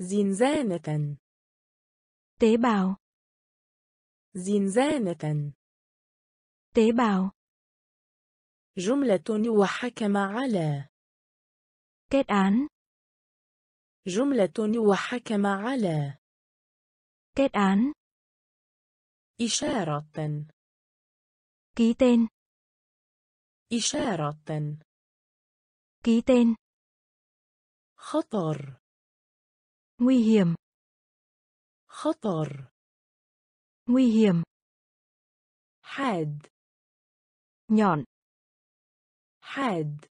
زنزانة. Tế bào. زنزانة. Tế bào. جملة وحكم على. Kết án. جملة وحكم على. Kết án. إشارة. Ký tên. إشارة. Ký tên. خطر. Nguy hiểm خطر nguy hiểm حاد nhọn حاد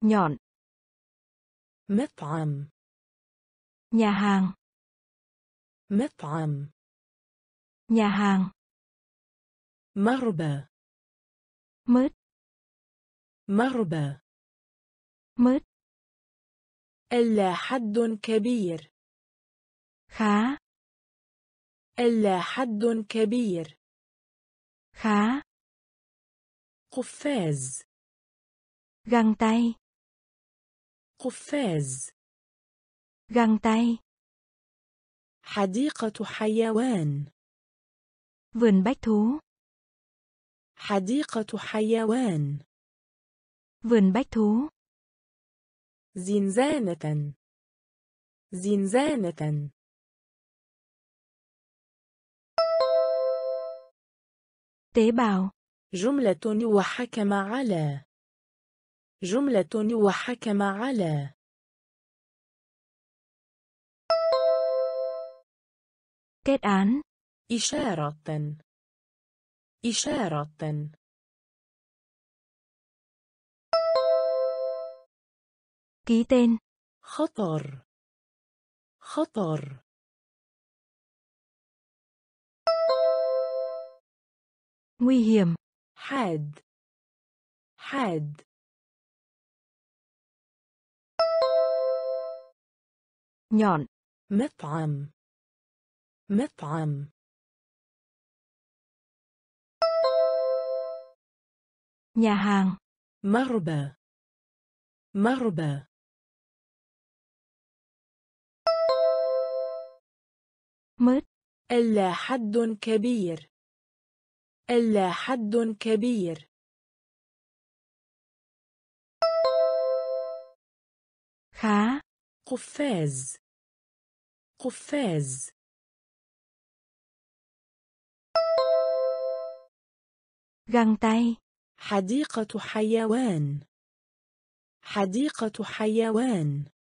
nhọn مطعم nhà hàng مطعم nhà hàng مربى mớt مربى mớt إلا حد كبير. khá إلا حد كبير. khá قفاز. Găng tay. قفاز. Găng tay. حديقة حيوان. Vườn bách thú. حديقة حيوان. Vườn bách thú. زنزانة. زنزانة. Tế bào. جملة وحكم على. جملة وحكم على. Kết án. إشارة. إشارة. Ký tên? خطر. خطر. Nguy hiểm. حاد. حاد. Nhọn. مطعم. مطعم. Nhà hàng. مربى. مربى. Mớt إلا حد كبير. إلا حد كبير. khá قفاز. قفاز. Găng tay. حديقة حيوان. حديقة حيوان.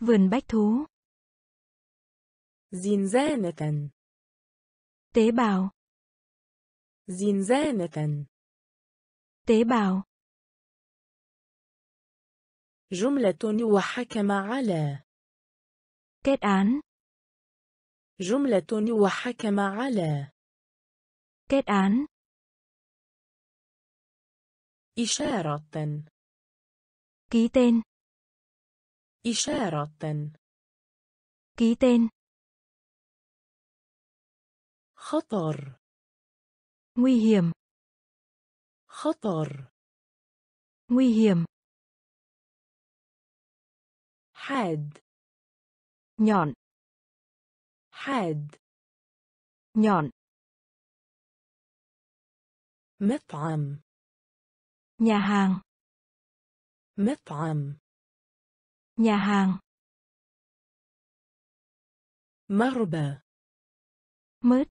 Vườn bách thú. زنزانة tế bào. زنزانة tế bào. جملة وحكم على kết án. جملة وحكم على kết án. إشارة ký tên. إشارة ký tên خطر nguy hiểm خطر nguy hiểm حاد nhọn حاد nhọn مطعم nhà hàng مطعم nhà hàng. مربى mớt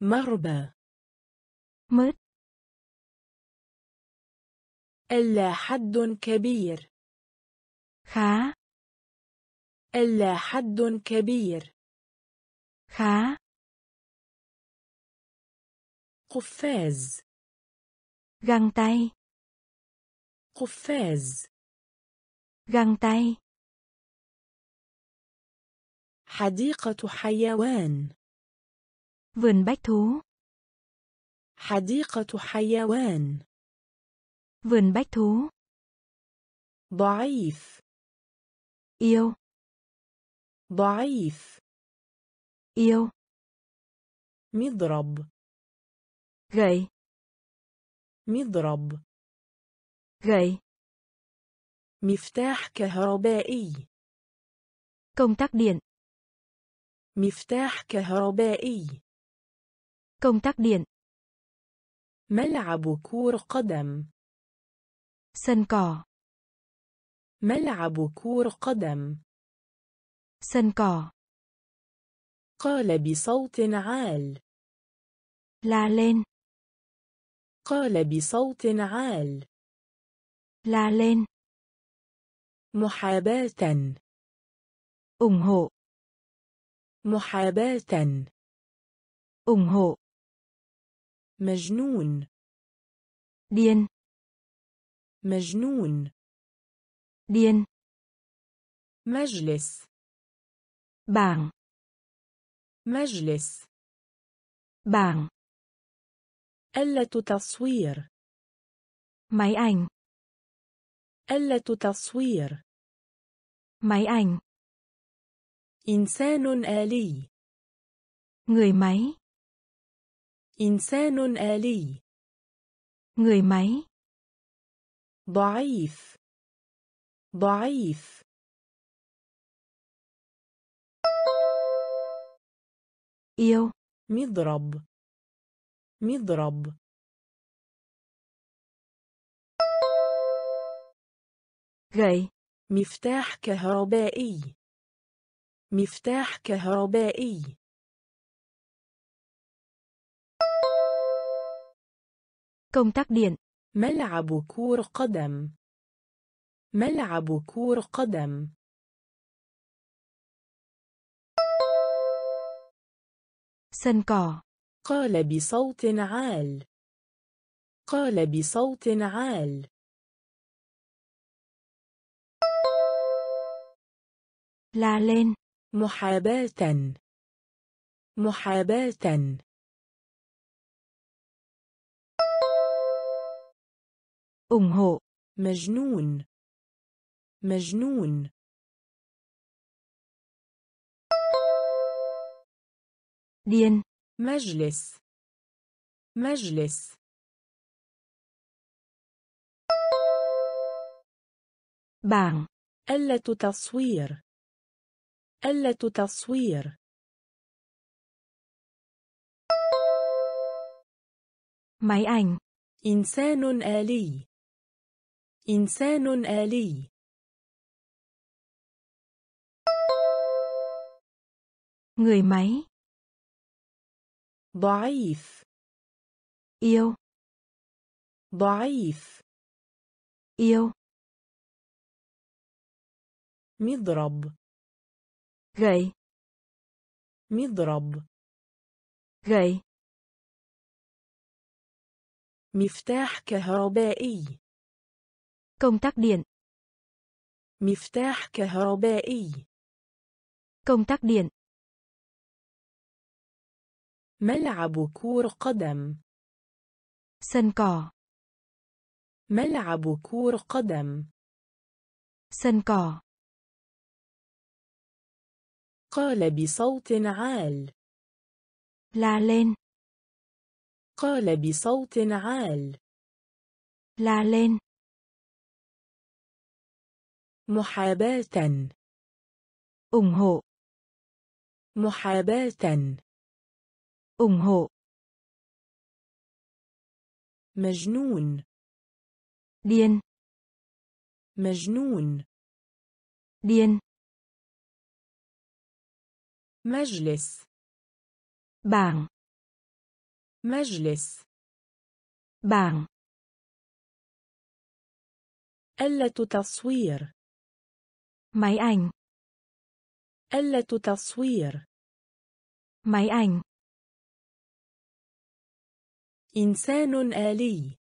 مربى mớt إلا حد كبير khá. إلا حد كبير khá. قفاز găng tay. قفاز găng tay حديقة حيوان vườn bách thú حديقة حيوان vườn bách thú ضعيف yêu ضعيف yêu مضرب gậy مضرب gậy مفتاح كهربائي Công tắc điện. مفتاح كهربائي Công tắc điện. ملعب كور قدم Sân cỏ. ملعب كور قدم Sân cỏ. قال بصوت عال La lên. قال بصوت عال La lên. محاباة ủng hộ. محاباة ủng hộ. مجنون Điên. مجنون Điên. مجلس Bảng. مجلس Bảng. آلة تصوير Máy ảnh. آلة تصوير Máy ảnh. إنسان آلي Người máy. إنسان آلي Người máy. ضعيف ضعيف Yêu. مضرب مضرب Gậy. مفتاح كهربائي مفتاح كهربائي Công tắc điện. ملعب كور قدم ملعب كور قدم Sân cỏ. قال بصوت عال قال بصوت عال La lên. محاباة محاباة ủng hộ. مجنون مجنون Điên. مجلس مجلس Bảng. آلة تصوير آلة تصوير Máy ảnh. إنسان آلي إنسان آلي Người máy. ضعيف Yêu. ضعيف Yêu. مضرب Gậy. مضرب Gậy. مفتاح كهربائي Công tắc điện. مفتاح كهربائي Công tắc điện. ملعب كور قدم Sân cỏ. ملعب كور قدم Sân cỏ. قال بصوت عال La lên. قال بصوت عال La lên. محاباة ủng hộ. محاباة ủng hộ. مجنون Điên. مجنون Điên. مجلس Bảng. مجلس Bảng. آلة تصوير Máy ảnh. آلة تصوير Máy ảnh. إنسان آلي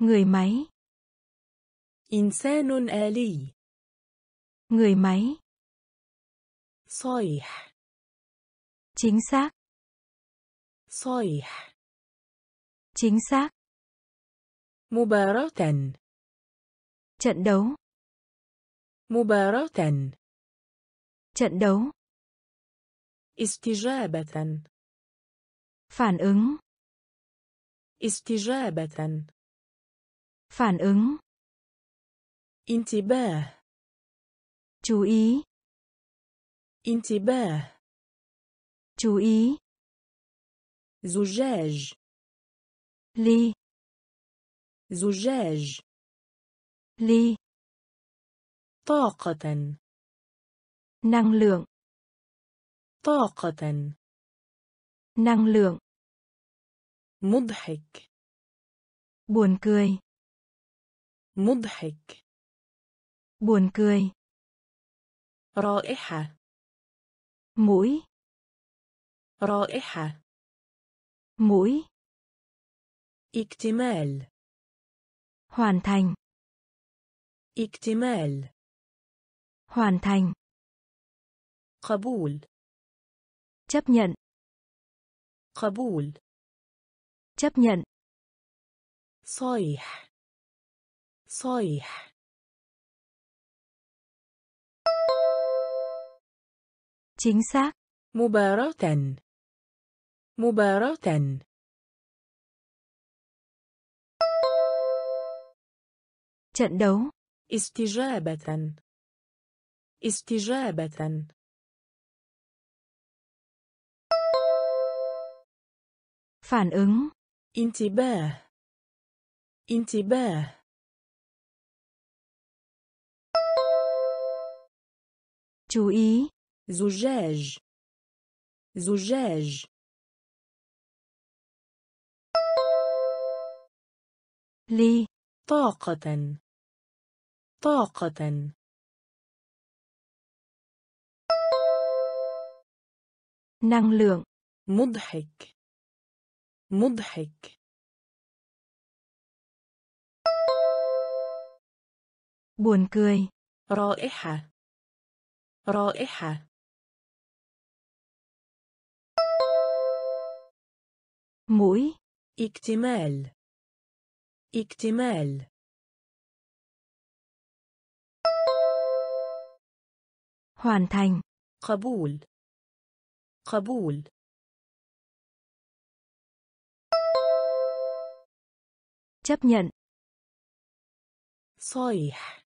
Người máy. إنسان آلي Người máy. صيح Chính xác. صيح Chính xác. مباراة Trận đấu. مباراة Trận đấu. استجابة Phản ứng. استجابة Phản ứng. انتباه chú ý انتباه chú ý زجاج ly زجاج ly طاقة năng lượng طاقة năng lượng مضحك buồn cười مضحك buồn cười رائحة مُوي رائحة. مُوي اكتمال. Hoàn thành. اكتمال. Hoàn thành. قبول. Chấp nhận. قبول. Chấp nhận. صايح صيح chính xác مباراة مباراة trận đấu استجابة استجابة phản ứng انتباه انتباه chú ý زجاج. زجاج. ly طاقة. طاقة. Năng lượng. مضحك. مضحك. Buồn cười. رائحة. رائحة. mũi اكتمال اكتمال hoàn thành قبول قبول chấp nhận صيح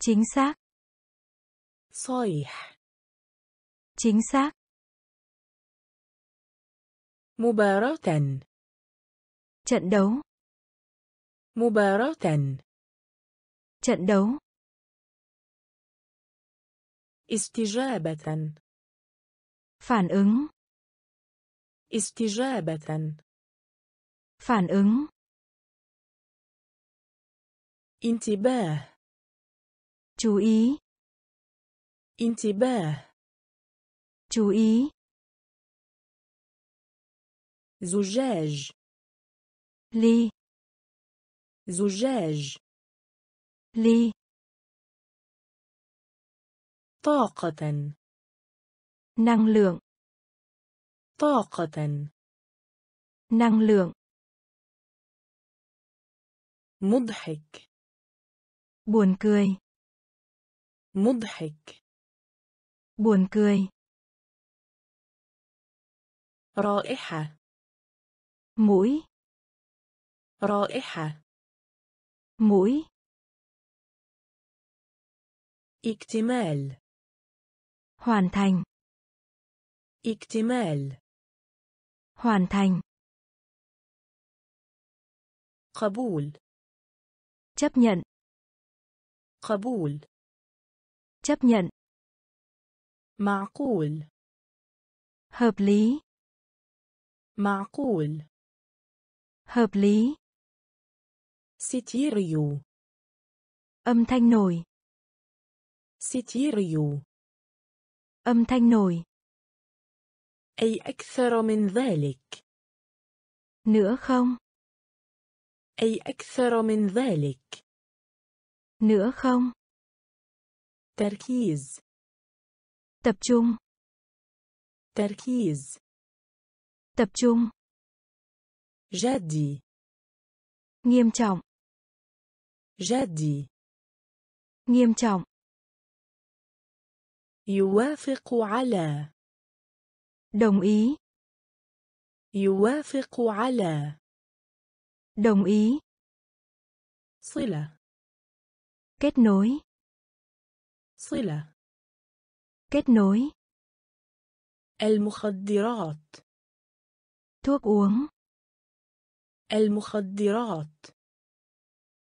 chính xác صيح chính xác مباراة trận đấu مباراة trận đấu استجابة phản ứng استجابة phản ứng انتباه chú ý انتباه chú ý زجاج ly زجاج ly طاقة năng lượng طاقة năng lượng مضحك buồn cười مضحك buồn cười رائحة mũi رائحة mũi اكتمال hoàn thành اكتمال hoàn thành قبول chấp nhận قبول chấp nhận معقول hợp lý معقول hợp lý ستيريو âm thanh nổi ستيريو âm thanh nổi أي أكثر من ذلك nữa không أي أكثر من ذلك nữa không تركيز tập trung تركيز tập trung جدي nghiêm trọng جدي nghiêm trọng يوافق على đồng ý يوافق على đồng ý صلة Kết nối. صلة Kết nối. المخدرات Thuốc uống. المخدرات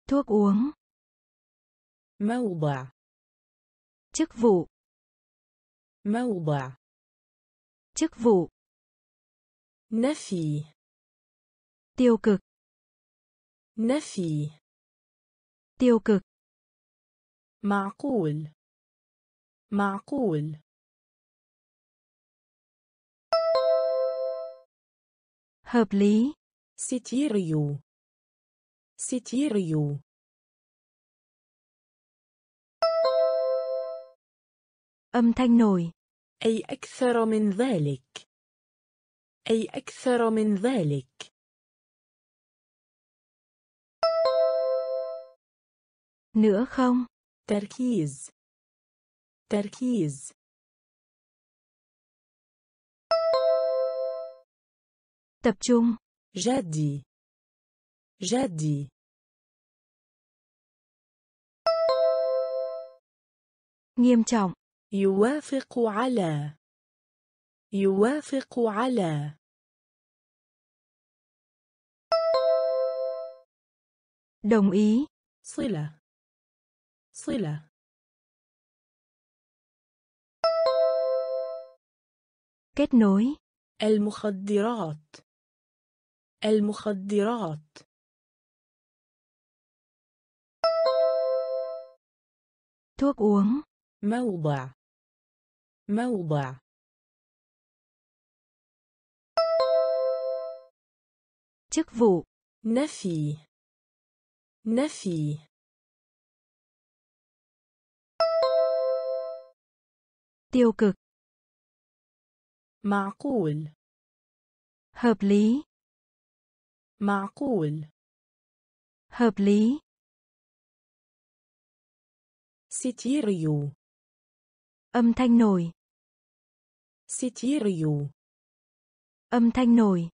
Thuốc uống. موضع Chức vụ. موضع Chức vụ. نفي Tiêu cực. نفي Tiêu cực. معقول معقول Hợp lý. ستيريو ستيريو Âm thanh nổi. أي أكثر من ذلك أي أكثر من ذلك Nữa không? تركيز تركيز Tập trung. جدي. جدي. Nghiêm trọng. يوافق على. يوافق على. Đồng ý. صلة. صلة. Kết nối. المخدرات. المخدرات Thuốc uống. موضع موضع Chức vụ. نفي نفي Tiêu cực. معقول Hợp lý. معقول Hợp lý. ستيريو Âm thanh nổi. ستيريو Âm thanh nổi.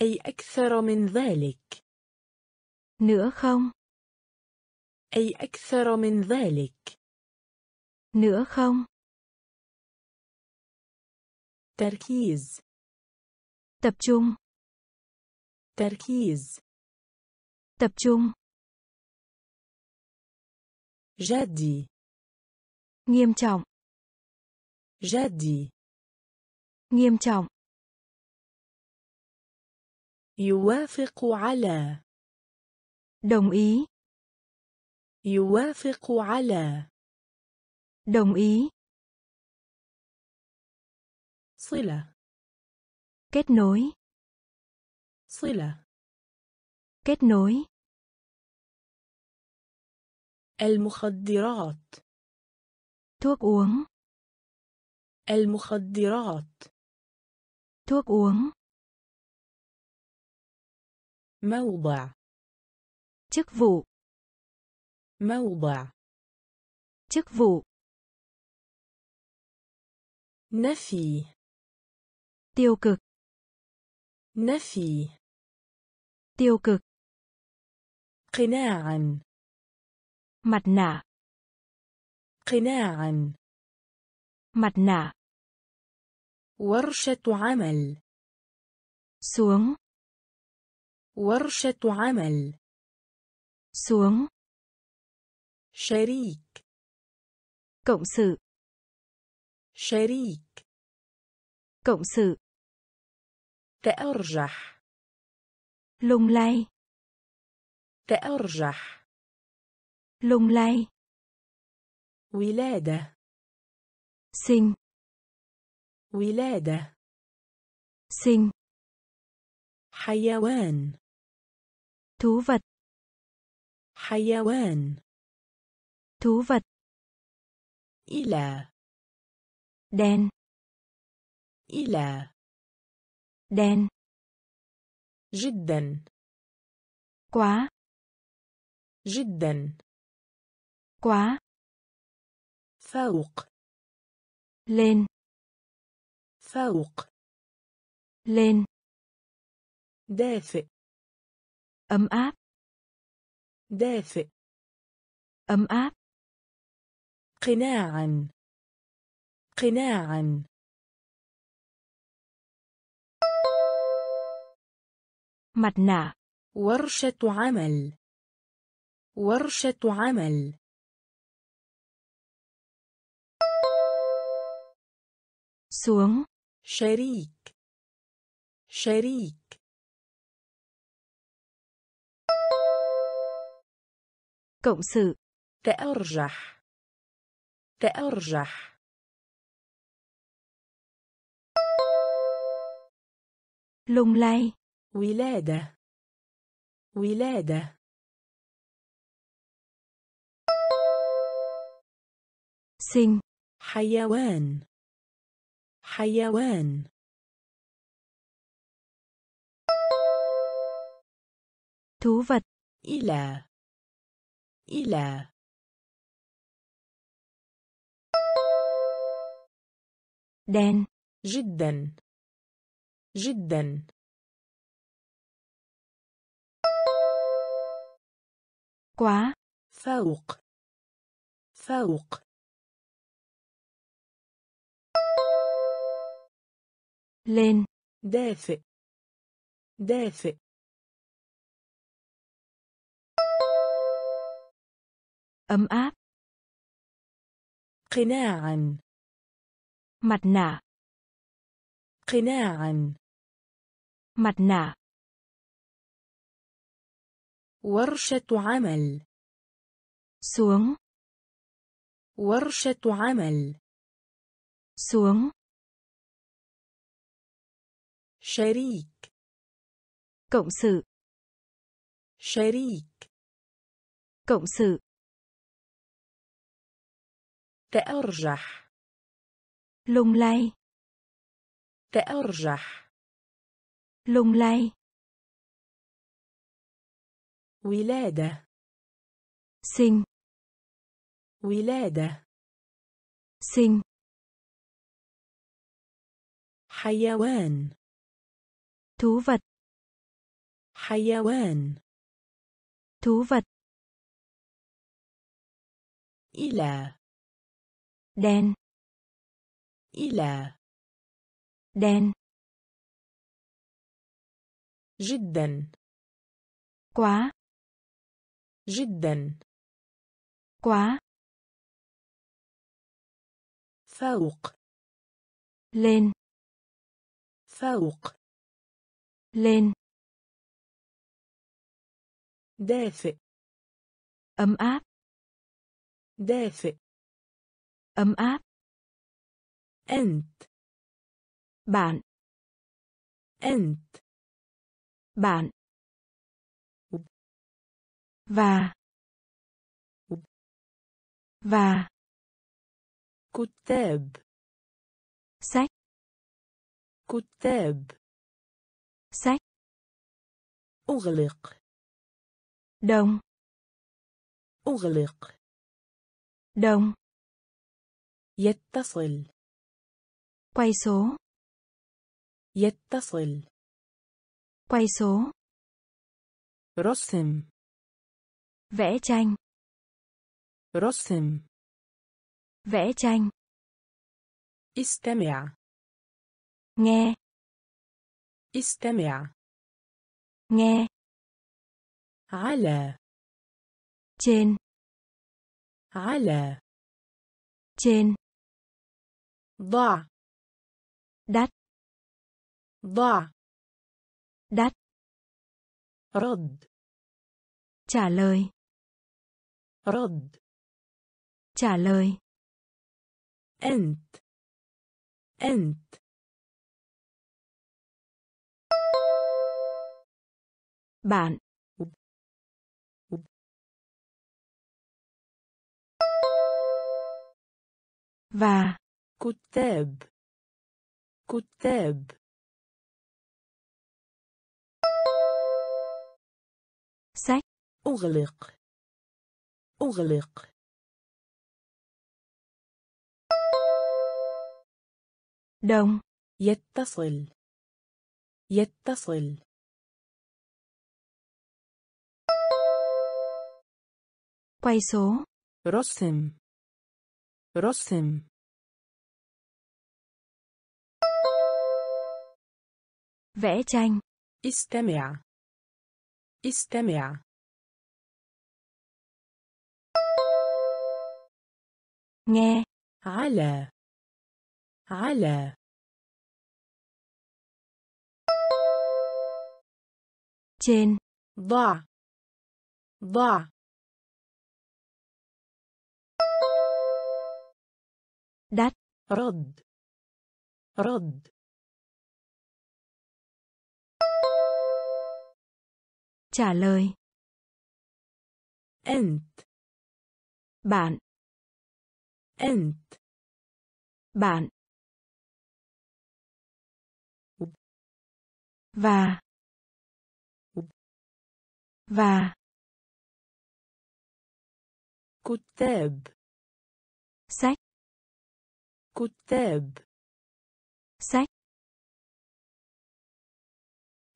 أي أكثر من ذلك Nữa không? أي أكثر من ذلك Nữa không? تركيز Tập trung. تركيز Tập trung. جدي Nghiêm trọng. جدي Nghiêm trọng. يوافق على Đồng ý. يوافق على Đồng ý. صلة Kết nối. صلة Kết nối. المخدرات Thuốc uống. المخدرات Thuốc uống. موضع Chức vụ. موضع Chức vụ. نفي Tiêu cực. نفي Tiêu cực. قناعا Mặt nạ. قناعا Mặt nạ. ورشة عمل Xuống. ورشة عمل Xuống. شريك Cộng sự. شريك Cộng sự. تأرجح. لونغ لاي تأرجح. لونغ لاي ولادة. سن ولادة. سن حيوان. Thú vật. حيوان. Thú vật. إلى دن إلى Đen. جدا Quá. جدا Quá. فوق Lên. فوق Lên. دافئ Ấm áp. دافئ ấm áp قناعا قناعا nạ ورشة عمل. ورشة عمل. xuống شريك. شريك. cộng sự. تأرجح. تأرجح. Lung lay ولادة. ولادة. sinh حيوان. حيوان. thú vật إلى. إلى. đen جدا. جدا. Quá فوق. فوق. lên دافئ. دافئ. ấm áp قناعا. mặt nạ قناعا. mặt nạ. ورشة عمل xuống ورشة عمل xuống شريك cộng sự شريك cộng sự تأرجح lung lay تأرجح lung lay ولادة. Sinh. ولادة. Sinh. حيوان. Thú vật. حيوان. Thú vật. إلى. Đen. إلى. Đen. جدا. Quá. جدا. quá فوق. lên فوق. lên دافئ. ấm áp دافئ. ấm áp أنت. bạn أنت. bạn và và كتاب sách كتاب sách أغلق đồng أغلق đồng يتصل quay số يتصل quay số رسم vẽ tranh رسم vẽ tranh استمع nghe استمع nghe على trên على trên ضع đắt ضع đắt رد trả lời رد. Trả lời. أنت. أنت. Bạn. Và. كتاب. كتاب. Sách. أغلق. أغلق đồng يتصل يتصل Quay số. رسم رسم Vẽ tranh. استمع استمع Nghe. على على Trên. ضع ضع Đắt. رد رد Trả lời. أنت Bạn. أنت Bạn. Và. Và. كتاب Sách. كتاب Sách.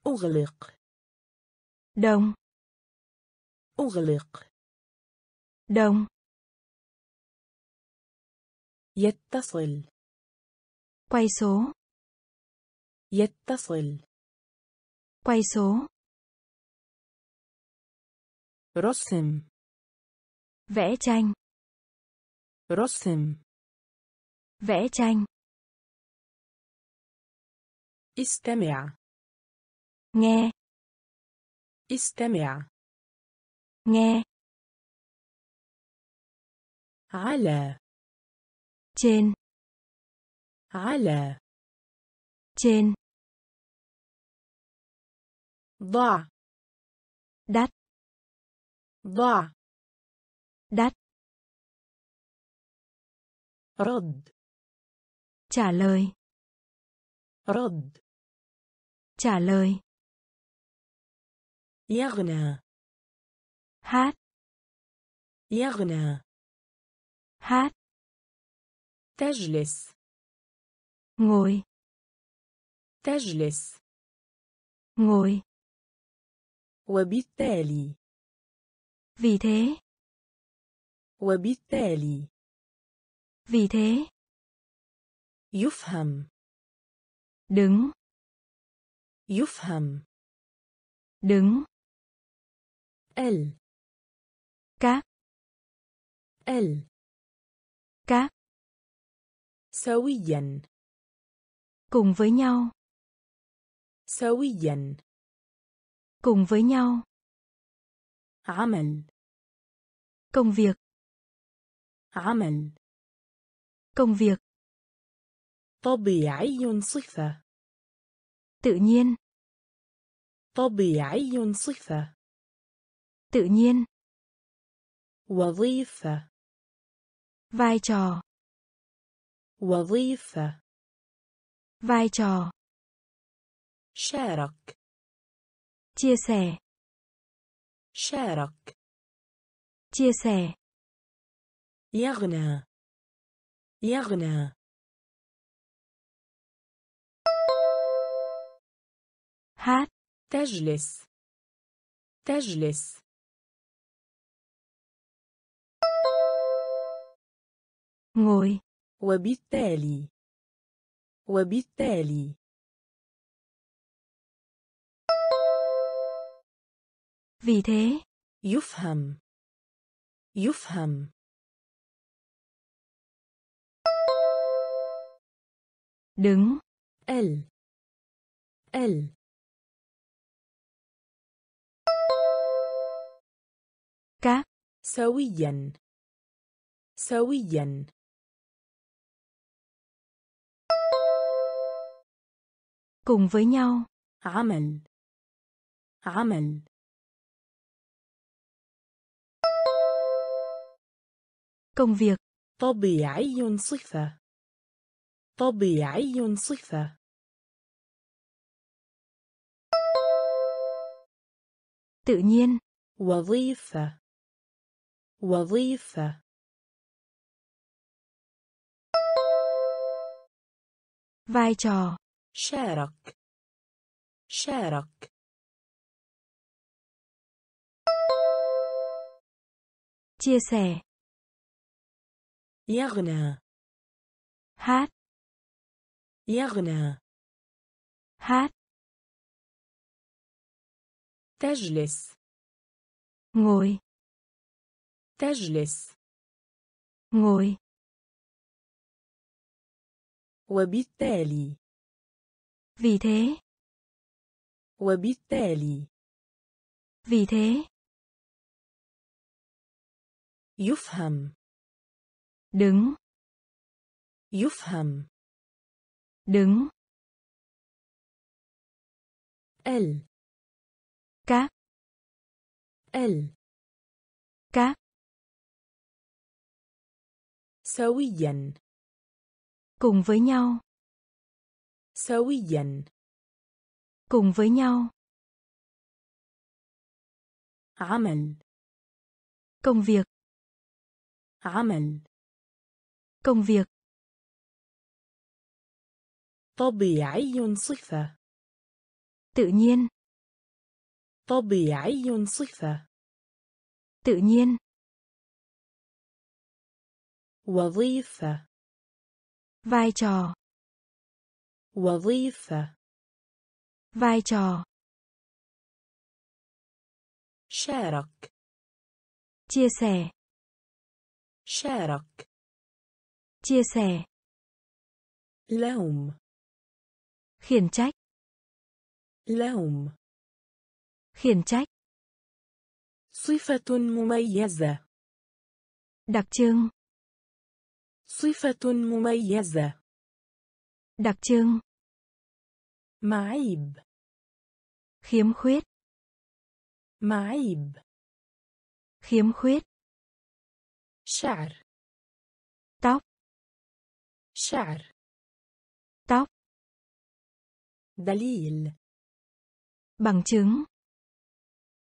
أغلق Đồng. أغلق Đồng. يتصل Quay số. يتصل Quay số. رسم Vẽ tranh. رسم Vẽ tranh. استمع Nghe. استمع Nghe. على Trên. على Trên. ضع Đắt. ضع Đắt. رد Trả lời. رد Trả lời. يغنى Hát. يغنى Hát. تجلس Ngồi. تجلس Ngồi. وبالتالي Vì thế. وبالتالي Vì thế. يفهم Đứng. يفهم Đứng. ال Các. ال Các. سويا Cùng với nhau. سويا Cùng với nhau. عمل Công việc. عمل Công việc. طبيعي صفة Tự nhiên. طبيعي صفة Tự nhiên. وظيفة Vai trò. وظيفة Vai trò. شارك Chia sẻ. شارك Chia sẻ. يغنى يغنى Hát. تجلس تجلس Ngồi. وبالتالي وبالتالي Vì thế. يفهم يفهم Đứng. ال ال Các. سويا سويا Cùng với nhau. عمل عمل Công việc. طبيعي صفة طبيعي صفة Tự nhiên. وظيفة وظيفة Vai trò. شارك. شارك. chia sẻ, يغنى. hát, يغنى. hát, تجلس. ngồi, تجلس. ngồi, وبالتالي vì thế, وبالتالي vì thế, يفهم đứng, يفهم đứng, ال các, ال các, سويا cùng với nhau, سويا cùng với nhau, عمل công việc, عمل công việc, طبيعي صفة tự nhiên, طبيعي صفة tự nhiên, وظيفة vai trò, وظيفة vai trò, شارك chia sẻ, شارك chia sẻ, لوم khiển trách, لوم khiển trách, صفة مميزة đặc trưng, صفة مميزة đặc trưng, معيب khiếm khuyết, معيب khiếm khuyết, شعر tóc, شعر tóc, دليل bằng chứng,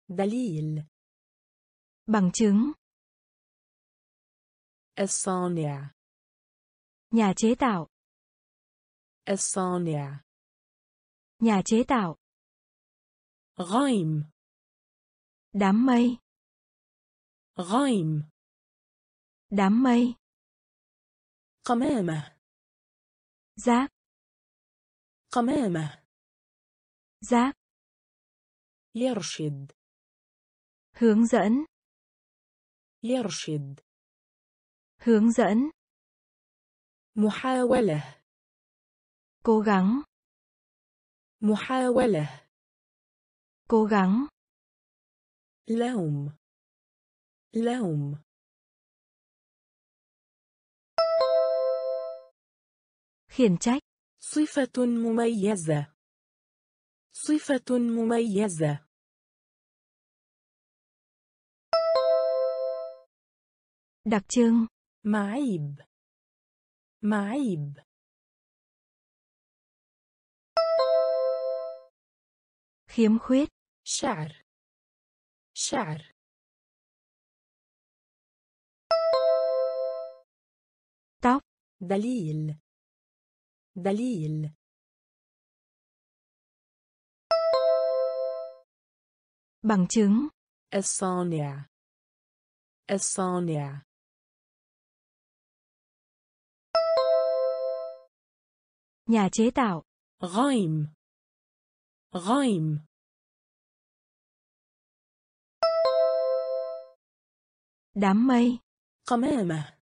دليل bằng chứng, الصانع nhà chế tạo, الصانع nhà chế tạo, غيم đám mây, غيم đám mây, قمامة giác, قمامة giác, يرشد hướng dẫn, يرشد hướng dẫn, محاولة cố gắng, محاولة cố gắng, لوم لوم khiển trách, صفة مميزة صفة مميزة đặc trưng, معيب معيب khiếm khuyết, شعر شعر tóc, دليل دليل bằng chứng, الصانع الصانع nhà chế tạo, غيم غيم. Đám mây, قمامة.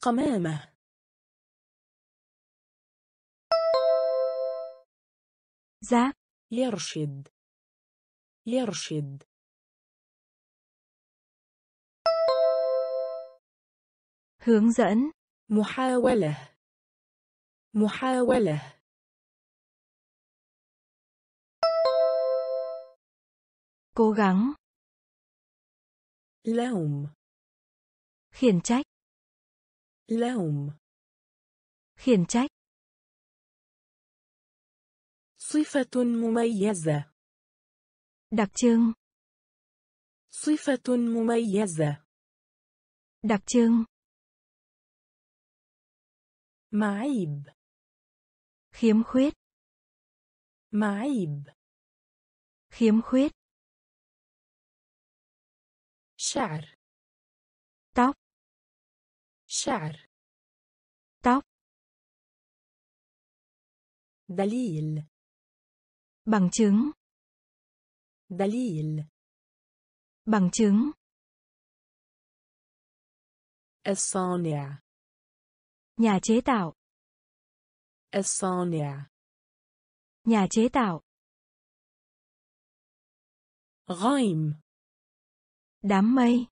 قمامة. Giác, يرشد. يرشد. Hướng dẫn, محاولة. محاولة. cố gắng, لوم khiển trách, لوم khiển trách, صفة مميزة đặc trưng, صفة مميزة đặc trưng, معيب khiếm khuyết, معيب khiếm khuyết, شعر شعر tóc دليل bằng chứng دليل bằng chứng الصانع nhà chế tạo الصانع nhà chế tạo غيم đám mây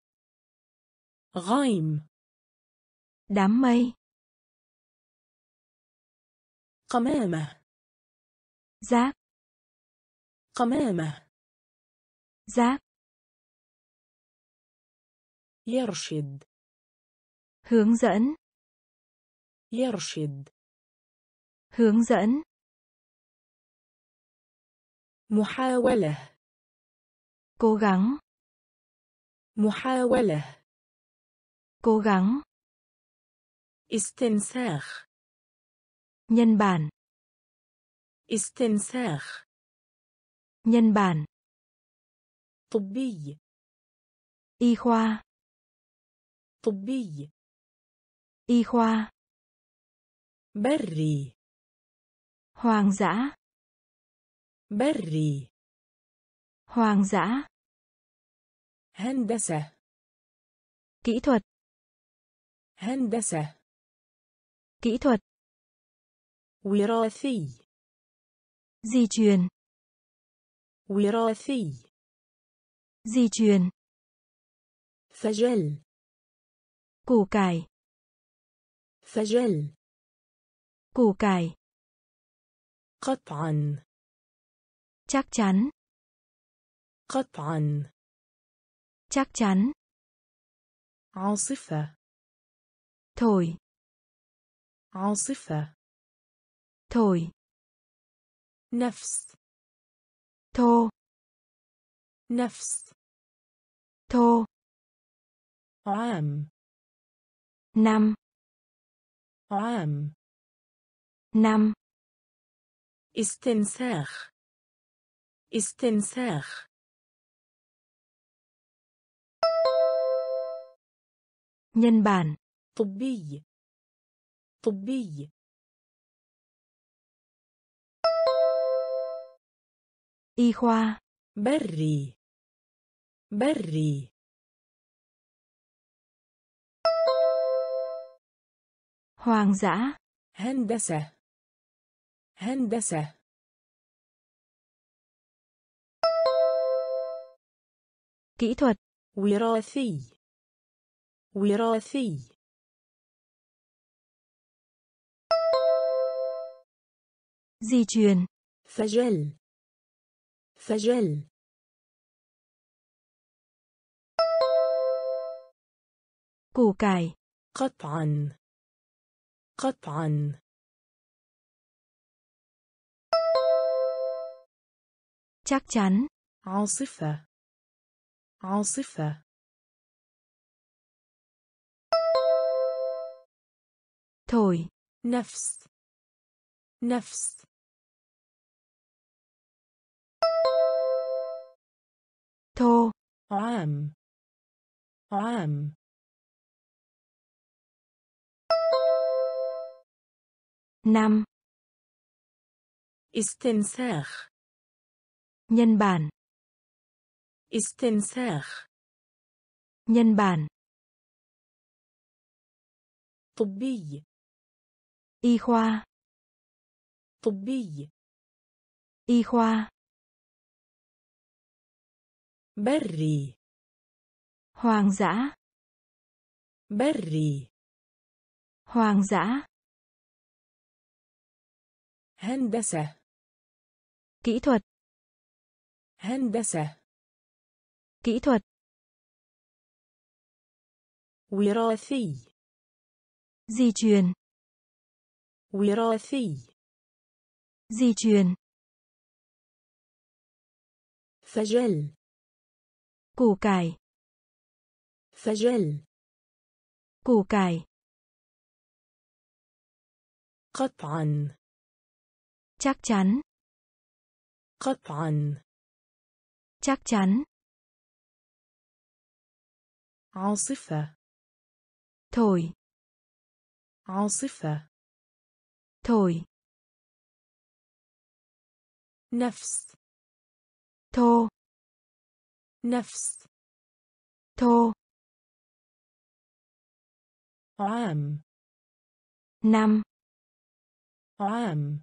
غيم đám mây قمامة giáp قمامة giáp يرشد hướng dẫn يرشد hướng dẫn محاولة cố gắng محاولة cố gắng استنساخ nhân bản استنساخ nhân bản طبي y khoa طبي y khoa بري hoang dã بري hoang dã هندسة kỹ thuật هندسة kỹ thuật وراثي di truyền وراثي di truyền فجل củ cải فجل củ cải قطعا chắc chắn قطعا chắc chắn عاصفة thổi عاصفة thổi نفس thô نفس thô عام năm عام năm استنساخ استنساخ nhân bản طبي طبي y khoa بري بري hoang dã هندسة هندسة kỹ thuật وراثي وراثي. di truyền فجل. فجل. củ cải قطعا. قطعا. chắc chắn عاصفة. عاصفة. Thổi نفس نفس thô. عام عام năm. استنساخ nhân bản. استنساخ nhân bản. طبي y khoa طبي y khoa بري hoang dã بري hoang dã هندسة kỹ thuật هندسة kỹ thuật وراثي di truyền وراثي di truyền فجل củ cải فجل củ cải قطعا chắc chắn قطعا chắc chắn عاصفة thổi عاصفة thổi نفس thô. نفس thô. عام năm. عام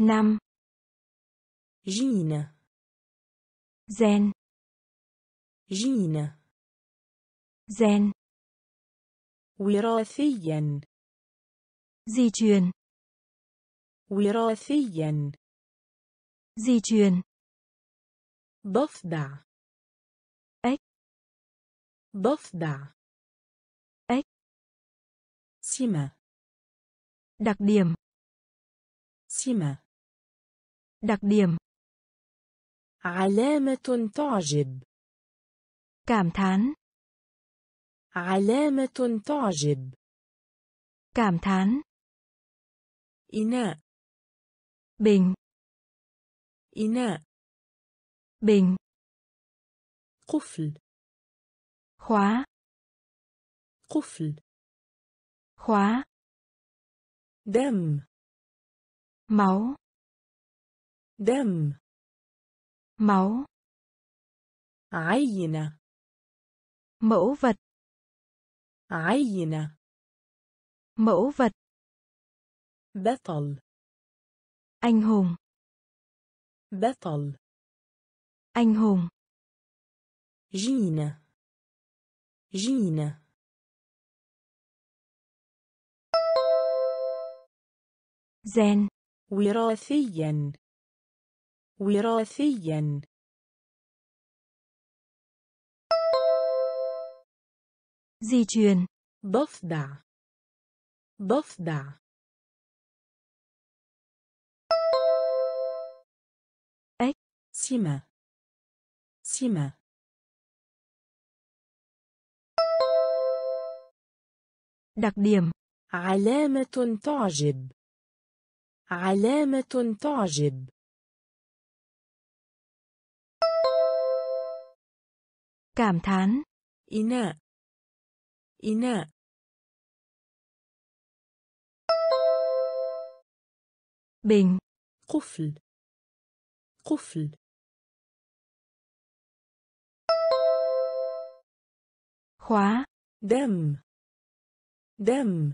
năm. جين gen. جين gen. وراثيا di truyền وراثيا di truyền ضفدع ếch ضفدع ếch سمة đặc điểm سمة đặc điểm علامة تعجب cảm thán علامة تعجب cảm thán إناء bình إناء bình قفل khóa قفل khóa دم máu دم máu عينة mẫu vật عينة mẫu vật بطل. Anh hùng. بطل. Anh hùng. جينة. جينة. Gen. وراثيا. وراثيا. Di truyền. ضفدع. ضفدع. سمة. سمة. Đặc điểm. علامة تعجب. علامة تعجب. Cảm thán. إناء. إناء. Bình. قفل. قفل. khóa دم دم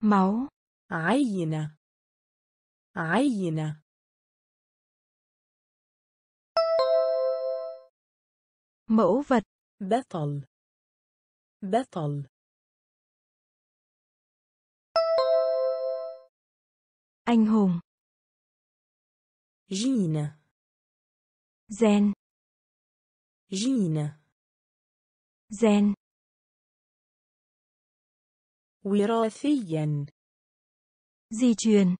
máu عينة عينة mẫu vật بطل بطل anh hùng جينة gen جينة gen وراثيا di truyền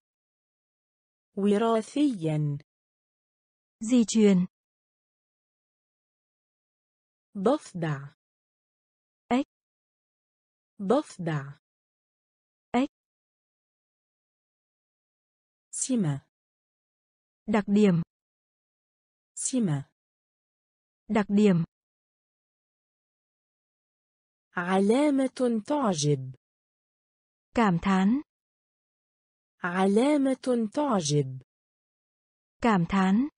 وراثيا di truyền ضفدع ếch ضفدع ếch سمة đặc điểm سمة đặc điểm. علامة تعجب cảm thán. علامة تعجب cảm thán.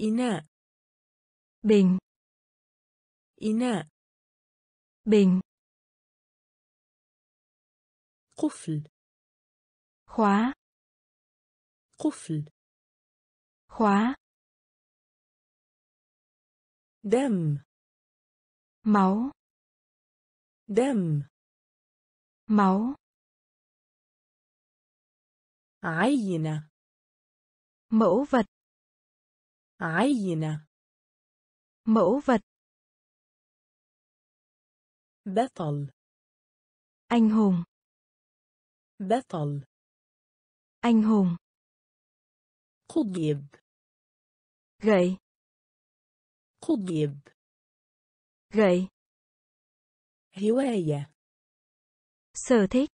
إناء bình. إناء bình. قفل khóa. قفل khóa دم máu دم máu عينة mẫu vật عينة mẫu vật بطل anh hùng بطل anh hùng قضيب غي قضيب غي هواية sở thích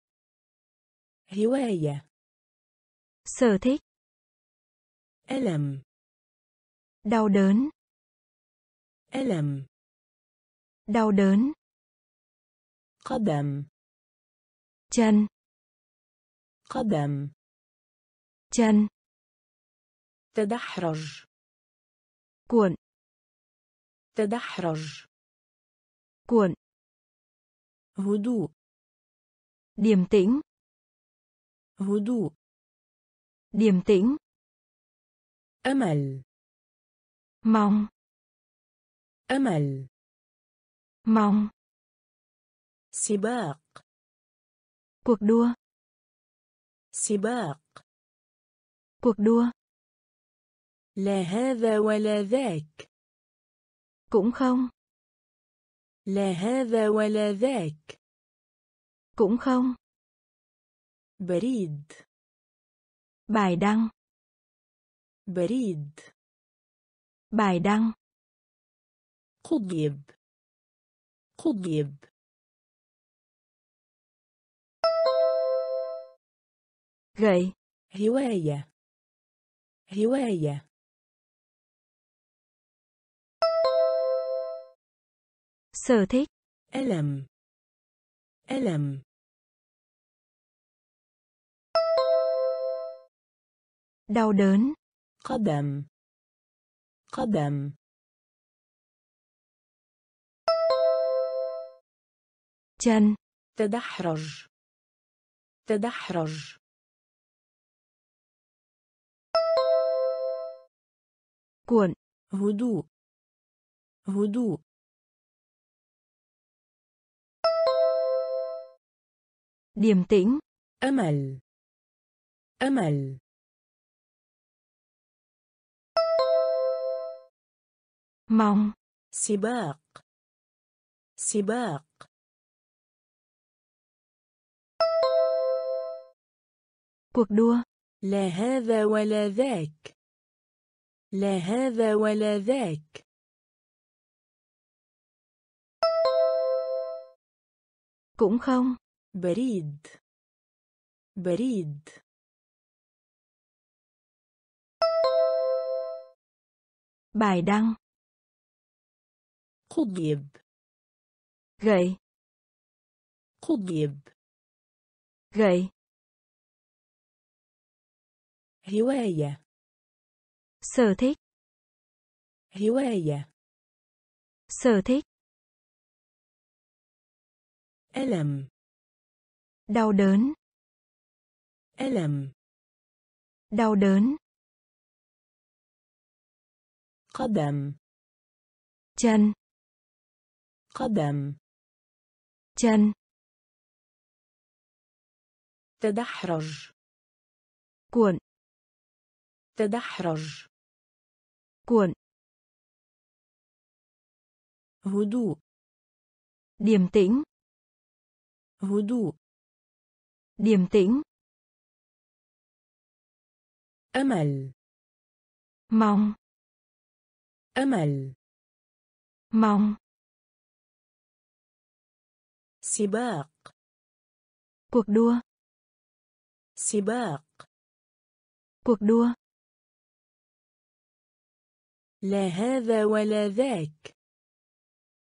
هواية sở thích ألم đau đớn ألم đau đớn قدم جن قدم جن تدحرج cuộn تدحرج cuộn هدوء điềm tĩnh هدوء điềm tĩnh أمل mong أمل mong سباق cuộc đua سباق cuộc đua لا هذا ولا ذاك. Cũng không. لا هذا ولا ذاك. Cũng không. بريد. Bài đăng. بريد. Bài đăng. قضيب. قضيب. Gậy. هواية. هواية. Sở thích. ألم ألم đau đớn. قدم قدم chân. تدحرج تدحرج cuộn. هدوء هدوء điềm tĩnh أمل أمل mong سباق سباق cuộc đua لا هذا ولا ذاك لا هذا ولا ذاك cũng không بريد بريد bài đăng قضيب gậy قضيب gậy هواية sở thích هواية sở thích ألم đau đớn ألم đau đớn قدم chân قدم chân تدحرج cuộn تدحرج cuộn هدوء điềm tĩnh هدوء điềm tĩnh أمل mong أمل mong سباق cuộc đua سباق cuộc đua لا هذا ولا ذاك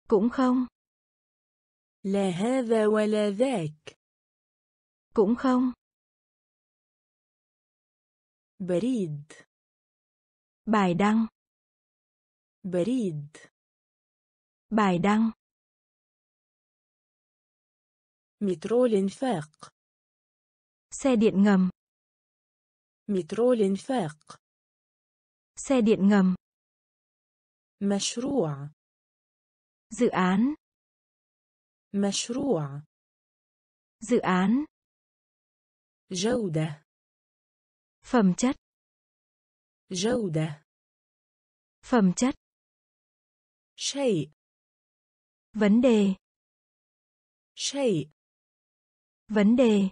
cũng không لا هذا ولا ذاك cũng không بريد bài đăng بريد bài đăng مترو الانفاق xe điện ngầm مترو الانفاق xe điện ngầm مشروع dự án مشروع dự án جودة phẩm chất جودة phẩm chất شيء vấn đề شيء vấn đề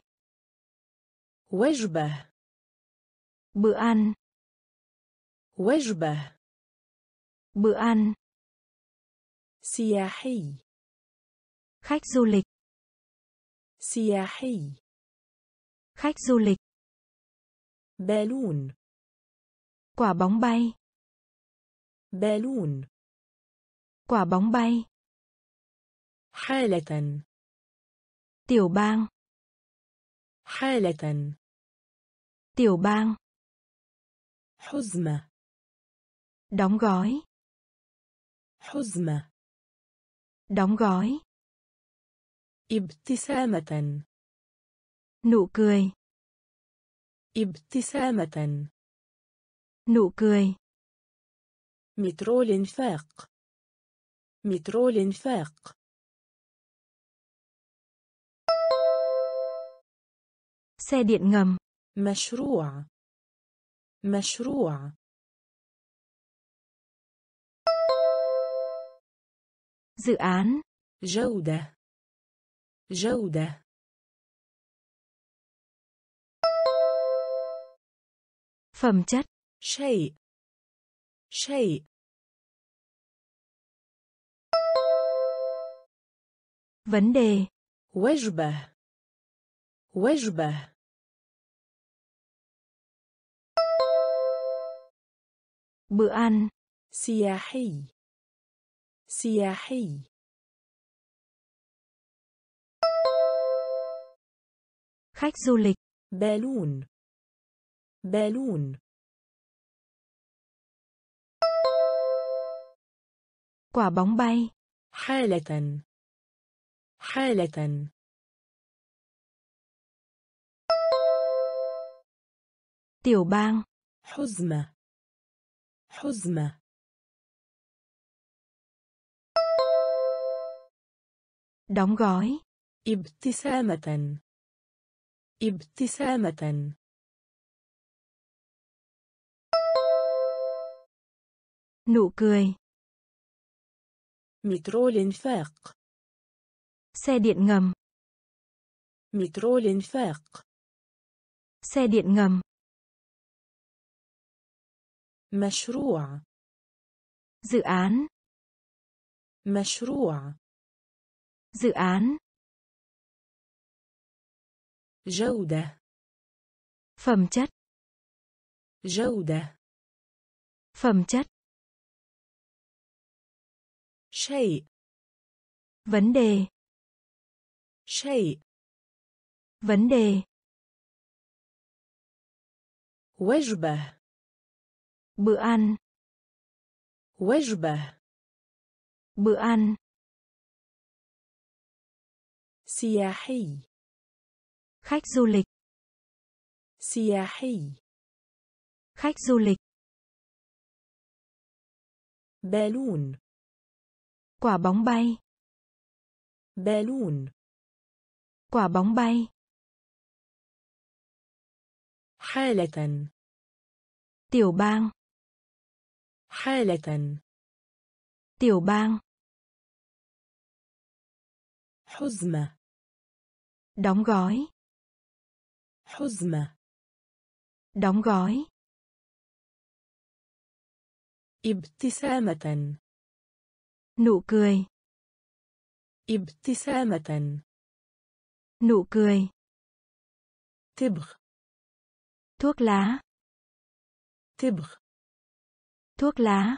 وجبة bữa ăn وجبة bữa ăn سياحي khách du lịch سياحي khách du lịch بالون quả bóng bay بالون Quả bóng bay. حالة Tiểu bang. حالة Tiểu bang. حزمة Đóng gói. حزمة Đóng gói. ابتسامة Nụ cười. ابتسامة Nụ cười. مترو الانفاق مترو الانفاق Xe điện ngầm. مشروع مشروع Dự án. جودة جودة Phẩm chất. شيء شيء Vấn đề. وجبة وجبة Bữa ăn. سياحي سياحي Khách du lịch. بالون بالون. Quả bóng bay. حالة. حالة. Tiểu bang. حزمة. حزمة. Đóng gói. ابتسامة. ابتسامة. Nụ cười. مترو الانفاق Xe điện ngầm. مترو الانفاق Xe điện ngầm. مشروع Dự án. مشروع Dự án. جودة Phẩm chất. جودة Phẩm chất. شيء Vấn đề. شيء Vấn đề. وجبة Bữa ăn. وجبة Bữa ăn. سياحي Khách du lịch. سياحي Khách du lịch. بالون Quả bóng bay. بالون Quả bóng bay. حالة Tiểu bang. حالة Tiểu bang. حزمة Đóng gói. حزمة Đóng gói. ابتسامة Nụ cười. ابتسامة Nụ cười. تبغ Thuốc lá. تبغ Thuốc lá.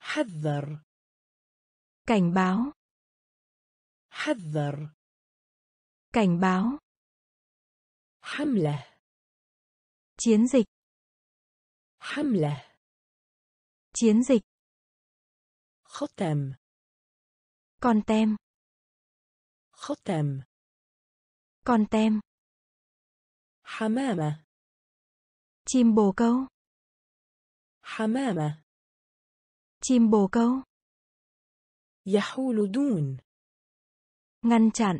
حذر Cảnh báo. حذر Cảnh báo. حملة Chiến dịch. حملة Chiến dịch. ختم Con tem. ختم Con tem. حمامة Chim bồ câu. حمامة Chim bồ câu. يحول دون Ngăn chặn.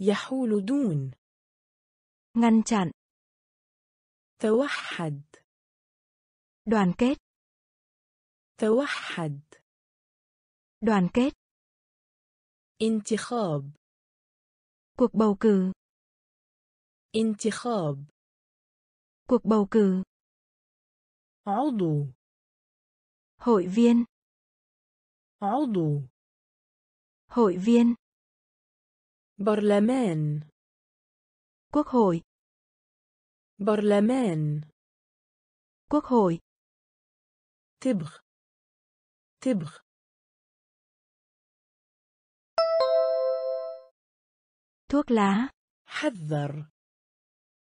يحول دون Ngăn chặn. توحد Đoàn kết. توحد Đoàn kết. انتخاب Cuộc bầu cử. انتخاب Cuộc bầu cử. عضو Hội viên. عضو Hội viên. برلمان Quốc hội. برلمان Quốc hội. تبغ تبغ thuốc lá حذر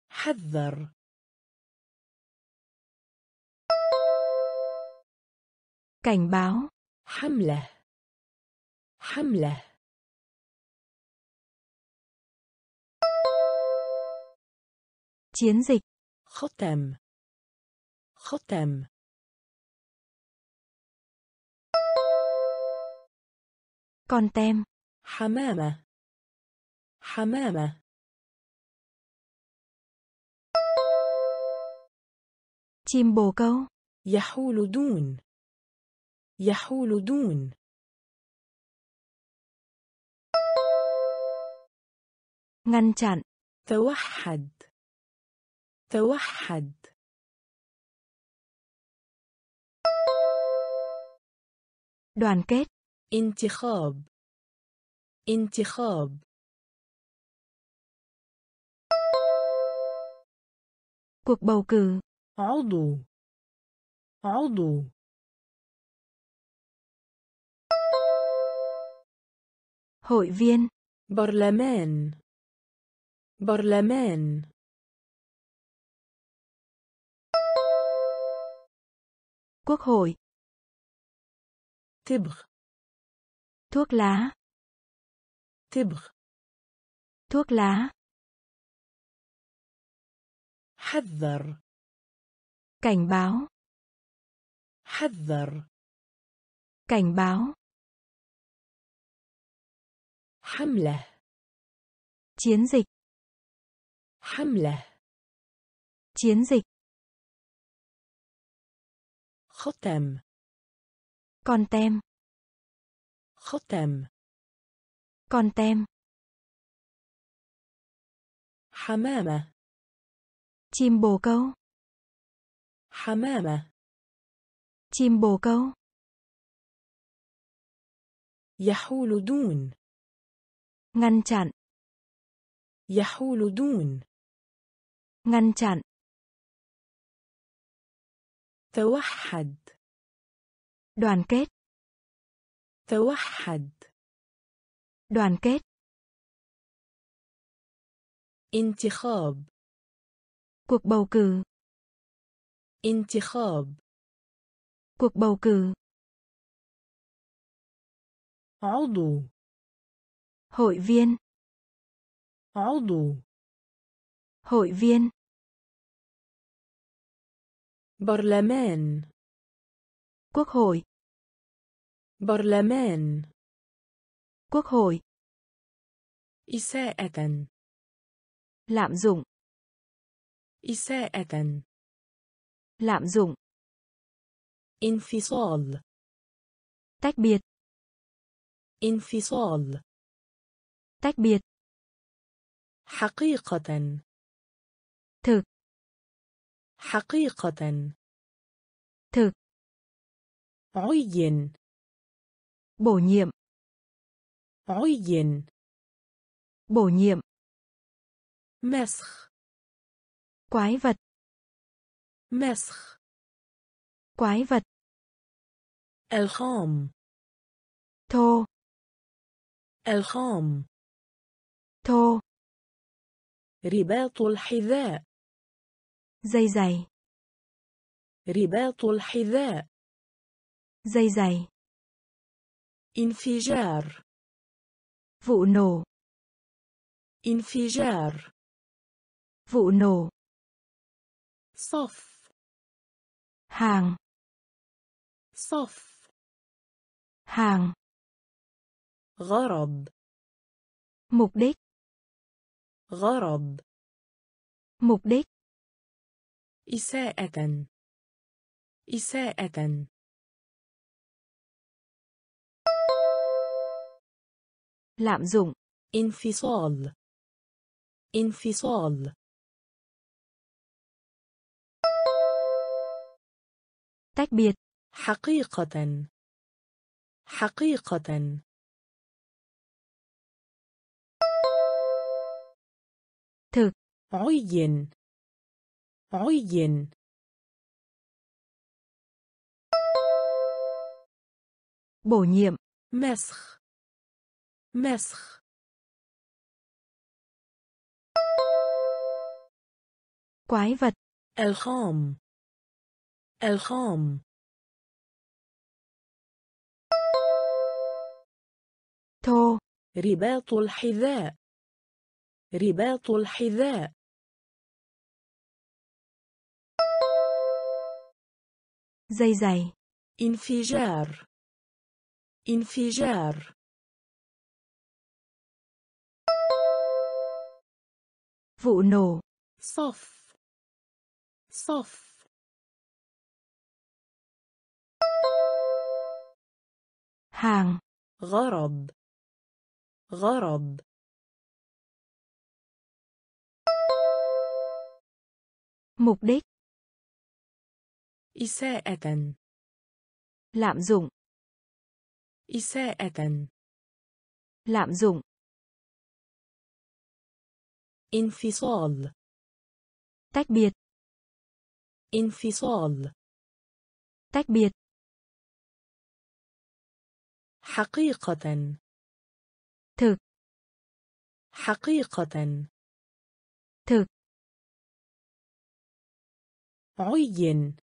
حذر cảnh báo حملة حملة chiến dịch ختم ختم con tem حمامة حمامة. Chim bồ câu. يحول دون. يحول دون. Ngăn chặn. توحد. توحد. Đoàn kết. انتخاب. انتخاب. cuộc bầu cử عضو عضو hội viên برلمان برلمان quốc hội تبغ thuốc lá تبغ thuốc lá حذر cảnh báo حذر cảnh báo حملة chiến dịch حملة chiến dịch ختم con tem ختم con tem حمامة Chim bồ câu حمامة chim bồ câu يحول دون ngăn chặn يحول دون ngăn chặn توحد đoàn kết توحد đoàn kết انتخاب cuộc bầu cử انتخاب cuộc bầu cử عضو hội viên عضو hội viên برلمان quốc hội برلمان quốc hội إساءة lạm dụng إساءة lạm dụng انفصال tách biệt انفصال tách biệt حقيقة thực حقيقة thực عين bổ nhiệm عين bổ nhiệm مسخ quái vật. مسخ quái vật. الخام thô. الخام thô. رباط الحذاء dây giày رباط الحذاء dây giày انفجار vụ nổ. انفجار vụ nổ. صف. Hàng. صف. Hàng. غرض. Mục đích. غرض. Mục đích. إساءة. إساءة. Lạm dụng. انفصال. انفصال. tách biệt حقيقة حقيقة thực عين عين Bổ nhiệm. مسخ مسخ Quái vật. الخام الخام. Thô. رباط الحذاء. رباط الحذاء. Dây giày. انفجار. انفجار. Vụ nổ. صف. صف. Hàng. غرض غرض Mục đích. إساءة Lạm dụng. إساءة Lạm dụng. انفصال Tách biệt. انفصال Tách biệt. حقيقة Thực. حقيقة Thực. عين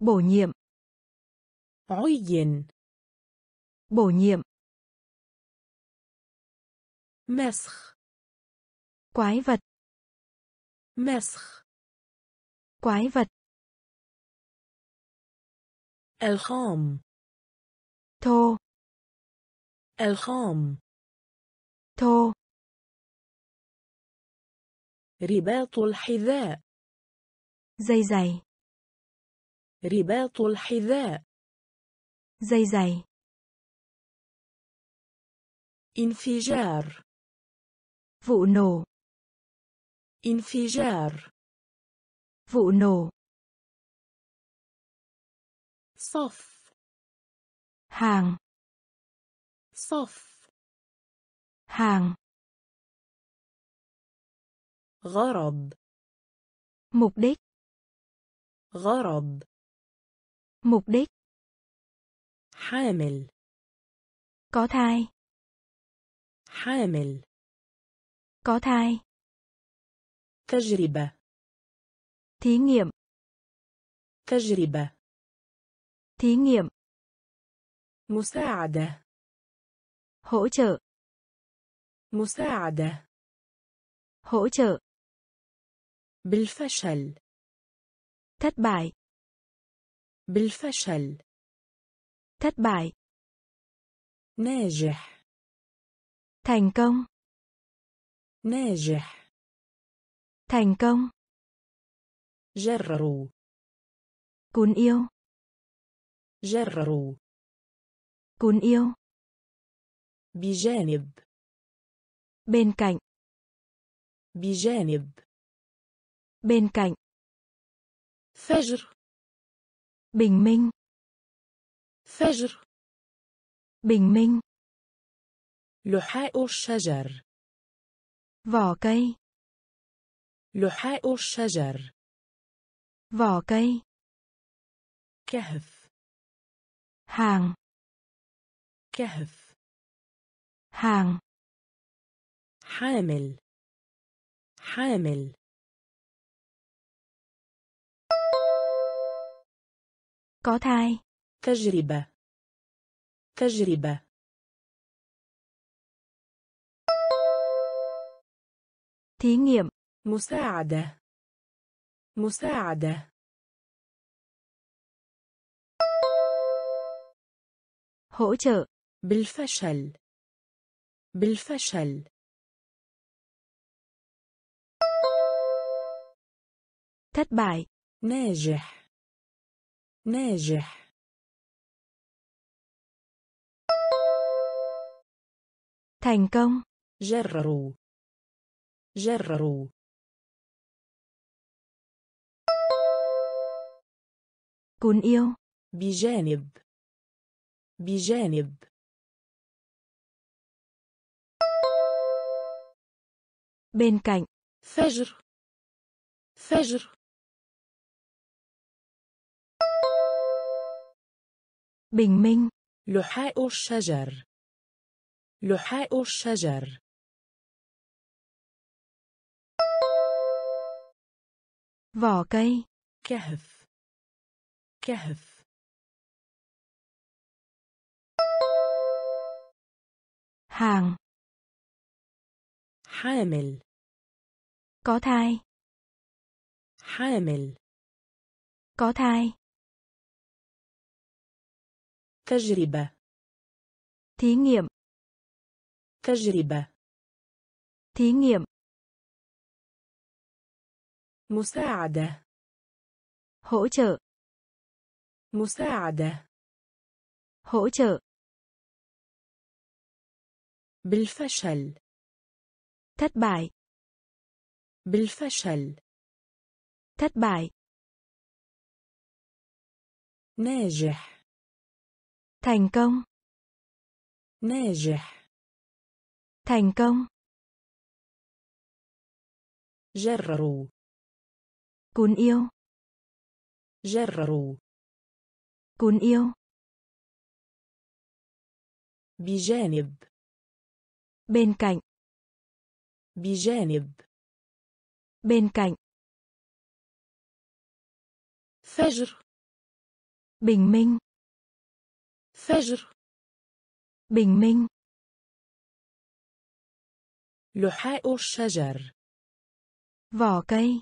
Bổ nhiệm. عين Bổ nhiệm. مسخ Quái vật. مسخ Quái vật. الخام Thô. الخام Thô. رباط الحذاء Dây giày. رباط الحذاء Dây giày. انفجار Vụ nổ. انفجار Vụ nổ. صف Hàng. صف Hàng. غرض Mục đích. غرض Mục đích. حامل Có thai. حامل Có thai. تجربة Thí nghiệm. تجربة Thí nghiệm. مساعدة. Hỗ trợ. مساعدة. Hỗ trợ. بالفشل. Thất bại. بالفشل. Thất bại. ناجح. Thành công. ناجح. Thành công. جرر كون يو جرر Cún yêu. بجانب Bên cạnh. بجانب Bên cạnh. فجر Bình minh. فجر Bình minh. لحاء الشجر Vỏ cây. لحاء الشجر Vỏ cây. كهف Hàng. كهف Hàng. حامل حامل Có thai. تجربة تجربة Thí nghiệm. مساعدة مساعدة Hỗ trợ. بالفشل بالفشل Thất bại. ناجح ناجح Thành công. جرروا جرروا Cún yêu. بجانب بجانب Bên cạnh. فجر فجر Bình minh. لحاء الشجر لحاء الشجر vỏ cây كهف كهف hàng حامل có thai حامل có thai تجربة thí nghiệm تجربة thí nghiệm مساعدة hỗ trợ مساعدة hỗ trợ بالفشل thất bại بالفشل thất bại ناجح thành công ناجح thành công جرروا cún yêu جرروا cún yêu بجانب bên cạnh بجانب. Bên cạnh. فجر. Bình minh. فجر. Bình minh. لحاء الشجر. Vỏ cây.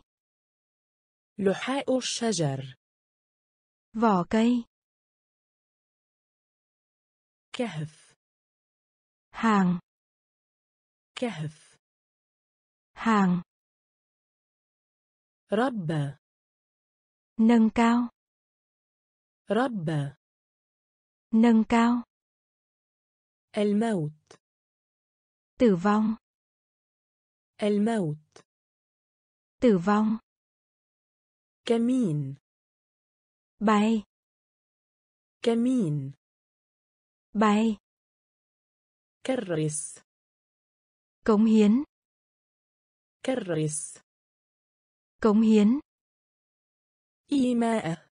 لحاء الشجر. Vỏ cây. كهف. هان كهف. hàng ربى nâng cao ربى nâng cao الموت tử vong الموت tử vong كمين bay كمين bay كرس cống hiến كرس cống hiến إيماء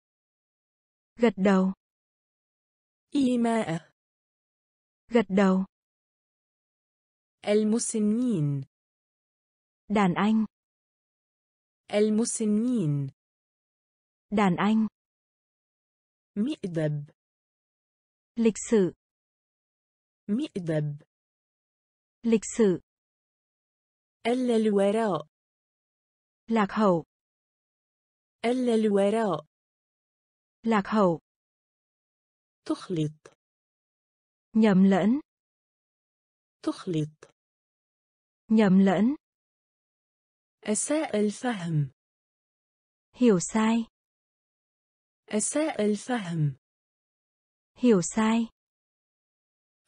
gật đầu إيماء gật đầu المسنين đàn anh المسنين đàn anh مئدب lịch sử مئدب lịch sử ألا الوراء. Lạc hậu. الوراء. Lạc hậu. تخلط. Nhầm lẫn. تخلط. Nhầm lẫn. أساء الفهم. Hiểu sai. أساء الفهم. Hiểu sai.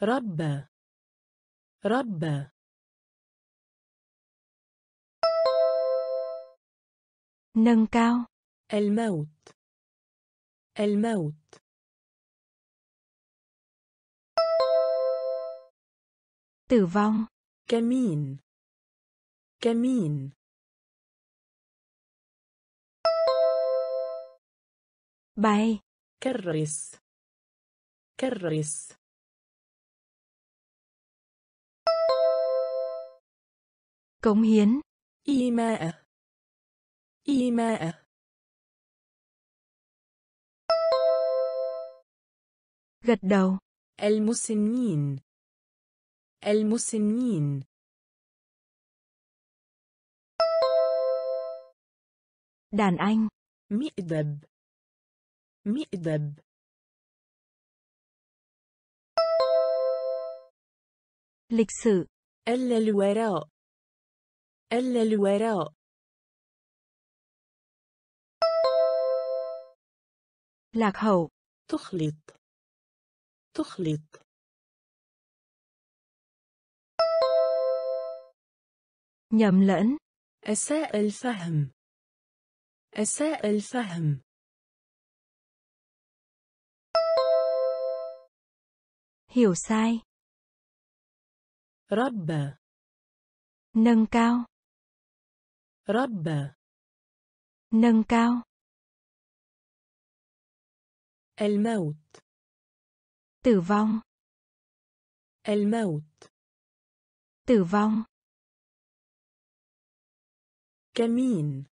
ربى ربى nâng cao الموت الموت tử vong كمين كمين bay كرس كرس cống hiến إيماء إيماء gật đầu. المسنين. المسنين. Đàn anh. مئدب مئدب lịch sử. الوراء. الوراء. lạc hậu تخلط تخلط nhầm lẫn أساء الفهم أساء الفهم hiểu sai ربى nâng cao ربى nâng cao الموت Tử vong. الموت Tử vong. كمين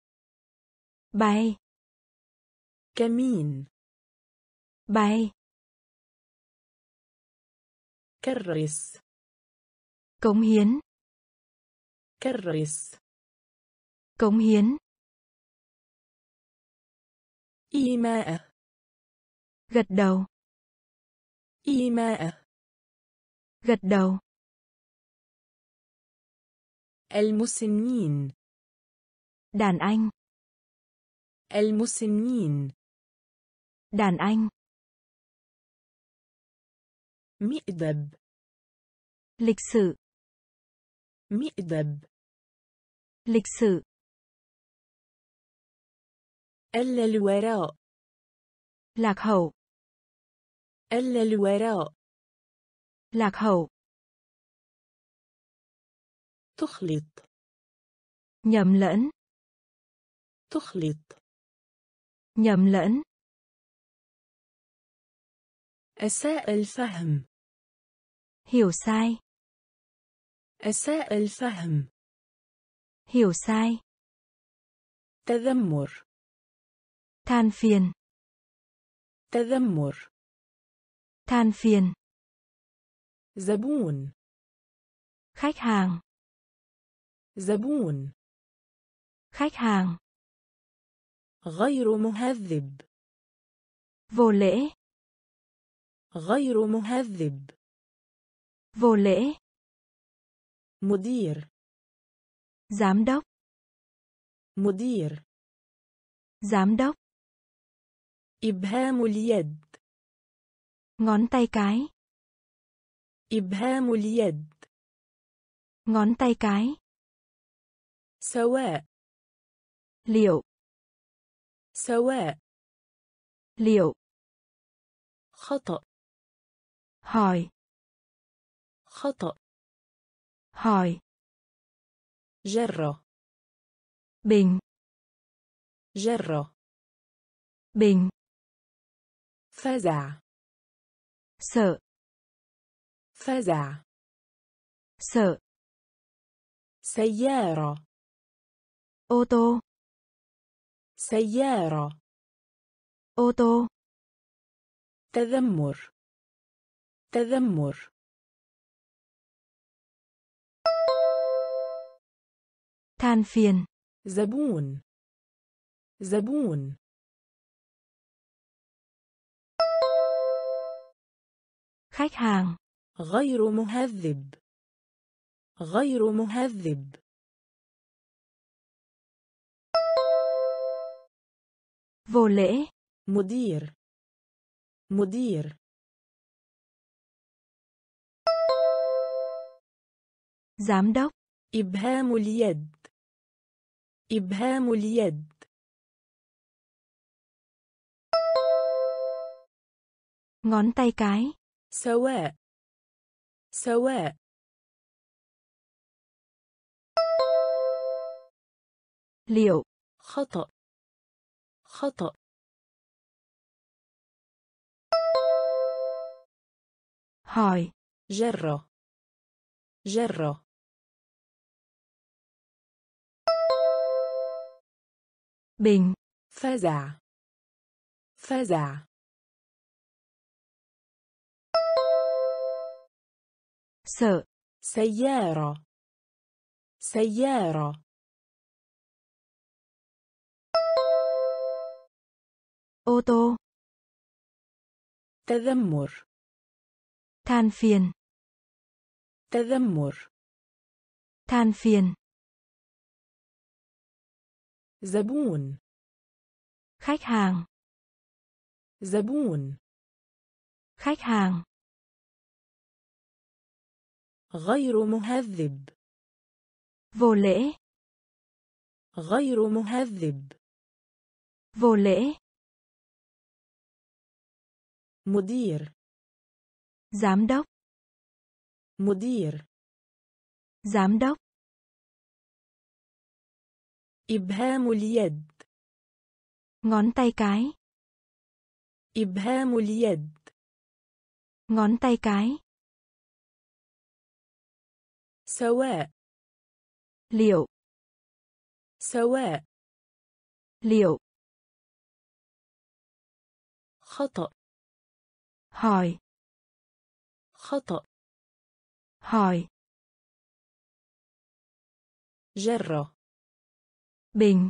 Bay. كمين Bay. كرس Cống hiến. كرس Cống hiến. إيماء Gật đầu. إيماء Gật đầu. المسنين Đàn anh. المسنين Đàn anh. مئدب Lịch sử. مئدب Lịch sử. ألا الوراء Lạc hậu. ألا الوراء Lạc hậu. تخلط Nhầm lẫn. تخلط Nhầm lẫn. أساء الفهم Hiểu sai. أساء الفهم Hiểu sai. تذمر Than phiền. تذمر Than phiền. زبون Khách hàng. زبون Khách hàng. غير مهذب Vô lễ. غير مهذب Vô lễ. مدير Giám đốc. مدير Giám đốc. إبهام اليد Ngón tay cái. إبهام اليد Ngón tay cái. سواء Liệu. سواء Liệu. خطأ Hỏi. خطأ Hỏi. جرة Bình. جرة Bình. فزع Sợ. فزع Sợ. سيارة Ô tô. سيارة Ô tô. تذمر تذمر Than phiền. زبون زبون Khách hàng. غير مهذب غير مهذب Vô lễ. مدير مدير Giám đốc. إبهام اليد إبهام اليد Ngón tay cái. سواء. سواء. Liệu. خطأ. خطأ. Hỏi. جرة. جرة. Bình. فزع. فزع. Sợ. سيارة سيارة Ô tô. تذمر Than phiền. تذمر Than phiền. زبون Khách hàng. زبون Khách hàng. غير مهذب Vô lễ. غير مهذب Vô lễ. مدير Giám đốc. مدير Giám đốc. إبهام اليد Ngón tay cái. إبهام اليد Ngón tay cái. سواء Liệu. سواء Liệu. خطأ Hỏi. خطأ Hỏi. جرة Bình.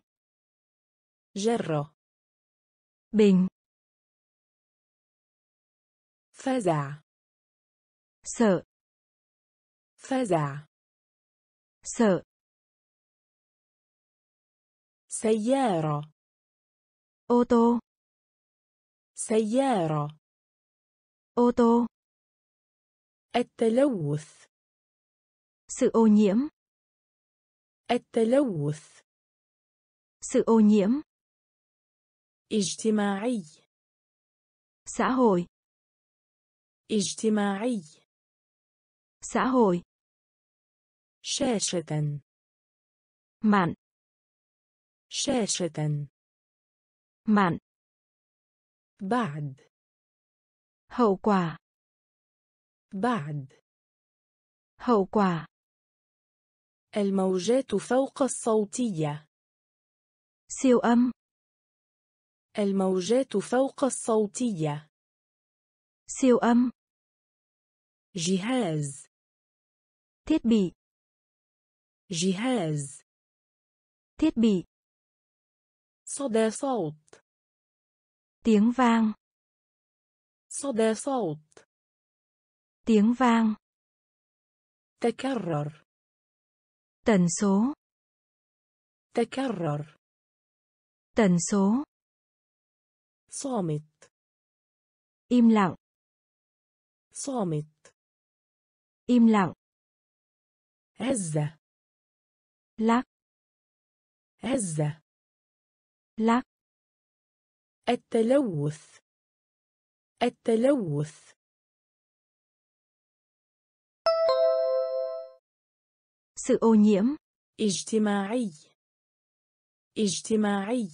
جرة Bình. فزع Sợ. فزع Sợ. سيارة Ô tô. سيارة Ô tô. التلوث Sự ô nhiễm. التلوث Sự ô nhiễm. اجتماعي Xã hội. اجتماعي Xã hội. شاشة Mạn. شاشة Mạn. بعد Hậu quả. بعد Hậu quả. الموجات فوق الصوتية Siêu âm. الموجات فوق الصوتية Siêu âm. جهاز Thiết bị. جهاز Thiết bị. صدى صوت Tiếng vang. صدى صوت Tiếng vang. تكرر Tần số. تكرر Tần số. صامت Im lặng. صامت Im lặng. هز Lắc. هز Lắc. التلوث التلوث Sự ô nhiễm. اجتماعي اجتماعي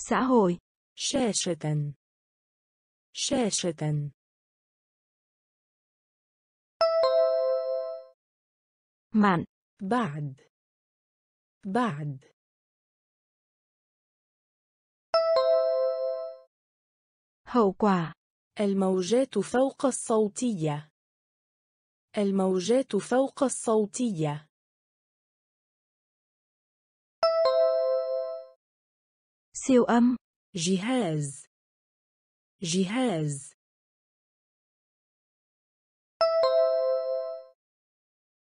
Xã hội. شاشة شاشة Mạn. بعد بعد Hậu quả. الموجات فوق الصوتية الموجات فوق الصوتية Siêu âm. جهاز جهاز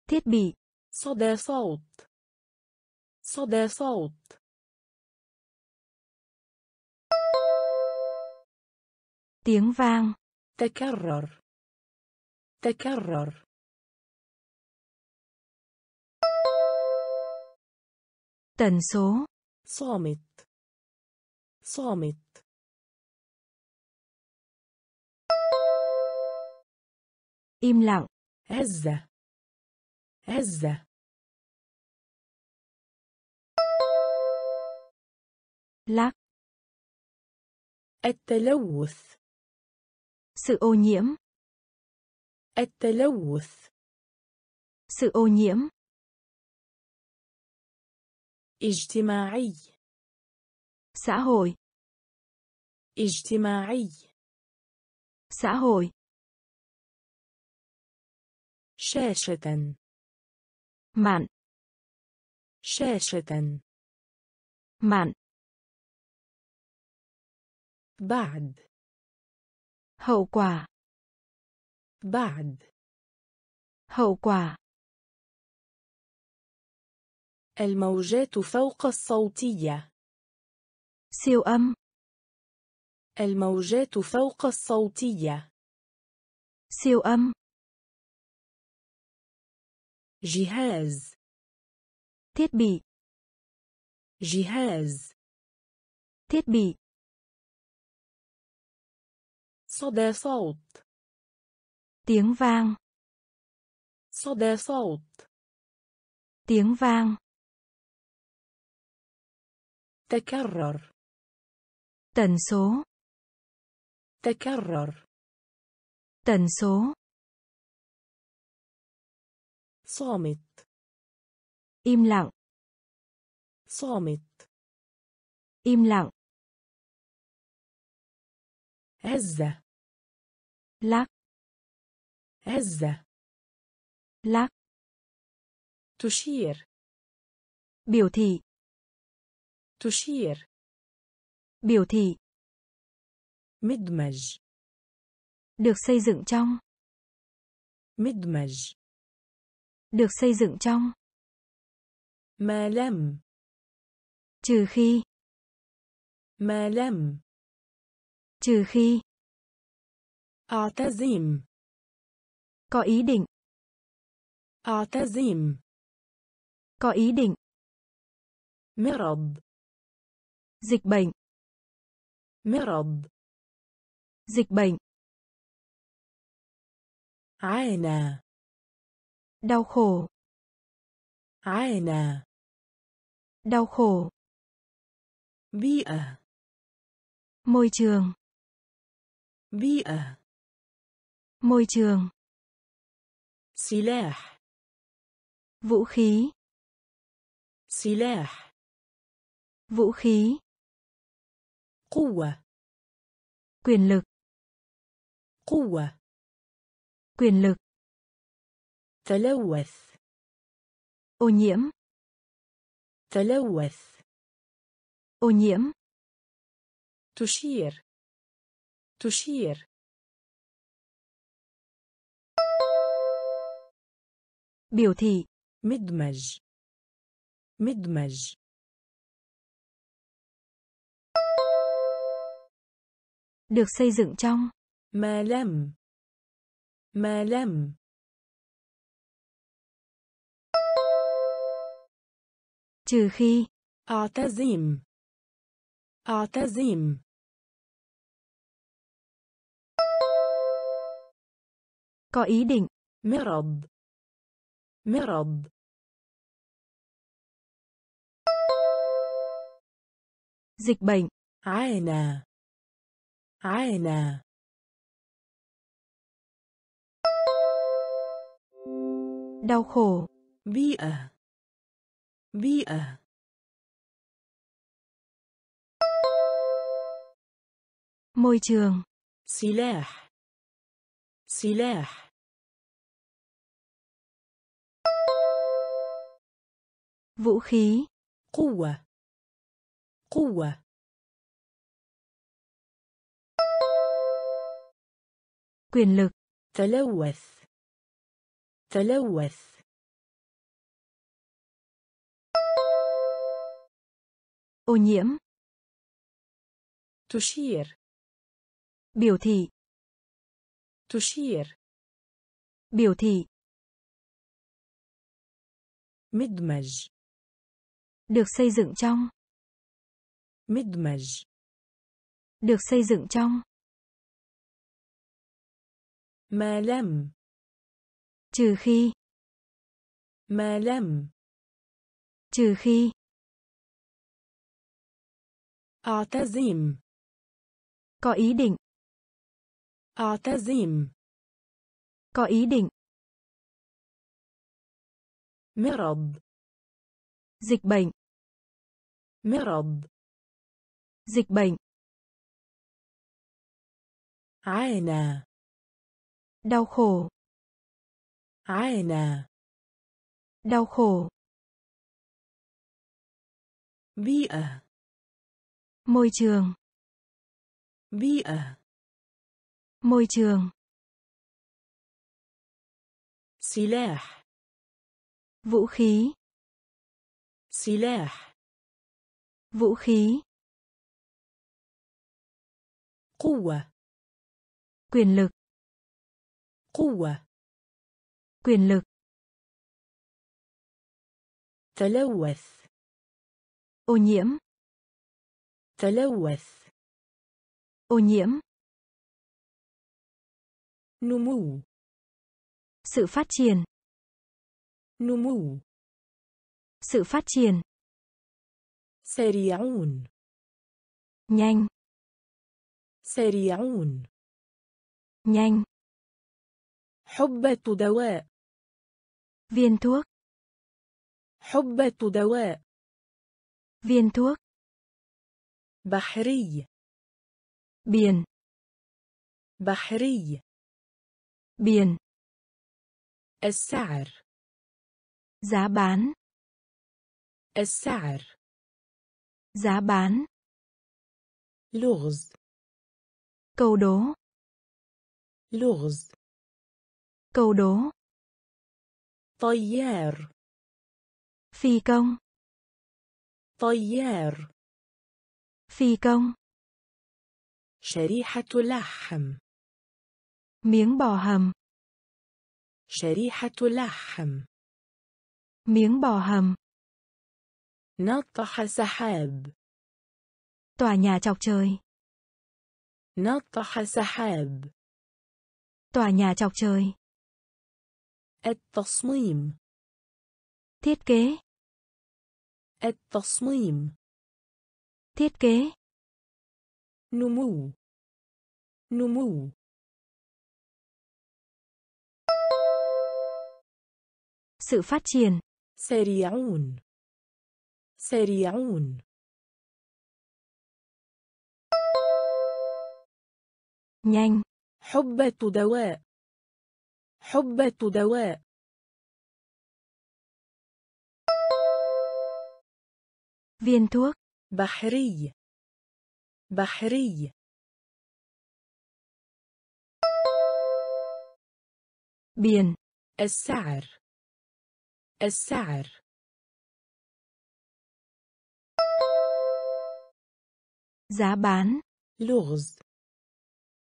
Thiết bị. صدى صوت صدى صوت Tiếng vang. تكرر تكرر Tần số. صامت صامت Im lặng. هز هز Lắc. التلوث Sự ô nhiễm. التلوث Sự ô nhiễm. اجتماعي Xã hội. اجتماعي Xã hội. شاشة Mạn. شاشة Mạn. بعد Hậu quả. بعد Hậu quả. الموجات فوق الصوتية Siêu âm. الموجات فوق الصوتية Siêu âm. جهاز Thiết bị. جهاز Thiết bị. صدى صوت Tiếng vang. صدى صوت Tiếng vang. تكرر Tần số. تكرر Tần số. صامت Im lặng. صامت Im lặng. هز Lắc. هز Lắc. تشير Biểu thị. تشير Biểu thị. مدمج Được xây dựng trong. مدمج Được xây dựng trong. ما لم Trừ khi. ما لم Trừ khi. أعتزم Có ý định. أعتزم Có ý định. مرض Dịch bệnh. مرض Dịch bệnh. عانى Đau khổ. عانى Đau khổ. بيئة Môi trường. بيئة Môi trường. سلاح Vũ khí. سلاح Vũ khí. قوة Quyền lực. قوة Quyền lực. تلوث Ô nhiễm. تلوث Ô nhiễm. تشير تشير Biểu thị. مدمج مدمج Được xây dựng trong. ما لم ما لم Trừ khi. أعتزم أعتزم Có ý định. مرض مرض Dịch bệnh. عانى عانى Đau khổ. بيئة بيئة. Môi trường. سلاح. سلاح. Vũ khí. قوة. قوة. Quyền lực. تلوث. تلوث. Ô nhiễm. تشير Biểu thị. تشير Biểu thị. مدمج Được xây dựng trong. مدمج Được xây dựng trong. ما لم Trừ khi. ما لم Trừ khi. أعتزم Có ý định. أعتزم Có ý định. مرض Dịch bệnh. مرض Dịch bệnh. عانى Đau khổ. عانى Đau khổ. بيئة Môi trường. بيئة Môi trường. سلاح Vũ khí. سلاح Vũ khí. قوة Quyền lực. قوة Quyền lực. تلوث Ô nhiễm. تلوث Ô nhiễm. نمو Sự phát triển. نمو Sự phát triển. سريعون Nhanh. سريعون nhanh حبة دواء viên thuốc حبة دواء viên thuốc بحري. بين. بحري. بين. السعر. زابان السعر. زابان لغز. Câu đố. لغز. Câu đố. طيار. في كون طيار. phi công شريحة لحم miếng bò hầm شريحة لحم miếng bò hầm نطح سحاب tòa nhà chọc trời نطح سحاب tòa nhà chọc trời التصميم thiết kế التصميم thiết kế نمو نمو sự phát triển سريعون سريعون nhanh حبة دواء حبة دواء viên thuốc بحري بحري. biển السعر السعر. giá bán. لغز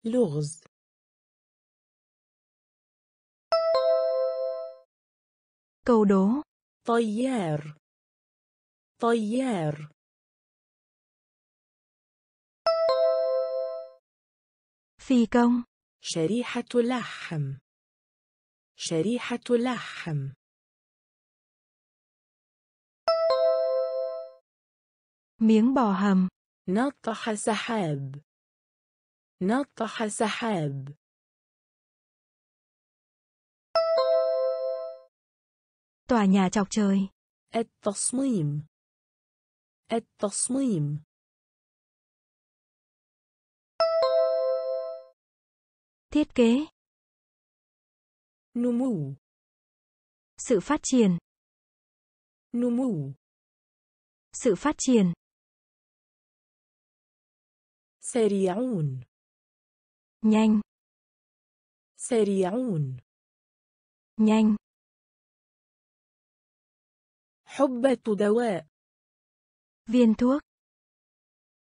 لغز. Câu đố. طيار طيار. Công شريحة لحم. شريحة لحم. miếng bò hầm نطح سحاب. نطح سحاب. tòa nhà chọc trời التصميم. التصميم. thiết kế نمو sự phát triển نمو sự phát triển سريعون nhanh سريعون nhanh حبة دواء viên thuốc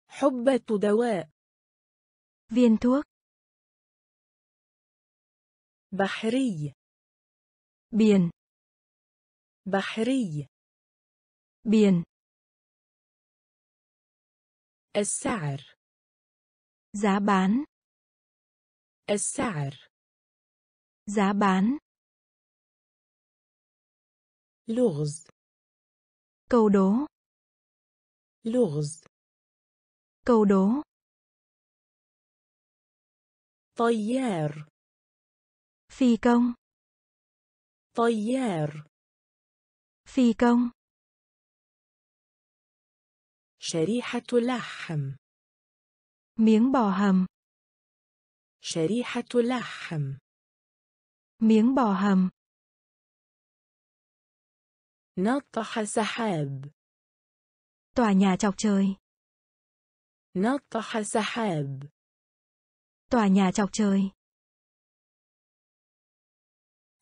حبة دواء viên thuốc بحري biển بحري biển السعر giá bán السعر giá bán لغز câu đố لغز câu đố طيار phi công طيار phi công شريحة لحم miếng bò hầm شريحة لحم miếng bò hầm نطح سحاب tòa nhà chọc trời نطح سحاب tòa nhà chọc trời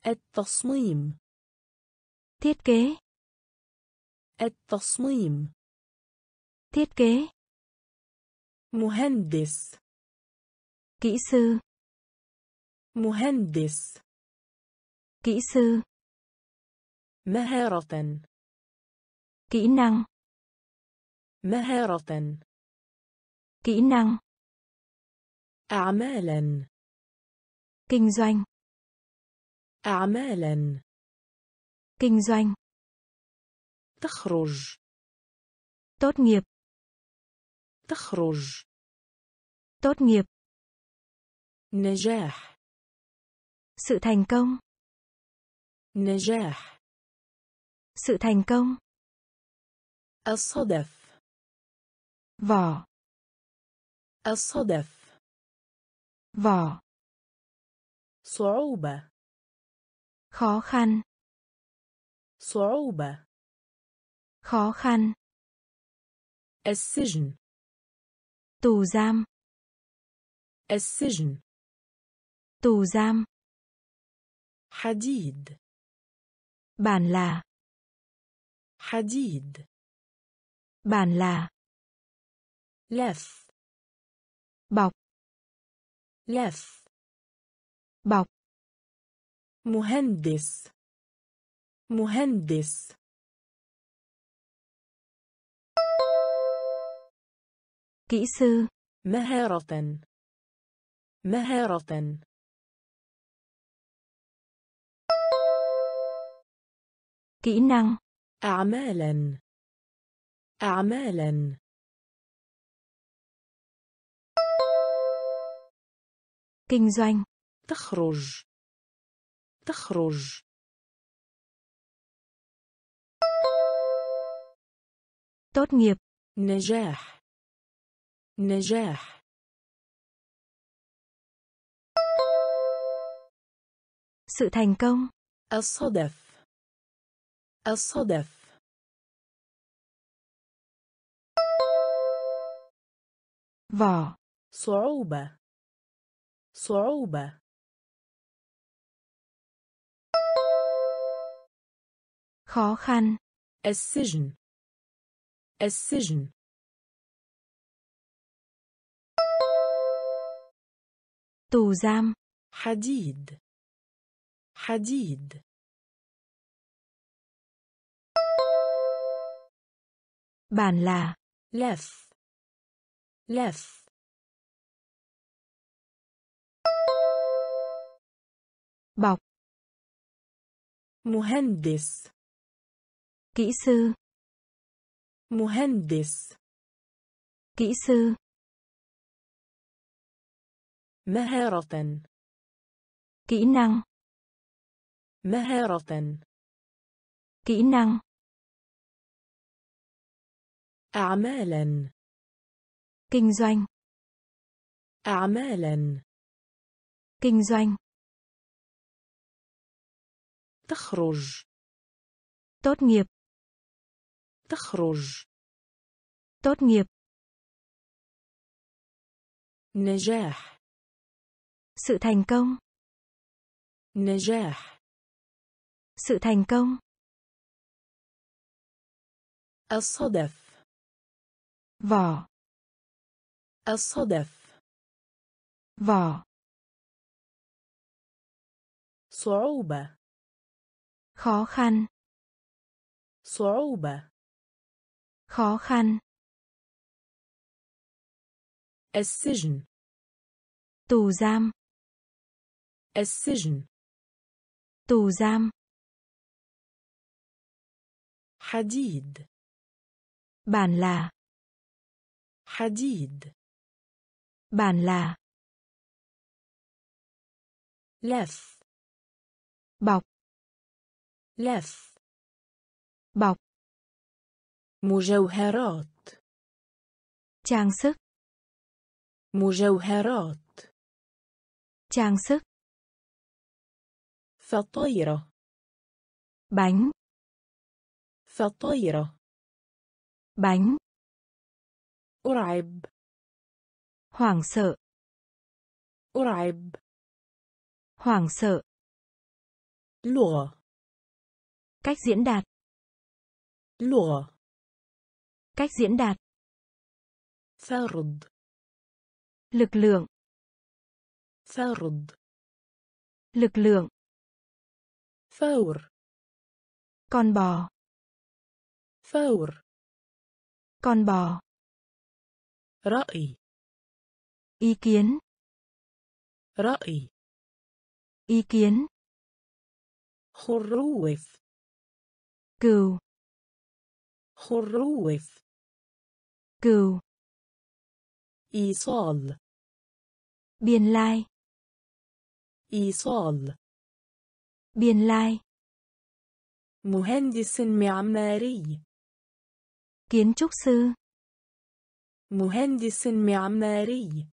التصميم thiết kế التصميم thiết kế مهندس kỹ sư مهندس kỹ sư مهارة kỹ năng مهارة kỹ năng أعمالا kinh doanh أعمالا kinh doanh تخرج tốt nghiệp تخرج tốt nghiệp نجاح sự thành công نجاح sự thành công الصدف vỏ الصدف vỏ صعوبة Khó khăn صعوبة khó khăn السجن tù giam السجن tù giam حديد bản là حديد bản là لف bọc لف bọc مهندس. مهندس. Kỹ sư. مهارة. مهارة. Kỹ năng. أعمالا. أعمالا. Kinh doanh. تخرج. تخرج. Tốt nghiệp. نجاح. نجاح. Sự thành công. الصدف. الصدف. Vỏ. صعوبة. صعوبة. Khó khăn. السجن السجن tù giam. حديد حديد bản là. لف لف bọc. مهندس kỹ sư مهندس kỹ sư مهارة kỹ năng مهارة kỹ năng أعمالا kinh doanh أعمالا kinh doanh تخرج tốt nghiệp تخرج tốt nghiệp نجاح sự thành công نجاح sự thành công الصدف vỏ الصدف vỏ صعوبة khó khăn صعوبة khó khăn السجن tù giam السجن tù giam حديد bản là حديد bản là لف bọc لف bọc مجوهرات trang sức مجوهرات trang sức فطيرة bánh فطيرة bánh أرعب hoảng sợ أرعب hoảng sợ لغة cách diễn đạt لغة cách diễn đạt فرد lực lượng فرد lực lượng فور con bò فور con bò رأي ý kiến رأي ý kiến خروف cừu خروف. Cừu. إيصال. Biên lai. إيصال. Biên lai. مهندس معماري. Kiến trúc sư. مهندس معماري.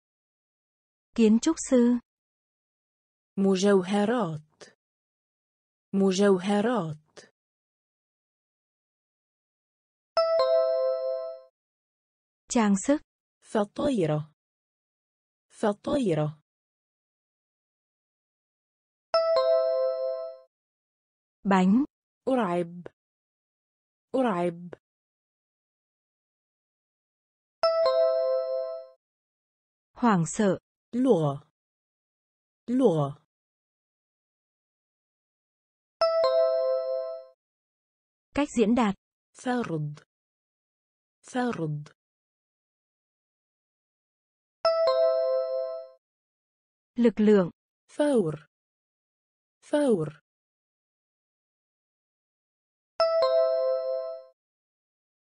Kiến trúc sư. مجوهرات. مجوهرات. trang sức فطيرة فطيرة bánh أرعب أرعب hoảng sợ لغة لغة cách diễn đạt فرد فرد lực lượng فور فور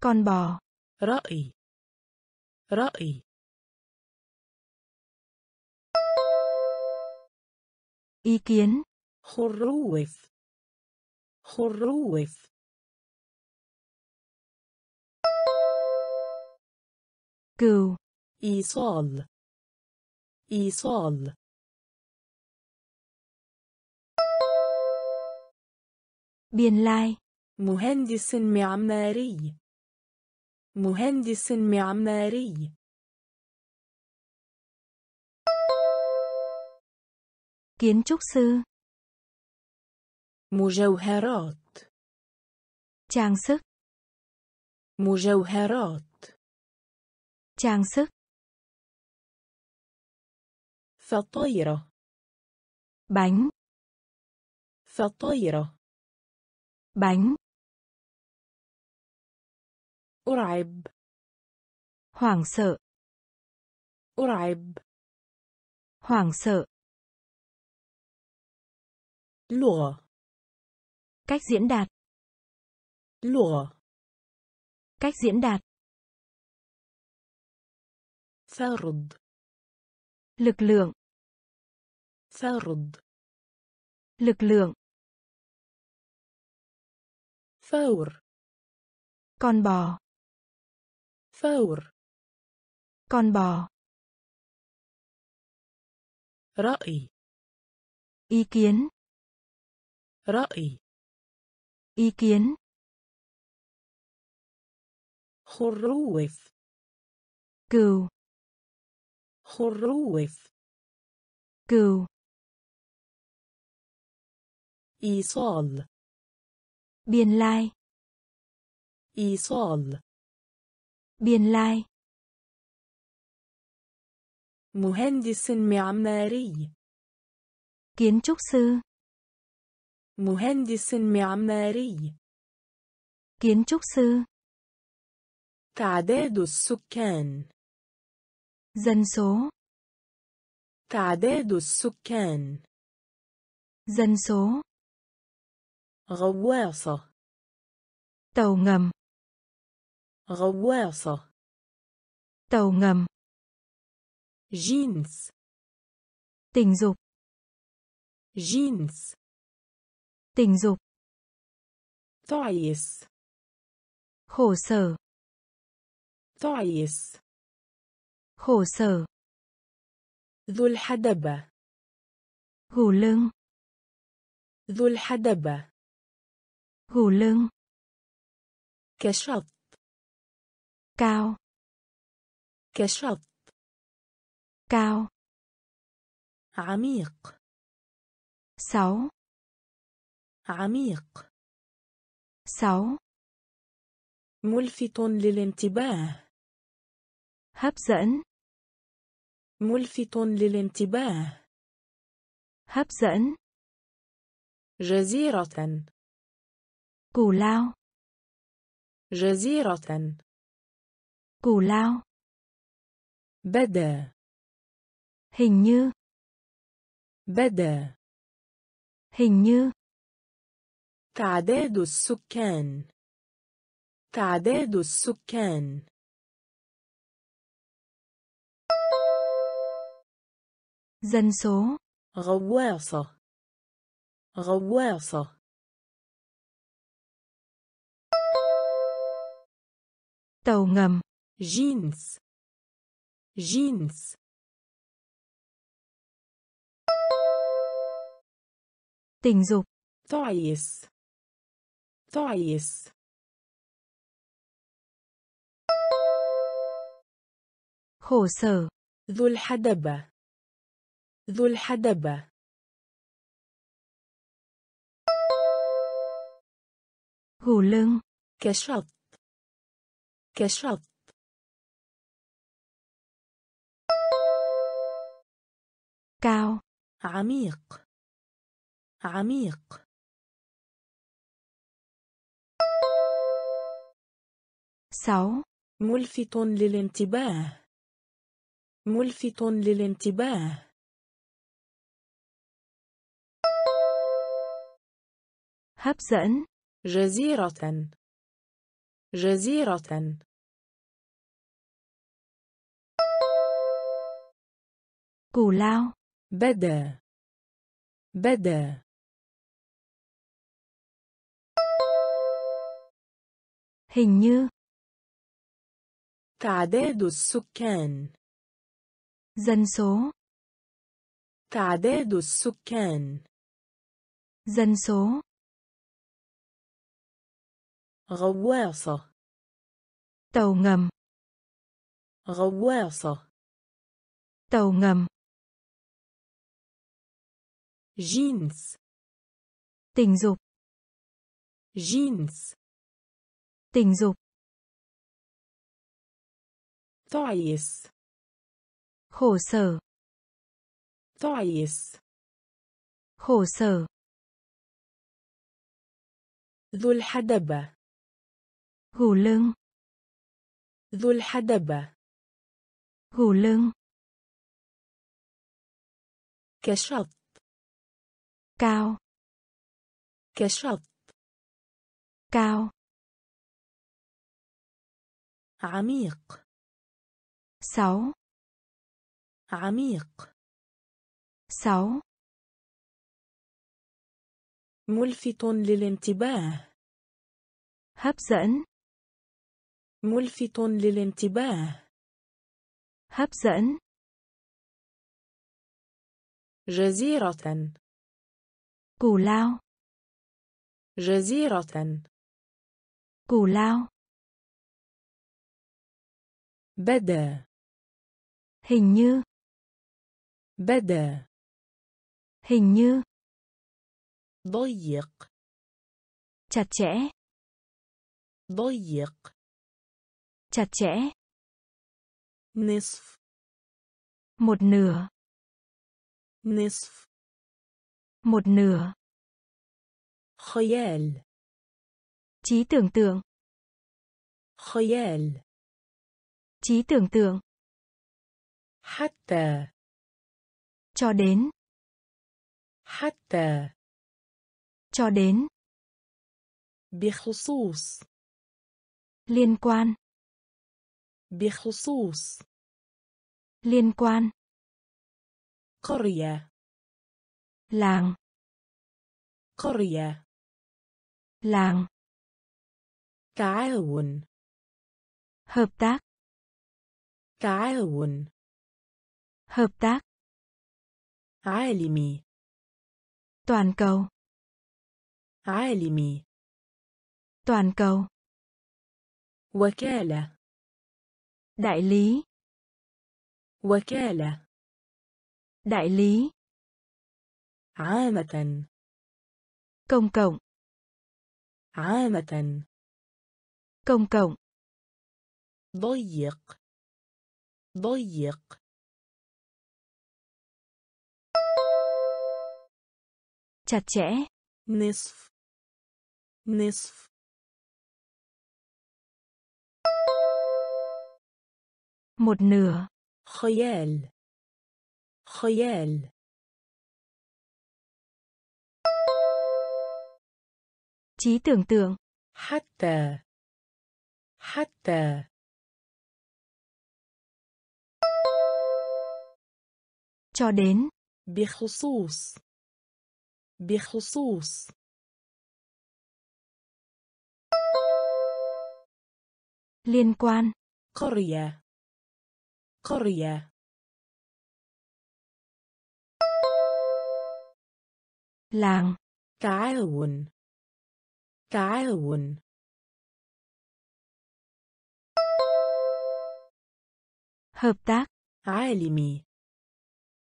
con bò رأي رأي ý kiến خروف خروف cừu إيصال إيصال biên lai. مهندس معماري. مهندس معماري. Kiến trúc sư. مجوهرات. Trang sức. مجوهرات. Trang sức. فطيرة. Bánh. فطيرة. bánh أرعب hoảng sợ أرعب hoảng sợ لغة cách diễn đạt لغة cách diễn đạt فرد lực lượng فرد lực lượng فور con bò فور con bò رأي ý kiến رأي ý kiến خروف cừu خروف cừu إيصال biên lai إيصال biên lai مهندس معماري kiến trúc sư مهندس معماري kiến trúc sư تعداد السكان dân số تعداد السكان dân số غواصة tàu ngầm غواصة tàu ngầm جينز tình dục جينز tình dục تعيس khổ sở تعيس khổ sở ذو الحدبة gù lưng ذو الحدبة gù lưng. كشط cao. كشط cao. عميق sáu. عميق sáu. ملفت للانتباه hấp dẫn. ملفت للانتباه hấp dẫn. جزيرة cù lao. جزيرة. Cù lao. بدأ. Hình như. بدأ. Hình như. تعداد السكان. تعداد السكان. Dân số. غواصة. غواصة. Tàu ngầm. جينز جينز Tình dục. تعيس تعيس Khổ sở. ذو الحدبة ذو الحدبة Gù lưng. كشط كشط Cao. عميق عميق Sáu. ملفت للانتباه ملفت للانتباه dẫn. جزيرة جزيرة Cù lao. بدأ بدأ Hình như. تعداد السكان Dân số. تعداد السكان Dân số. غواصة Tàu ngầm. غواصة Tàu ngầm. جينز Tình dục. جينز Tình dục. تعيس Khổ sở. تعيس Khổ sở. ذو الحدبة Gù lưng. ذو الحدبة Gù lưng. كشط Cao. كشط Cao. عميق Sáu. عميق Sáu. ملفت للانتباه Hấp dẫn. ملفت للانتباه dẫn. جزيرة Cù lao. جزيرة Cù lao. بدا Hình như. بدا Hình như. ضيق Chặt chẽ. ضيق Chặt chẽ. نصف Một nửa. نصف Một nửa. خيال Trí tưởng tượng. خيال Trí tưởng tượng. حتى Cho đến. حتى Cho đến. بخصوص Liên quan. بخصوص Liên quan. قرية Làng. قرية Làng. تعاون Hợp tác. تعاون Hợp tác. عالمي Toàn cầu. عالمي Toàn cầu. وكالة Đại lý. وكالة Đại lý. عامة Công cộng. عامة Công cộng. ضيق ضيق Chặt chẽ. نصف نصف Một nửa. خيال خيال Trí tưởng tượng. حتى حتى cho đến بخصوص بخصوص liên quan قرية قرية. Làng. تعاون. تعاون. Hợp tác. عالمي.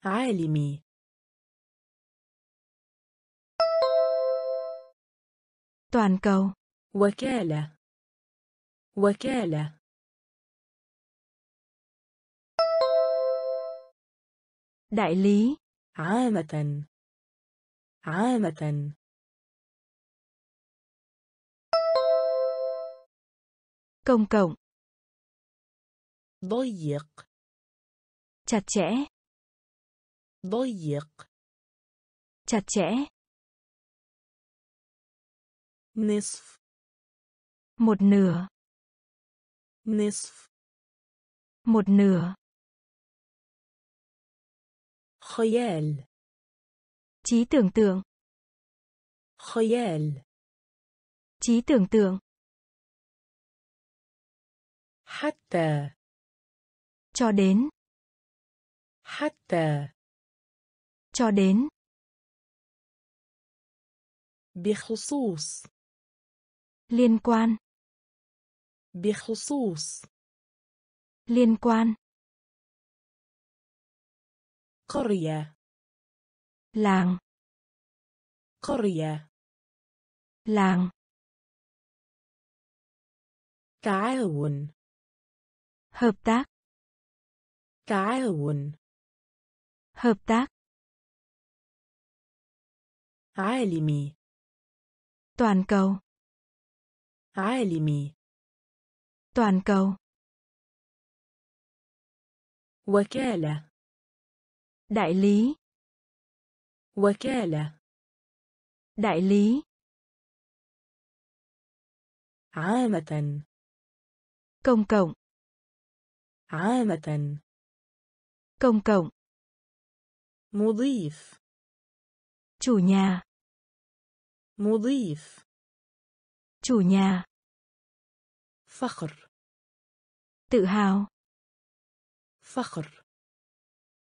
عالمي. Toàn cầu. وكالة. وكالة. đại lý عامة عامة công cộng ضيق chặt chẽ ضيق chặt chẽ نصف một nửa نصف một nửa خيال trí tưởng tượng خيال trí tưởng tượng حتى cho đến حتى cho đến بخصوص liên quan بخصوص liên quan قرية làng قرية làng تعاون hợp tác تعاون hợp tác عالمي toàn cầu عالمي toàn cầu وكالة đại lý وكالة đại lý عامة công cộng عامة công cộng مضيف chủ nhà مضيف chủ nhà فخر tự hào فخر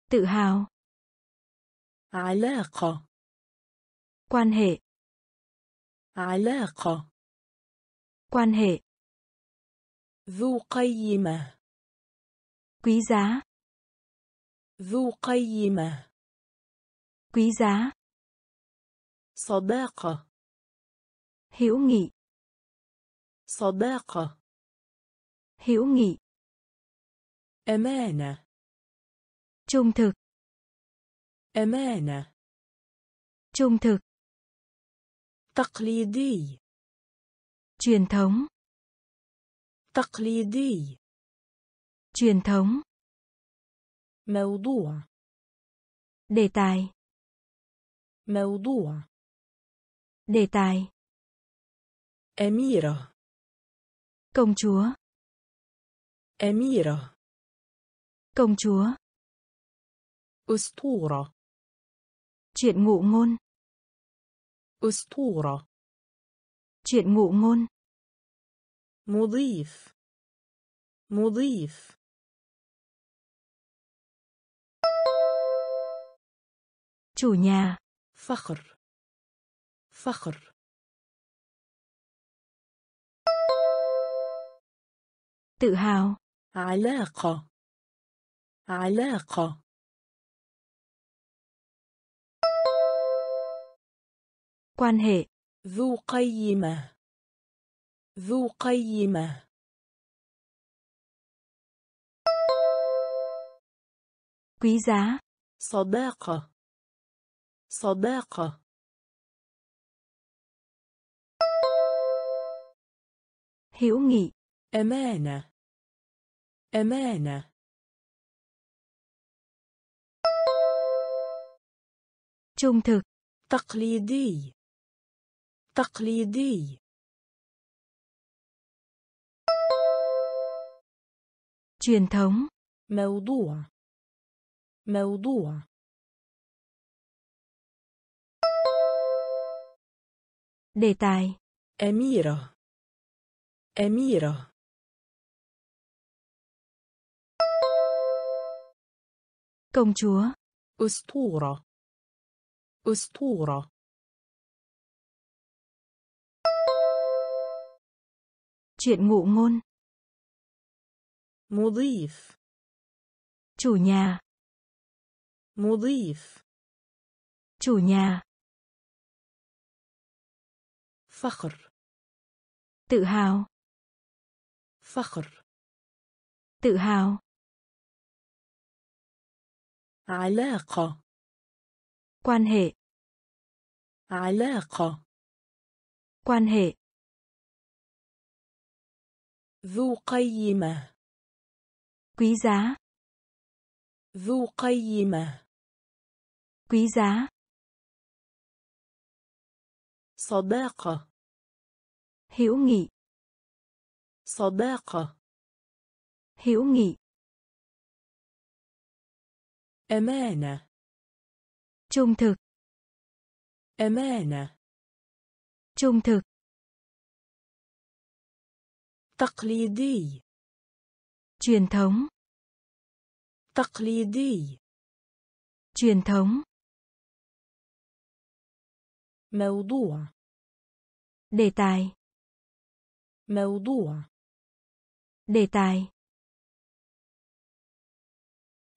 tự hào علاقة quan hệ علاقة quan hệ ذو قيمة quý giá ذو قيمة quý giá صداقة hữu nghị صداقة hữu nghị أمانة trung thực أمانة trung thực تقليدي truyền thống تقليدي truyền thống موضوع đề tài موضوع đề tài أميرة công chúa أميرة công chúa أسطورة chuyện ngụ ngôn أسطورة chuyện ngụ ngôn مضيف مضيف chủ nhà فخر فخر tự hào علاقة علاقة quan hệ ذو قيمة ذو قيمة quý giá صداقة صداقة hữu nghị أمانة أمانة trung thực تقليدي تقليدي truyền thống. موضوع. موضوع. Đề tài. أميرة. أميرة. Công chúa. أسطورة. أسطورة. Chuyện ngụ ngôn. مضيف Chủ nhà. مضيف Chủ nhà. فخر Tự hào. فخر Tự hào. علاقة Quan hệ. علاقة Quan hệ. ذو قيمة Quý giá. ذو قيمة Quý giá. صداقة Hữu nghị. صداقة Hữu nghị. أمانة Trung thực. أمانة Trung thực. تقليدي Truyền thống. تقليدي Truyền thống. موضوع Đề tài. موضوع Đề tài.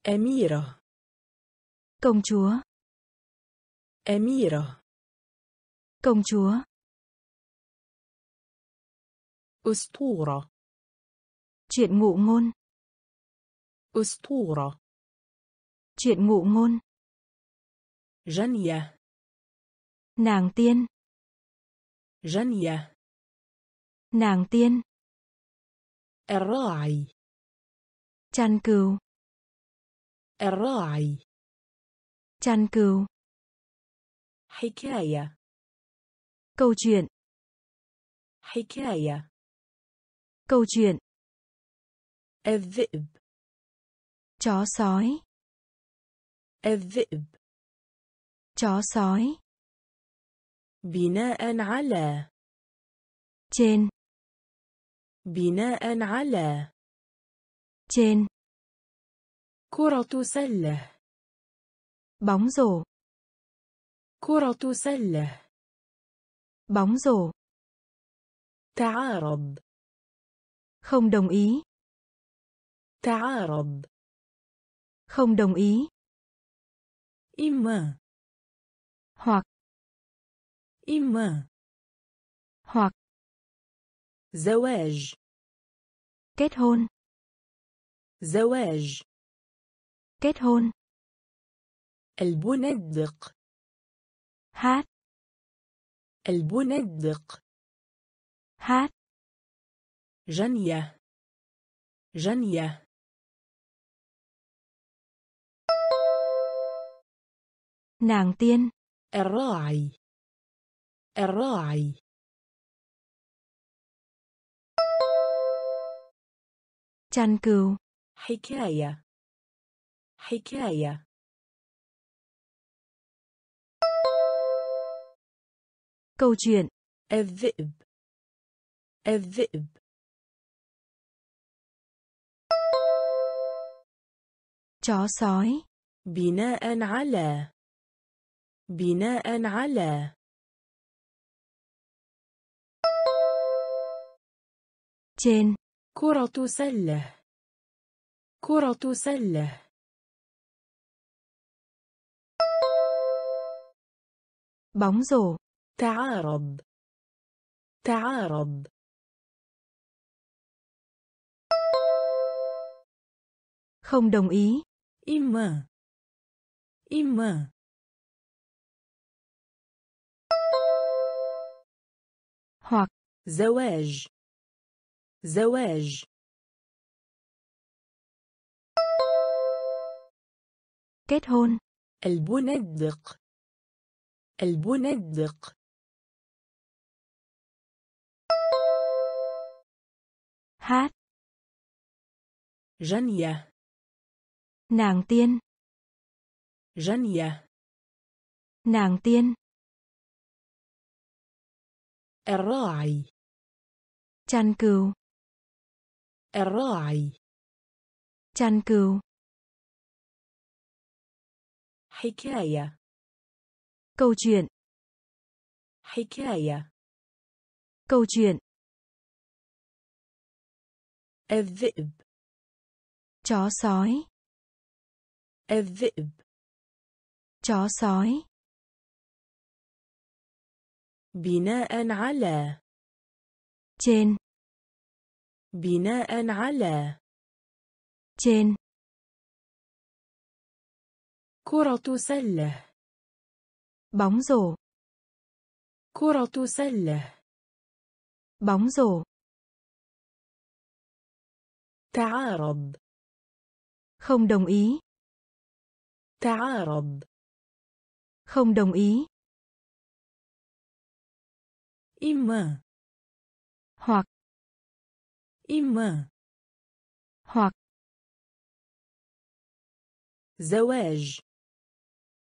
أميرة Công chúa. أميرة Công chúa. أسطورة Chuyện ngụ ngôn. أسطورة Chuyện ngụ ngôn. جنية Nàng tiên. جنية Nàng tiên. الراعي Chăn cừu. الراعي Chăn cừu. حكاية Câu chuyện. حكاية Câu chuyện. الذئب Chó sói. الذئب Chó sói. بناء على Trên. بناء على Trên. كرة سلة Bóng rổ. كرة سلة Bóng rổ. تعارض Không đồng ý. تعارض Không đồng ý. إما Hoặc. إما Hoặc. زواج Kết hôn. زواج Kết hôn. البندق Hát. البندق Hát. جنية. جنية. Nàng tiên. الراعي. الراعي. Chăn cừu. حكاية. حكاية. Câu chuyện. الذئب. الذئب. Chó sói. بناء على بناء على Trên. كرة سلة كرة سلة Bóng rổ. تعارض تعارض Không đồng ý. إما إما Hoặc. زواج زواج Kết hôn. البندق البندق Hát. جنية Nàng tiên. جنية Nàng tiên. الراعي chăn cừu الراعي chăn cừu حكاية câu chuyện حكاية câu chuyện الذئب chó sói الذئب. Chó sói. بناء على. Trên. بناء على. Trên. كرة سلة. Bóng rổ. كرة سلة. Bóng rổ. تعارض. Không đồng ý. تعارض. Không đồng ý. إما. Hoặc. إما. Hoặc. زواج.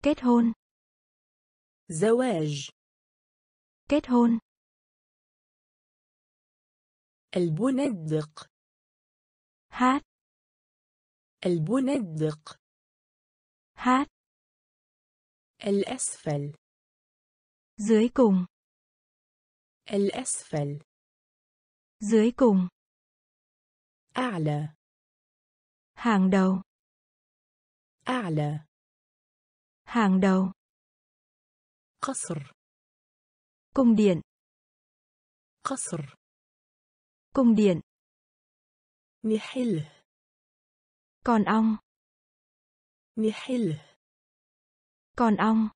Kết hôn. زواج. Kết hôn. البندق. هات البندق. hát الأسفل dưới cùng الأسفل dưới cùng أعلى hàng đầu أعلى hàng đầu قصر cung điện قصر cung điện نحله con ong نحله con ong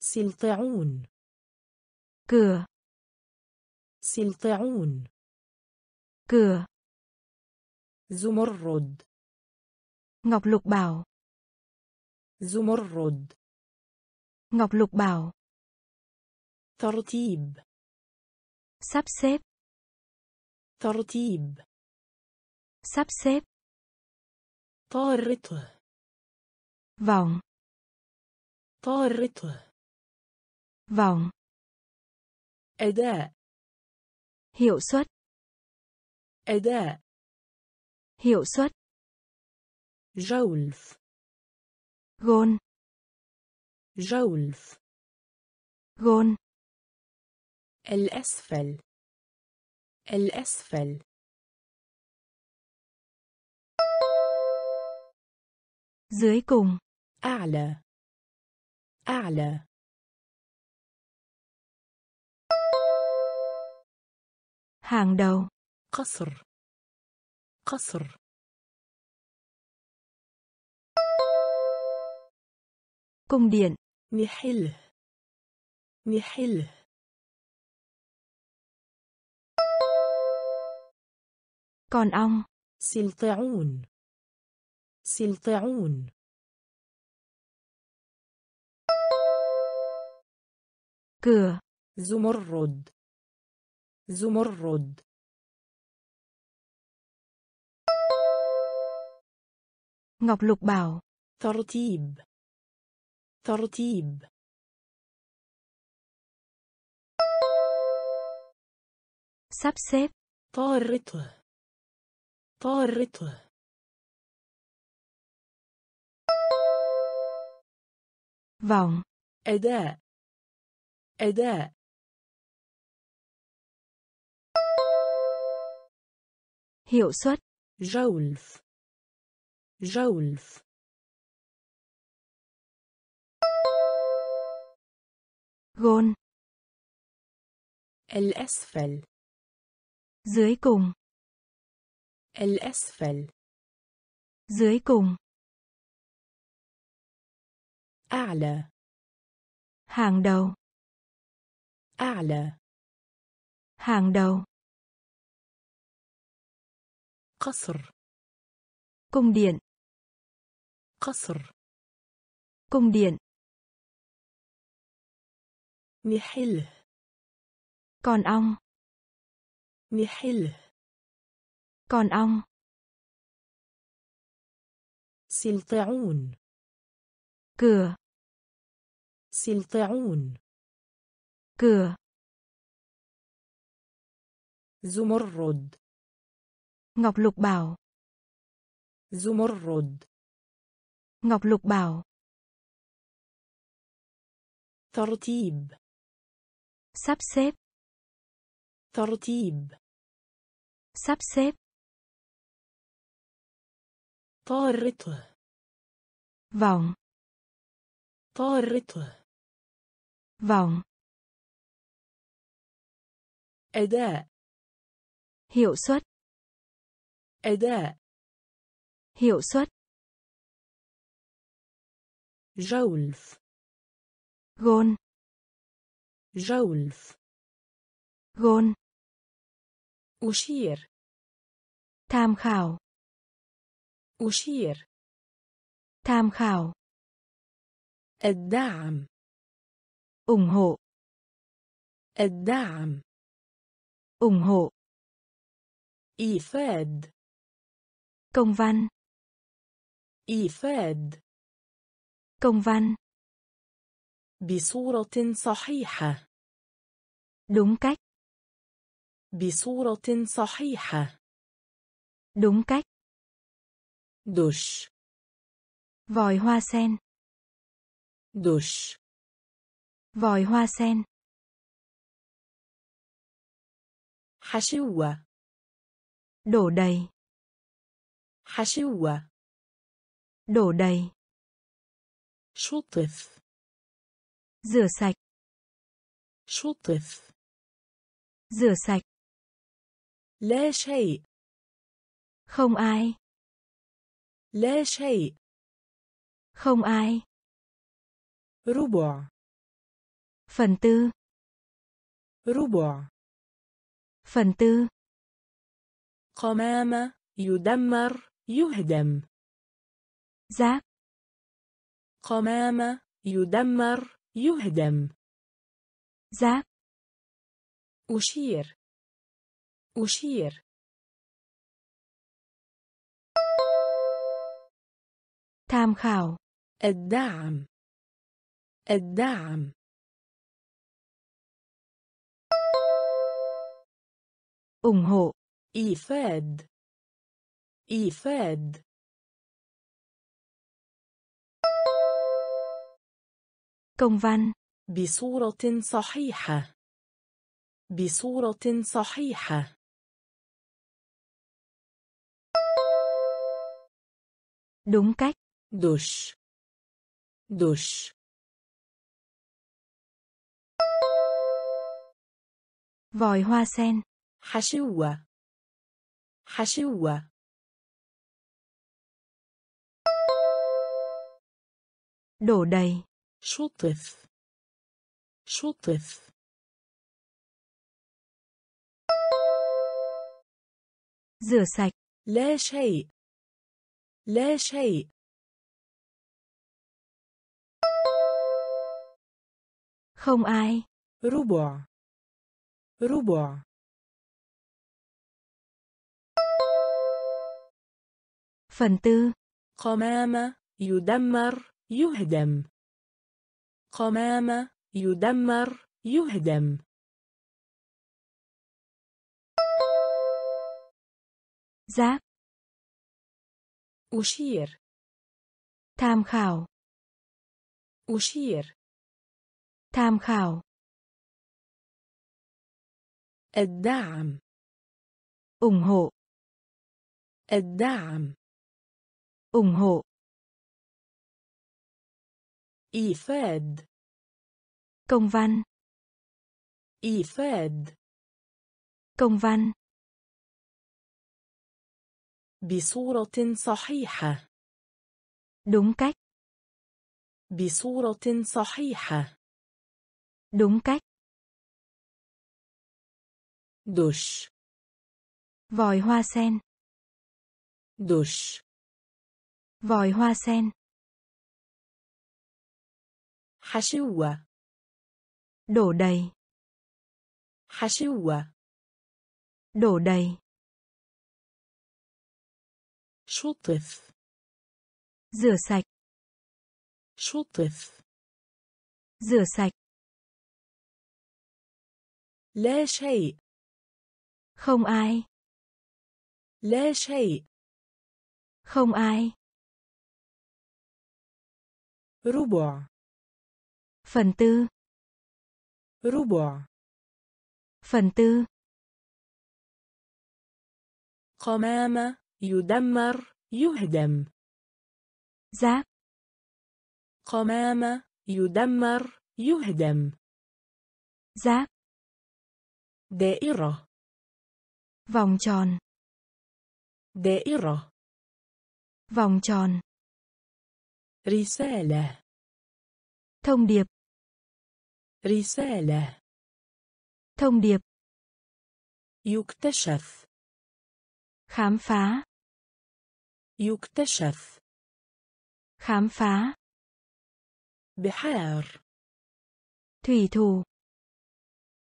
سلطعون cửa سلطعون cửa زمرد ngọc lục bảo زمرد ngọc lục bảo ترتيب sắp xếp ترتيب sắp xếp طارته vòng طارته vòng أداء hiệu suất أداء hiệu suất جولف gôn جولف gôn الأسفل الأسفل dưới cùng أعلى أعلى. Hàng đầu. قصر قصر. Cung điện. نحله نحله con ong. سلطعون سلطعون. Cửa. زمرد. زمرد. Ngọc lục bảo. ترتيب. ترتيب. Sắp xếp. طارته طارته vòng. أداء. أداء hiệu suất جولف جولف gôn الأسفل dưới cùng الأسفل dưới cùng أعلى hàng đầu أعلى hàng đầu قصر cung điện قصر cung điện نحله con ong نحله con ong سلطعون cửa سلطعون cửa زمرد ngọc lục bảo زمرد ngọc lục bảo ترتيب sắp xếp ترتيب sắp xếp طارته vòng طارته vòng أداء hiệu suất أداء hiệu suất جولف gôn جولف gôn أشير tham khảo أشير tham khảo الدعم ủng hộ الدعم ủng hộ إيفاد công văn إيفاد công văn بصورة صحيحة đúng cách بصورة صحيحة đúng cách دش vòi hoa sen دش vòi hoa sen حشوة đổ đầy حشوة đổ đầy شطف rửa sạch شطف rửa sạch لا شيء không ai لا شيء không ai ربع phần tư ربع phần tư. قمامة يدمر يهدم giáp قمامة يدمر يهدم giáp أشير أشير tham khảo. الدعم الدعم ủng hộ. إيفاد. إيفاد. Công văn. بصورة صحيحة. بصورة صحيحة. Đúng cách. دش دش vòi hoa sen. حشوة. حشوة. Đổ đầy. شطف. شطف. Rửa sạch. لا شيء. لا شيء. Không ai. ربع. ربع. Phần tư. قمامة يدمر يهدم قمامة يدمر يهدم giáp أشير tham khảo. أشير tham khảo. الدعم ủng hộ. الدعم ủng hộ إيفاد công văn إيفاد công văn بصورة صحيحة đúng cách بصورة صحيحة đúng cách دش vòi hoa sen دش vòi hoa sen حشوة đổ đầy حشوة đổ đầy شطف rửa sạch شطف rửa sạch لا شيء Không ai. لا شيء Không ai. ربع Phần tư. ربع Phần tư. قمامة يدمر يهدم Giác. قمامة يدمر يهدم Giác. دائرة Vòng tròn. دائرة Vòng tròn. رسالة Thông điệp. رسالة Thông điệp. يكتشف Khám phá. يكتشف Khám phá. بحار Thủy thủ.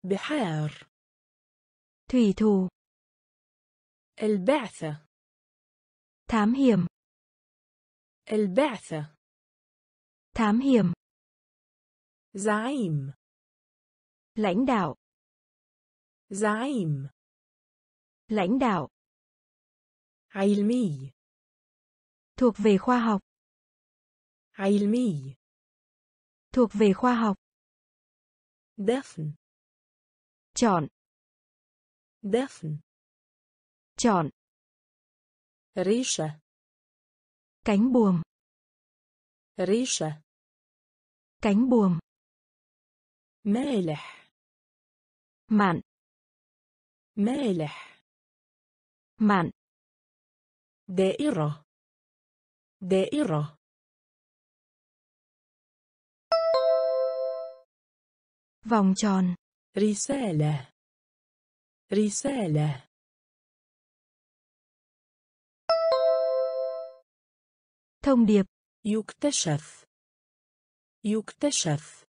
بحار Thủy thủ. البعثة Thám hiểm. البعثة Thám hiểm. زعيم Lãnh đạo. زعيم Lãnh đạo. علمي Thuộc về khoa học. علمي Thuộc về khoa học. دفن Chọn. دفن Chọn. ريشة Cánh buồm. ريشة Cánh buồm. مالح Mặn. مالح Mặn. دائرة دائرة Vòng tròn. رسالة رسالة Thông điệp. يكتشف. يكتشف.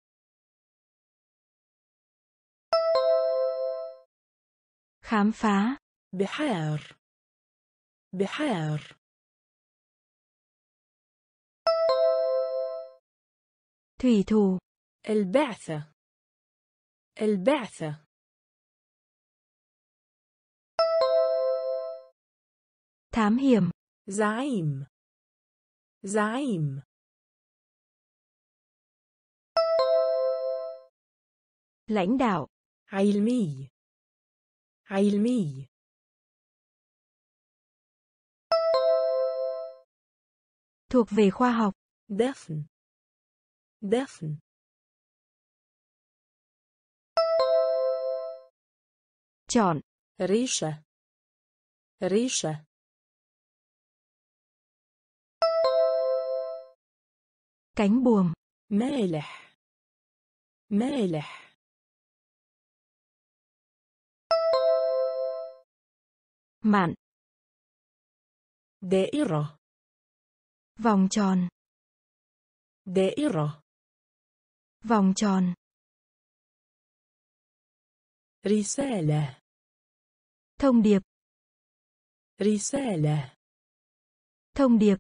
Khám phá. بحار. بحار. Thủy thủ. البعثة. البعثة. Thám hiểm. زعيم. زعيم Lãnh đạo. علمي علمي Thuộc về khoa học. دفن دفن Chọn. ريشة ريشة Cánh buồm. مالح مالح Mặn. دائرة Vòng tròn. دائرة Vòng tròn. رسالة Thông điệp. رسالة Thông điệp.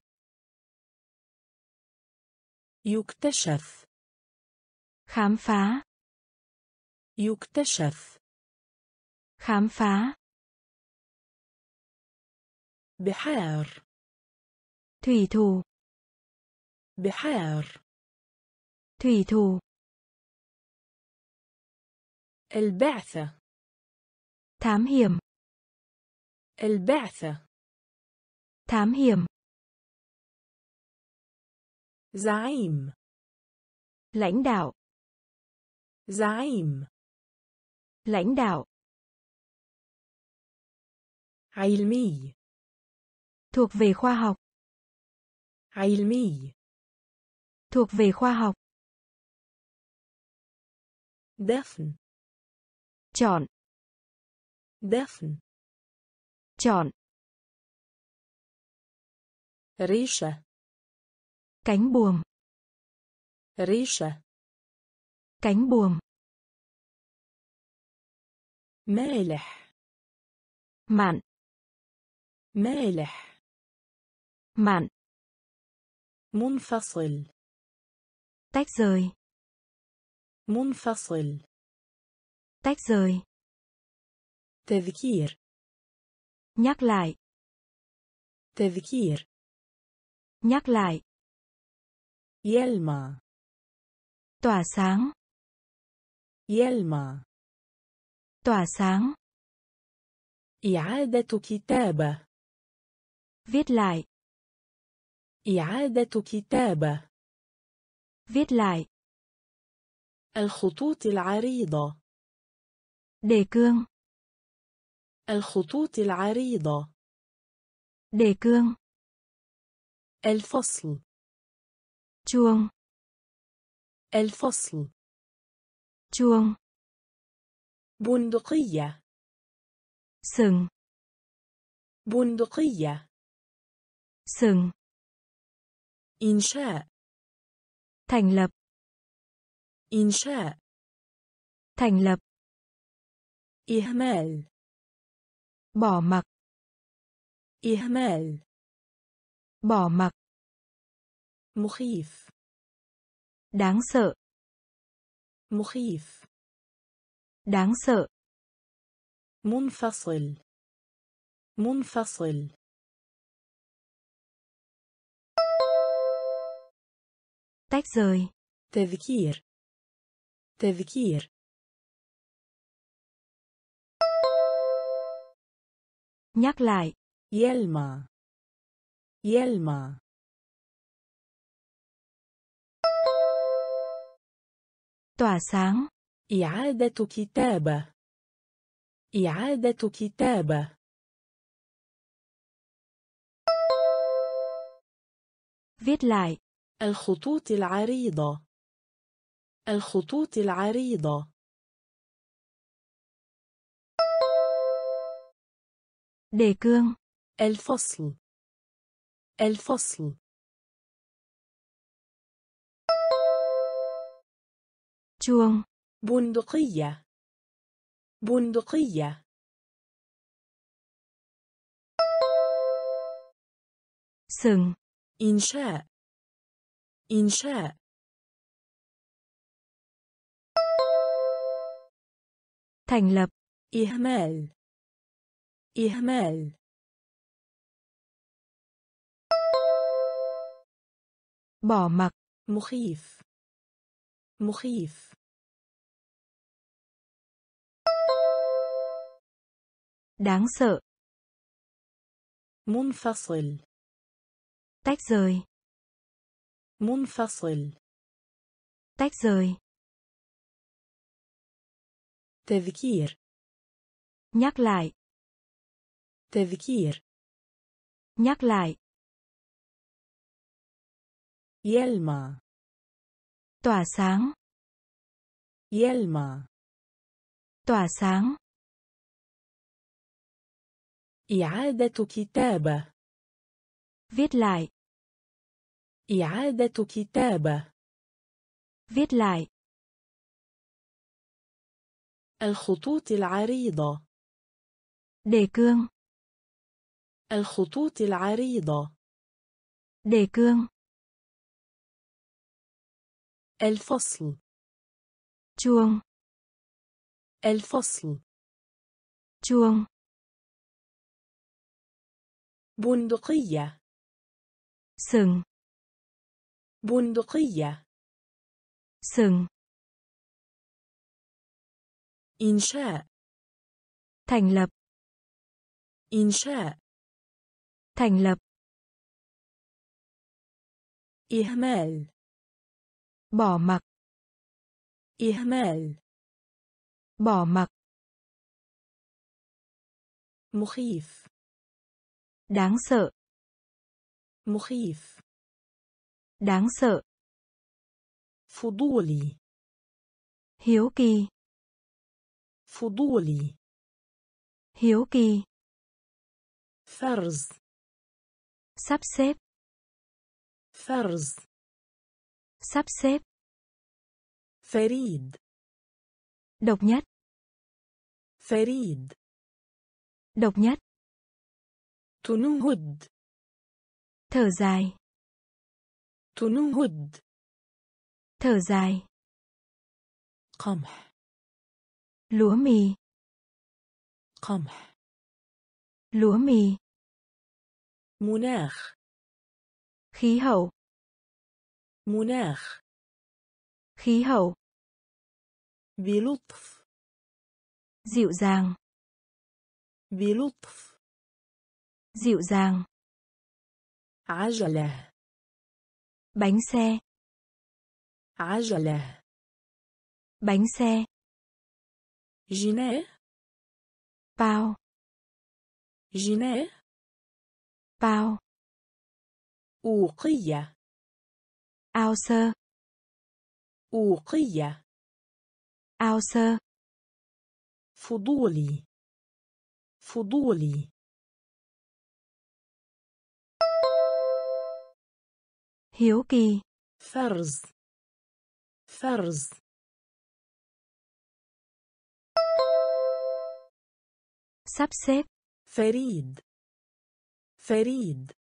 يكتشف Khám phá. يكتشف Khám phá. بحار Thủy thủ. بحار Thủy thủ. البعثة Thám hiểm. البعثة Thám hiểm. زعيم Lãnh đạo. زعيم Lãnh đạo. علمي Thuộc về khoa học. علمي Thuộc về khoa học. دفن Chọn. دفن Chọn. ريشة Cánh buồm. ريشة Cánh buồm. مالح Mặn. مالح Mặn. منفصل Tách rời. منفصل Tách rời. تذكير Nhắc lại. تذكير Nhắc lại. يلمع Tỏa sáng. يلمع Tỏa sáng. إعادة كتابة Viết lại. إعادة كتابة Viết lại. الخطوط العريضة Đề cương. الخطوط العريضة Đề cương. الفصل Chuông. الفصل Chuông. بندقية Sừng. بندقية Sừng. إنشاء Thành lập. إنشاء Thành lập. إهمال Bỏ mặc. إهمال Bỏ mặc. مخيف Đáng sợ. مخيف Đáng sợ. منفصل منفصل Tách rời. تذكير تذكير Nhắc lại. يلمع يلمع Tỏa sáng. إعادة كتابة إعادة كتابة Viết lại. الخطوط العريضة الخطوط العريضة Đề cương. الفصل الفصل Chuông. بندقية بندقية Sừng. إنشاء إنشاء Thành lập. إهمال إهمال Bỏ mặc. مخيف مخيف Đáng sợ. منفصل Tách rời. منفصل Tách rời. تذكير Nhắc lại. تذكير Nhắc lại. يلمع Tỏa sáng. يلمع Tỏa sáng. إعادة كتابة Viết lại. إعادة كتابة Viết lại. الخطوط العريضة Đề cương. الخطوط العريضة Đề cương. الفصل Chuông. الفصل Chuông. بندقية Sừng. بندقية Sừng. إنشاء Thành lập. إنشاء Thành lập. إهمال Bỏ mặc. إهمال Bỏ mặc. مخيف Đáng sợ. مخيف Đáng sợ. فضولي Hiếu kỳ. فضولي Hiếu kỳ. فرز Sắp xếp. فرز Sắp xếp. فريد Độc nhất. فريد Độc nhất. تنهد Thở dài. تنهد Thở dài. قمح Lúa mì. قمح Lúa mì. مناخ Khí hậu. مناخ Khí hậu. بلطف Dịu dàng. بلطف Dịu dàng. عجلة Bánh xe. عجلة Bánh xe. جناح Bao. جناح Bao. أوقية Sơ. أوقية sơ. فضولي فضولي Hiếu kỳ. فرز فرز Sắp xếp. فريد فريد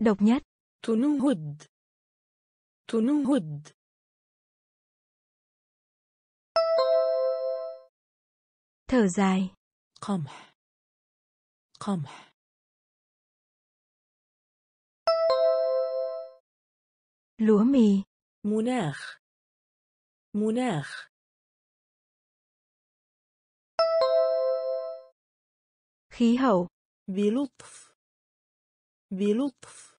Độc nhất. تنهد تنهد Thở dài. قمح قمح Lúa mì. مناخ مناخ Khí hậu. بلطف بلطف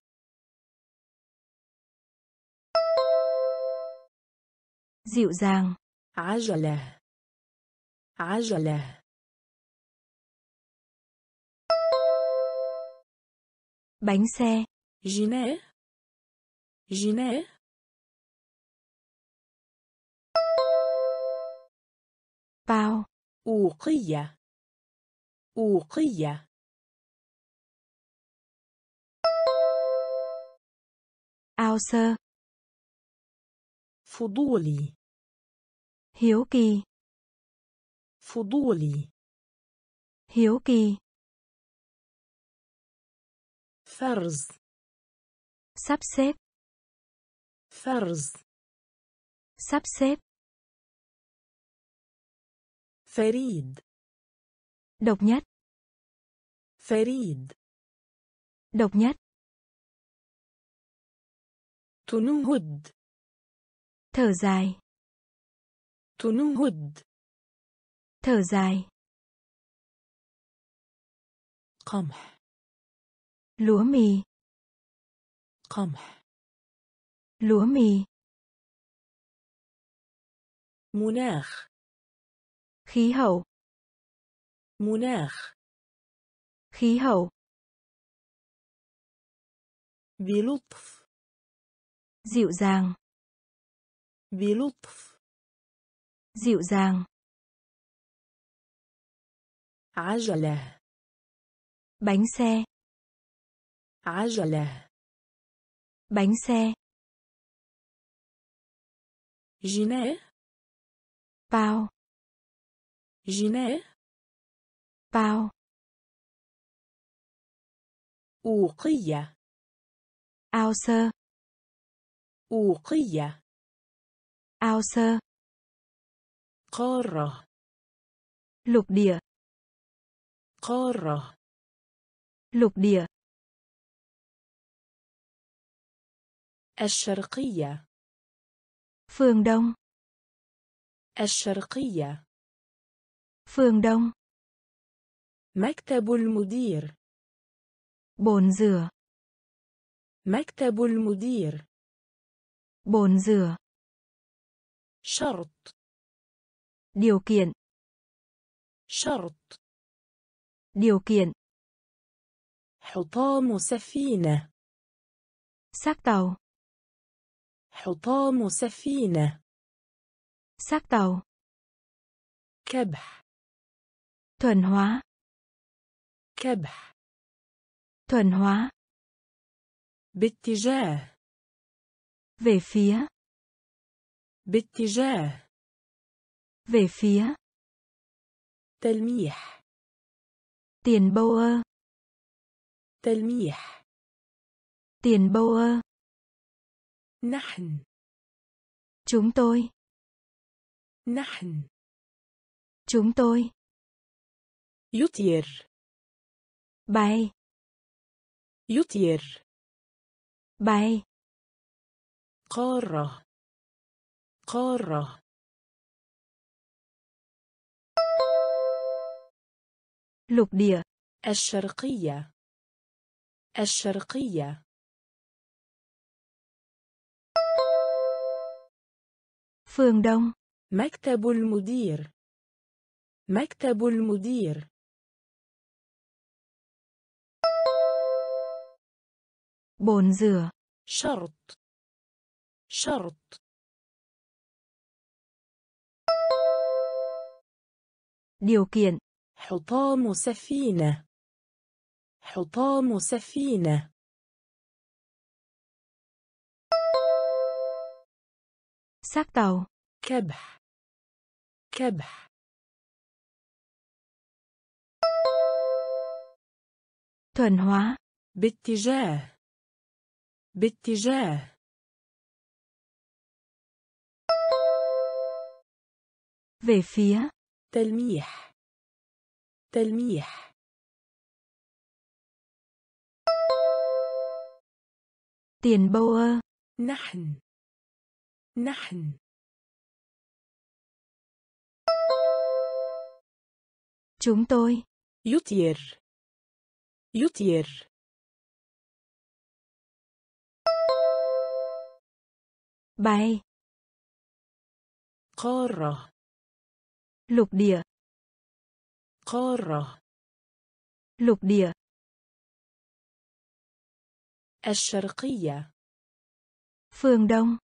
Dịu dàng. عجلة عجلة Bánh xe. جناح جناح Bao. أوقية أوقية Ao sơ. فضولي Hiếu kỳ. فضولي Hiếu kỳ. فرز Sắp xếp. فرز Sắp xếp. فريد Độc nhất. فريد Độc nhất. تنهد Thở dài. تنهد Thở dài. قمح Lúa mì. قمح Lúa mì. مناخ Khí hậu. مناخ Khí hậu. بلطف Dịu dàng. بلطف Dịu dàng. عجلة Bánh xe. عجلة Bánh xe. جناح Bao. جناح Bao. أوقية Ao sơ. أوقية Ao sơ. قارة Lục địa. قارة Lục địa. الشرقية Phương Đông. الشرقية Phương Đông. مكتب المدير Bồn rửa. مكتب المدير Bồn rửa. شرط Điều kiện. شرط Điều kiện. حطام سفينة Xác tàu. حطام سفينة Xác tàu. كبح Thuần hóa. كبح Thuần hóa. باتجاه Về phía. باتجاه Về phía. تلميح Tiền bâu ơ. تلميح Tiền bâu ơ. نحن Chúng tôi. نحن Chúng tôi. يطير Bay. يطير Bay. قارة قارة. Lục địa. الشرقية. الشرقية. Phương Đông. مكتب المدير. مكتب المدير. Bồn rửa. شرط. شرط. Điều kiện. حطام سفينة حطام سفينة Xác tàu. كبح كبح Thuần hóa. باتجاه باتجاه Về phía. تلميح. تلميح. Tiền bâu. نحن. نحن. Chúng tôi. يطير. يطير. Bay. قارة. Lục địa. قارة Lục địa. الشرقية Phương Đông.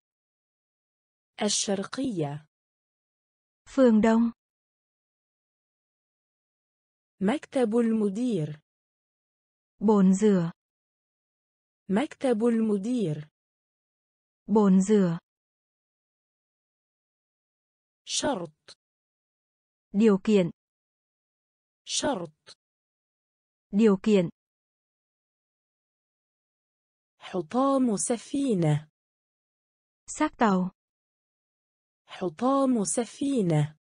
الشرقية Phương Đông. مكتب المدير Bồn rửa. مكتب المدير Bồn rửa. شرط Điều kiện. شرط Điều kiện. حطام سفينة Xác tàu. حطام سفينة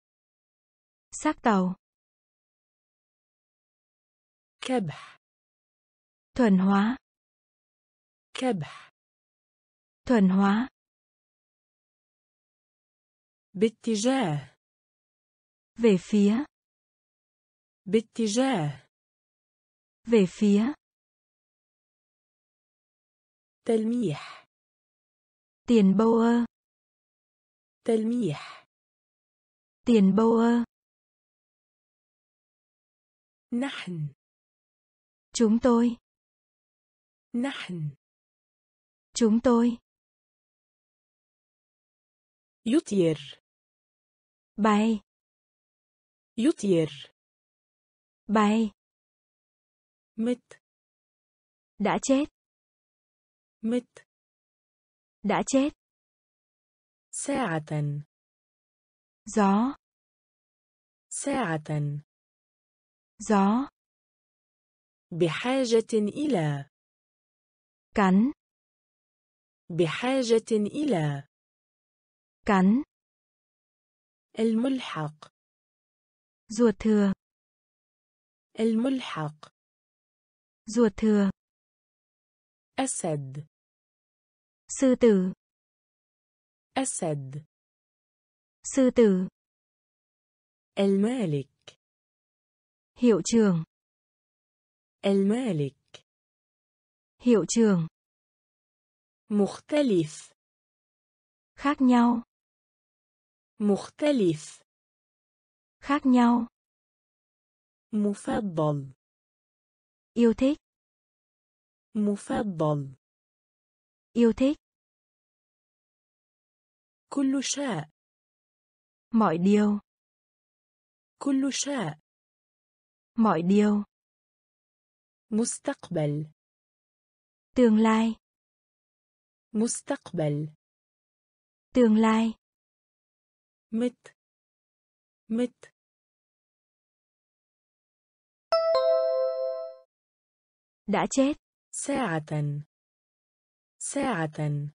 Xác tàu. كبح Thuần hóa. كبح Thuần hóa. باتجاه Về phía. باتجاه Về phía. تلميح Tiền bâu ơ. تلميح Tiền bâu ơ. نحن Chúng tôi. نحن Chúng tôi. يطير Bay. يطير Bay. مت Đã chết. مت Đã chết. ساعة Gió. ساعة Gió. بحاجة إلى Cắn. بحاجة إلى Cắn. الملحق Ruột thừa. الملحق Ruột thừa. أسد Sư tử. أسد Sư tử. المالك Hiệu trưởng. المالك Hiệu trưởng. مختلف Khác nhau. مختلف Khác nhau. مفضل Yêu thích. مفضل Yêu thích. كل شيء Mọi điều. كل شيء Mọi điều. مستقبل Tương lai. مستقبل Tương lai. مت مت Đã chết. ساعة. ساعة.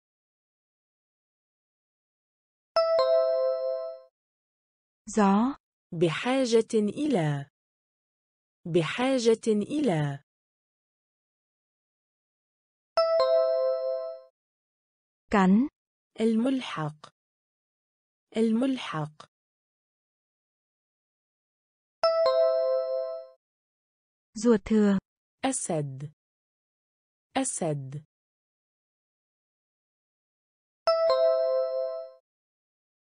Gió. بحاجة إلى. بحاجة إلى. Cắn. الملحق. الملحق. Ruột thừa. أسد. أسد.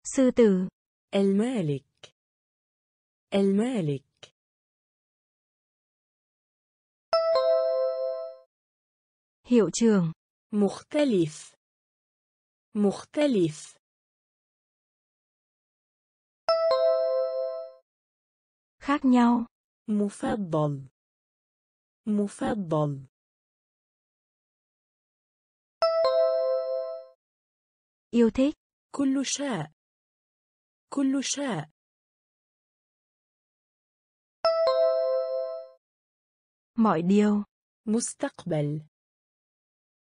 Sư tử. المالك. المالك. Hiệu trưởng. مختلف. مختلف. Khác nhau. مفضل. مفضل yêu thích كل شاء كل شاء mọi điều مستقبل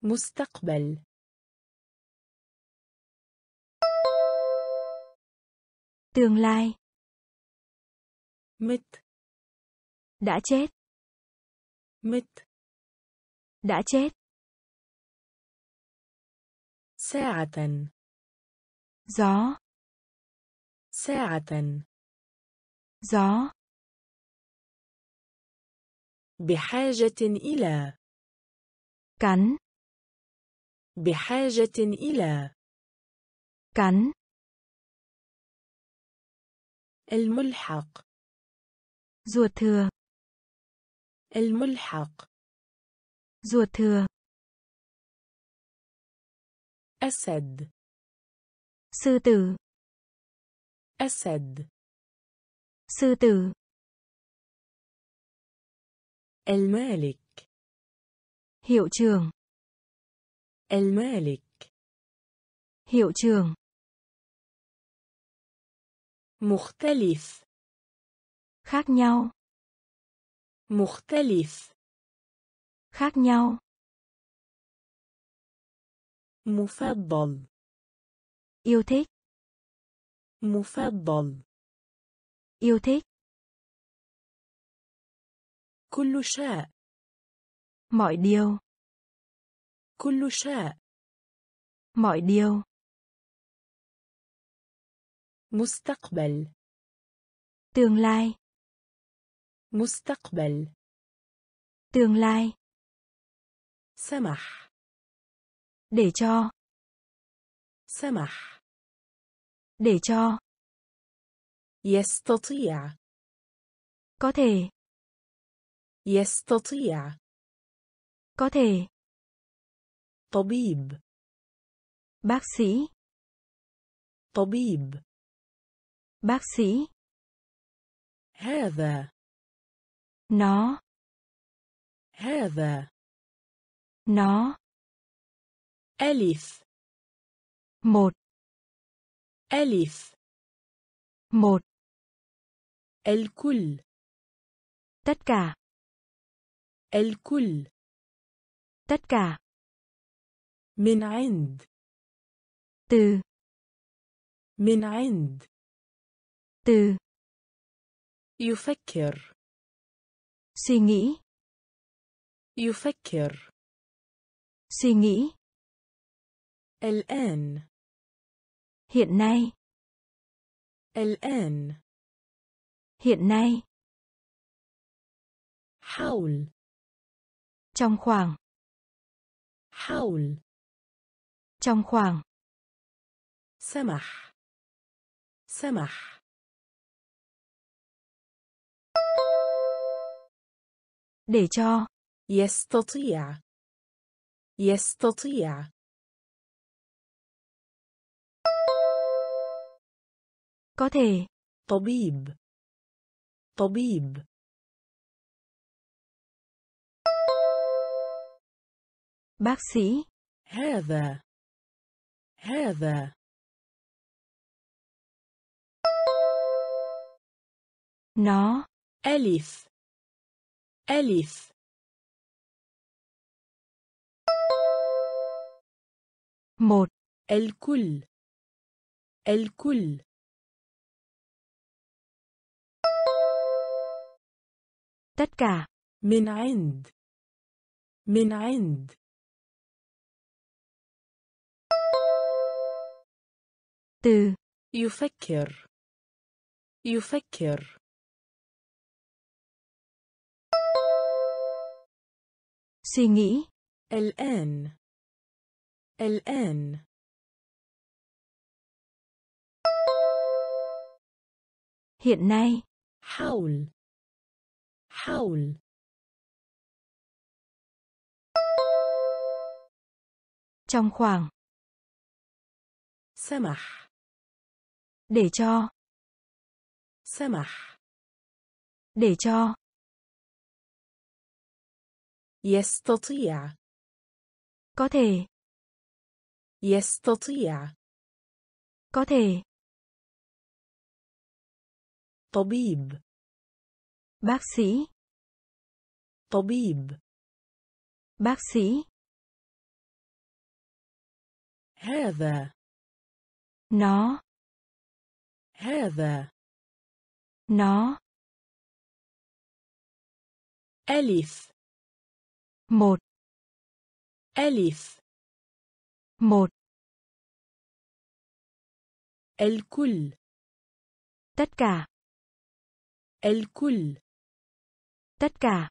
مستقبل tương lai مت đã chết مت đã chết. ساعة gió. ساعة gió. بحاجة إلى cắn. بحاجة إلى cắn. الملحق ruột thừa. الملحق ruột thừa أسد sư tử أسد sư tử المالك hiệu trưởng المالك hiệu trưởng مختلف khác nhau مختلف khác nhau مفضل yêu thích مفضل yêu thích كل شاء mọi điều كل شاء mọi điều مستقبل tương lai مستقبل tương lai سمح để cho سمح để cho يستطيع có thể يستطيع có thể طبيب bác sĩ طبيب bác sĩ هذا Nó. هذا. Nó. ألف. Một. ألف. Một. الكل. Tất cả. الكل. Tất cả. من عند. Từ. من عند. Từ. يفكر. suy nghĩ يفكر suy nghĩ الآن hiện nay الآن hiện nay حول trong khoảng حول trong khoảng سمح سمح để cho يستطيع يستطيع có thể طبيب طبيب bác sĩ هذا هذا nó ألف ألف. một الكل. الكل. Tất cả. من عند. من عند. Từ. يفكر. يفكر. Suy nghĩ. الآن الآن Hiện nay. حول حول Trong khoảng. سمح Để cho. سمح Để cho. يستطيع Có thể. يستطيع Có thể. طبيب Bác sĩ. طبيب Bác sĩ. هذا Nó. هذا Nó. ألف Một. ألف Một. الكل Tất cả. الكل Tất cả.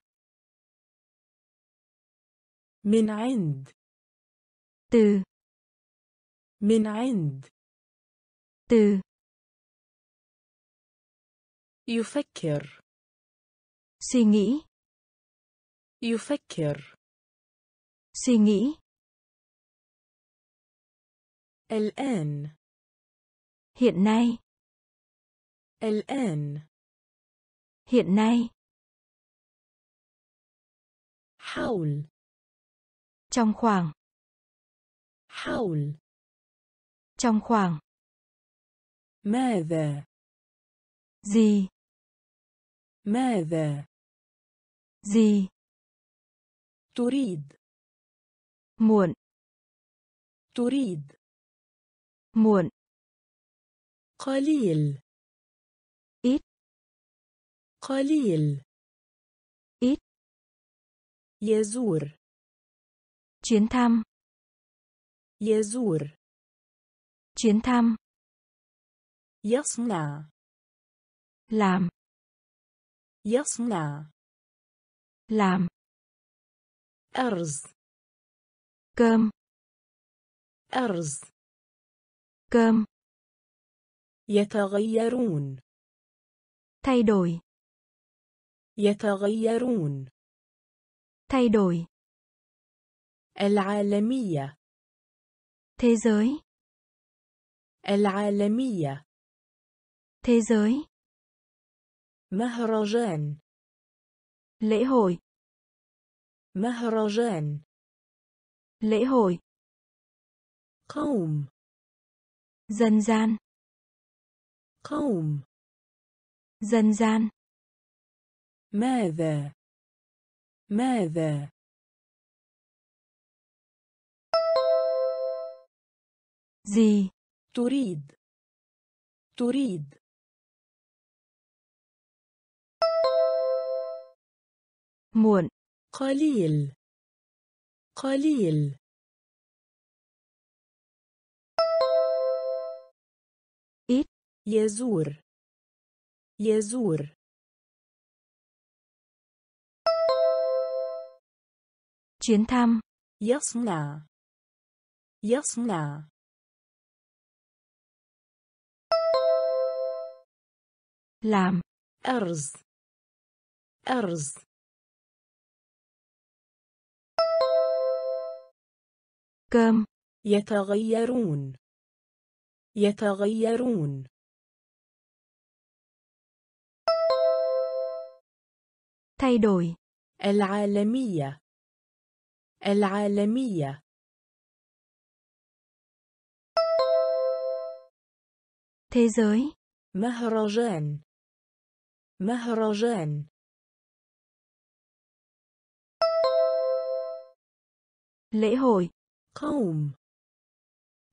من عند Từ. من عند Từ. يفكر Suy nghĩ. يفكر Suy nghĩ. الآن Hiện nay. الآن Hiện nay. حول Trong khoảng. حول Trong khoảng. ماذا Gì. ماذا Gì. تريد. مون. تريد. مون. قليل. إت قليل. إت يزور. chuyến thăm يزور. chuyến thăm يصنع. làm يصنع. làm أرز. cơm أرز. cơm يتغيرون. thay đổi. يتغيرون. thay đổi. العالمية. thế giới. العالمية. thế giới. مهرجان. lễ hội. مهرجان. Lễ hội. قوم. Dân gian. قوم. Dân gian. ماذا؟ ماذا؟ Gì? تريد. تريد. Muộn. قليل. قليل. ít يزور. يزور. chuyến thăm. يصنع. يصنع. Làm. أرز. أرز. Cơm يتغيرون. يتغيرون. Thay đổi. العالمية. العالمية. Thế giới. مهرجان. مهرجان. Lễ hội. قوم.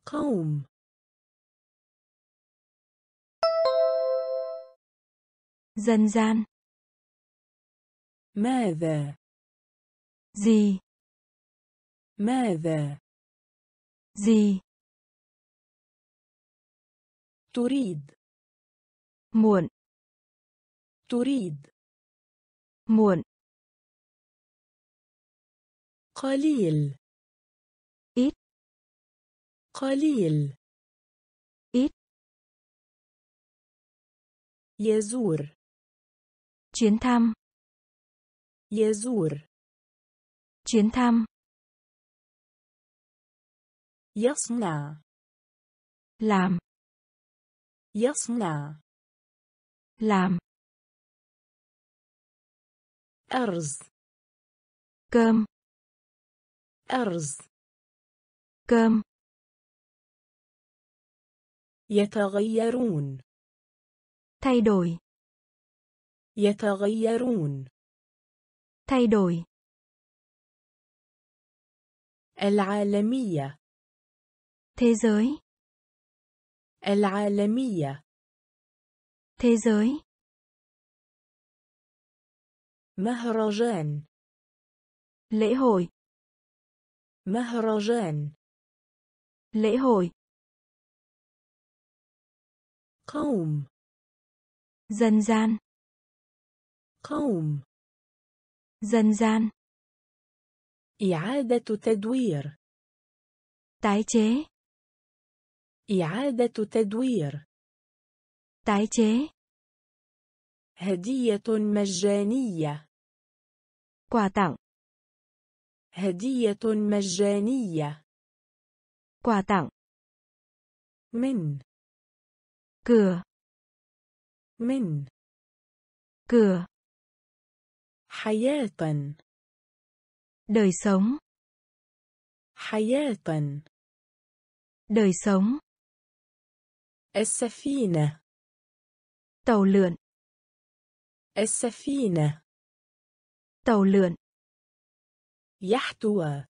قوم. Dân gian. ماذا؟ Gì? ماذا؟ Gì? تريد. Muộn. تريد. Muộn. قليل. قليل ít يزور chuyến thăm يزور chuyến thăm يصنع làm يصنع làm أرز cơm أرز cơm يتغيرون. Thay đổi. يتغيرون. Thay đổi. العالمية. Thế giới. العالمية. Thế giới. مهرجان. Lễ hội. مهرجان. Lễ hội. قوم. Dân gian. قوم. Dân gian. إعادة تدوير. Tái chế. إعادة تدوير. Tái chế. هدية مجانية. Quà tặng. هدية مجانية. Quà tặng. من. cửa من cửa حياة đời sống حياة đời sống السفينة tàu lượn السفينة tàu lượn يحتوى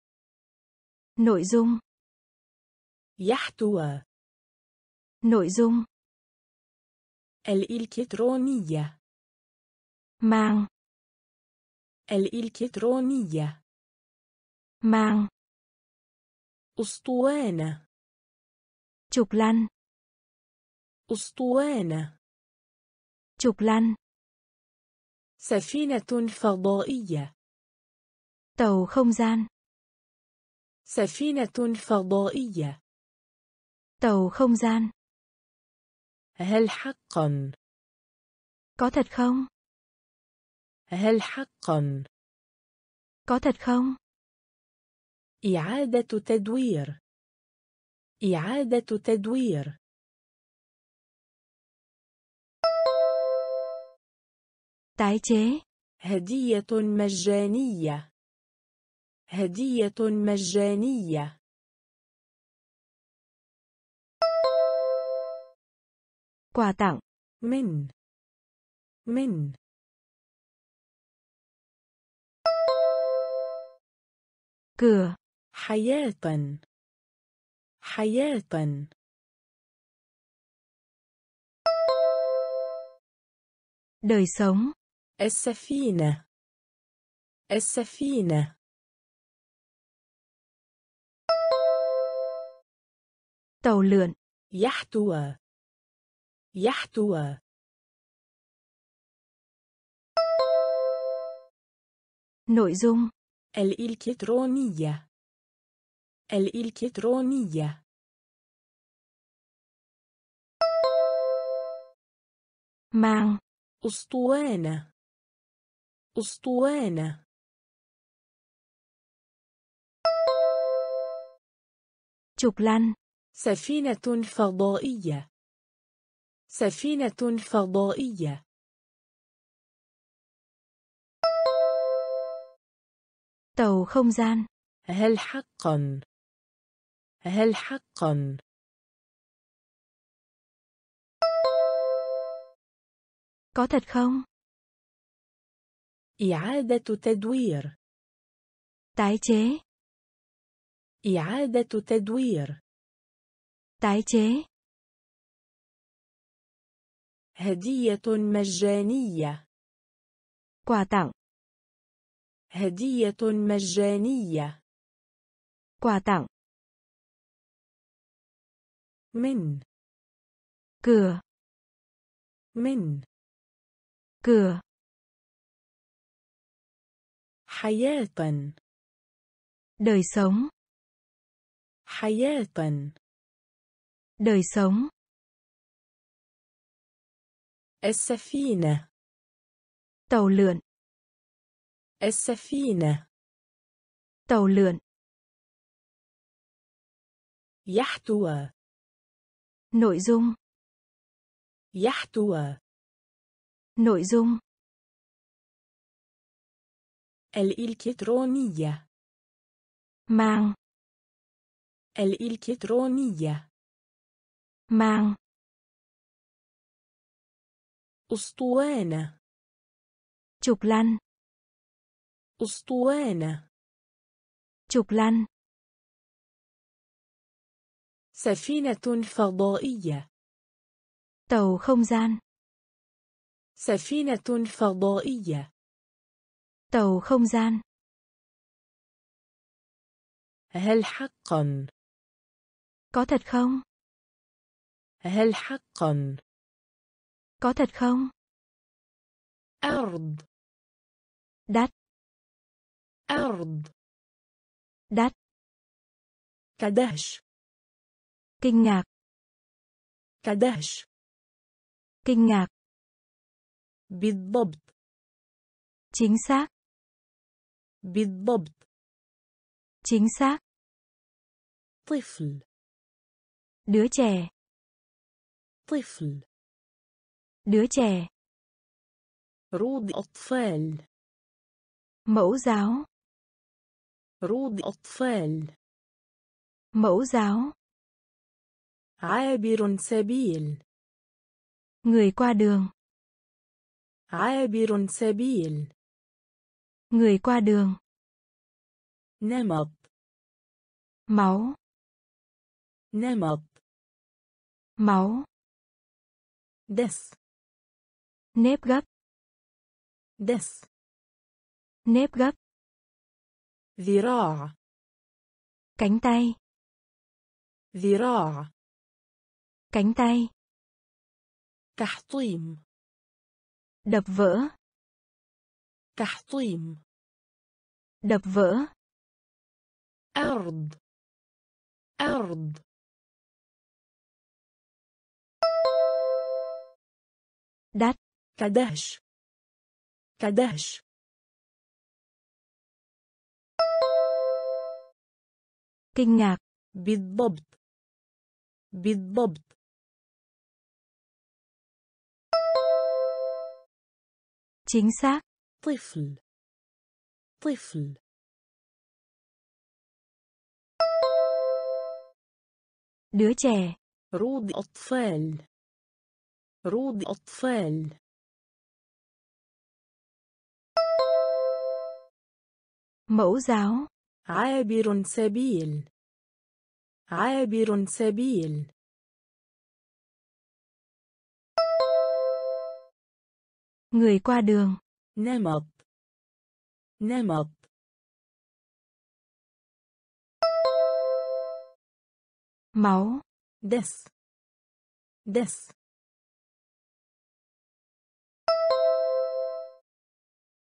nội dung يحتوى nội dung الإلكترونية. Mang. الإلكترونية. Mang. أسطوانة. Lăn. أسطوانة. Lăn. سفينة فضائية. Tàu không gian. سفينة فضائية. Tàu không gian. هل حقا؟ Có thật không? هل حقا؟ Có thật không? إعادة تدوير. إعادة تدوير. Tái chế. هدية مجانية. هدية مجانية. quà tặng من من cửa حياة حياة đời sống السفينة السفينة tàu lượn يحتوى يحتوى. Nội dung. الإلكترونية. الإلكترونية. Mang أسطوانة. أسطوانة. Trục lăn. سفينة فضائية. سفينة فضائية. Tàu không gian. هل حقا؟ هل حقا؟ Có thật không? إعادة تدوير. Tái chế. إعادة تدوير. Tái chế. هدية مجانية quà tặng هدية مجانية quà tặng من cửa من cửa حياة đời sống حياة đời sống السفينة. Tàu lượn. السفينة. Tàu lượn. يحتوى. Nội dung. يحتوى. Nội dung. الإلكترونية. Mang الإلكترونية. Mang أسطوانة trục lăn أسطوانة trục lăn سفينة فضائية tàu không gian سفينة فضائية tàu không gian هل حقا có thật không هل حقا có thật không أرض đắt أرض đắt كدهش kinh ngạc كدهش kinh ngạc بالضبط chính xác بالضبط chính xác طفل đứa trẻ طفل đứa trẻ روض أطفال mẫu giáo روض أطفال mẫu giáo عابر سبيل người qua đường عابر سبيل người qua đường نمط máu نمط máu دس nếp gấp دس nếp gấp ذراع cánh tay ذراع cánh tay تحطيم đập vỡ تحطيم đập vỡ أرض أرض đắt كدهش. كدهش. kinh ngạc بالضبط. بالضبط. chính xác طفل. طفل. đứa trẻ. روض أطفال. روض أطفال. mẫu giáo عابر سبيل عابر سبيل người qua đường نمط نمط máu دس دس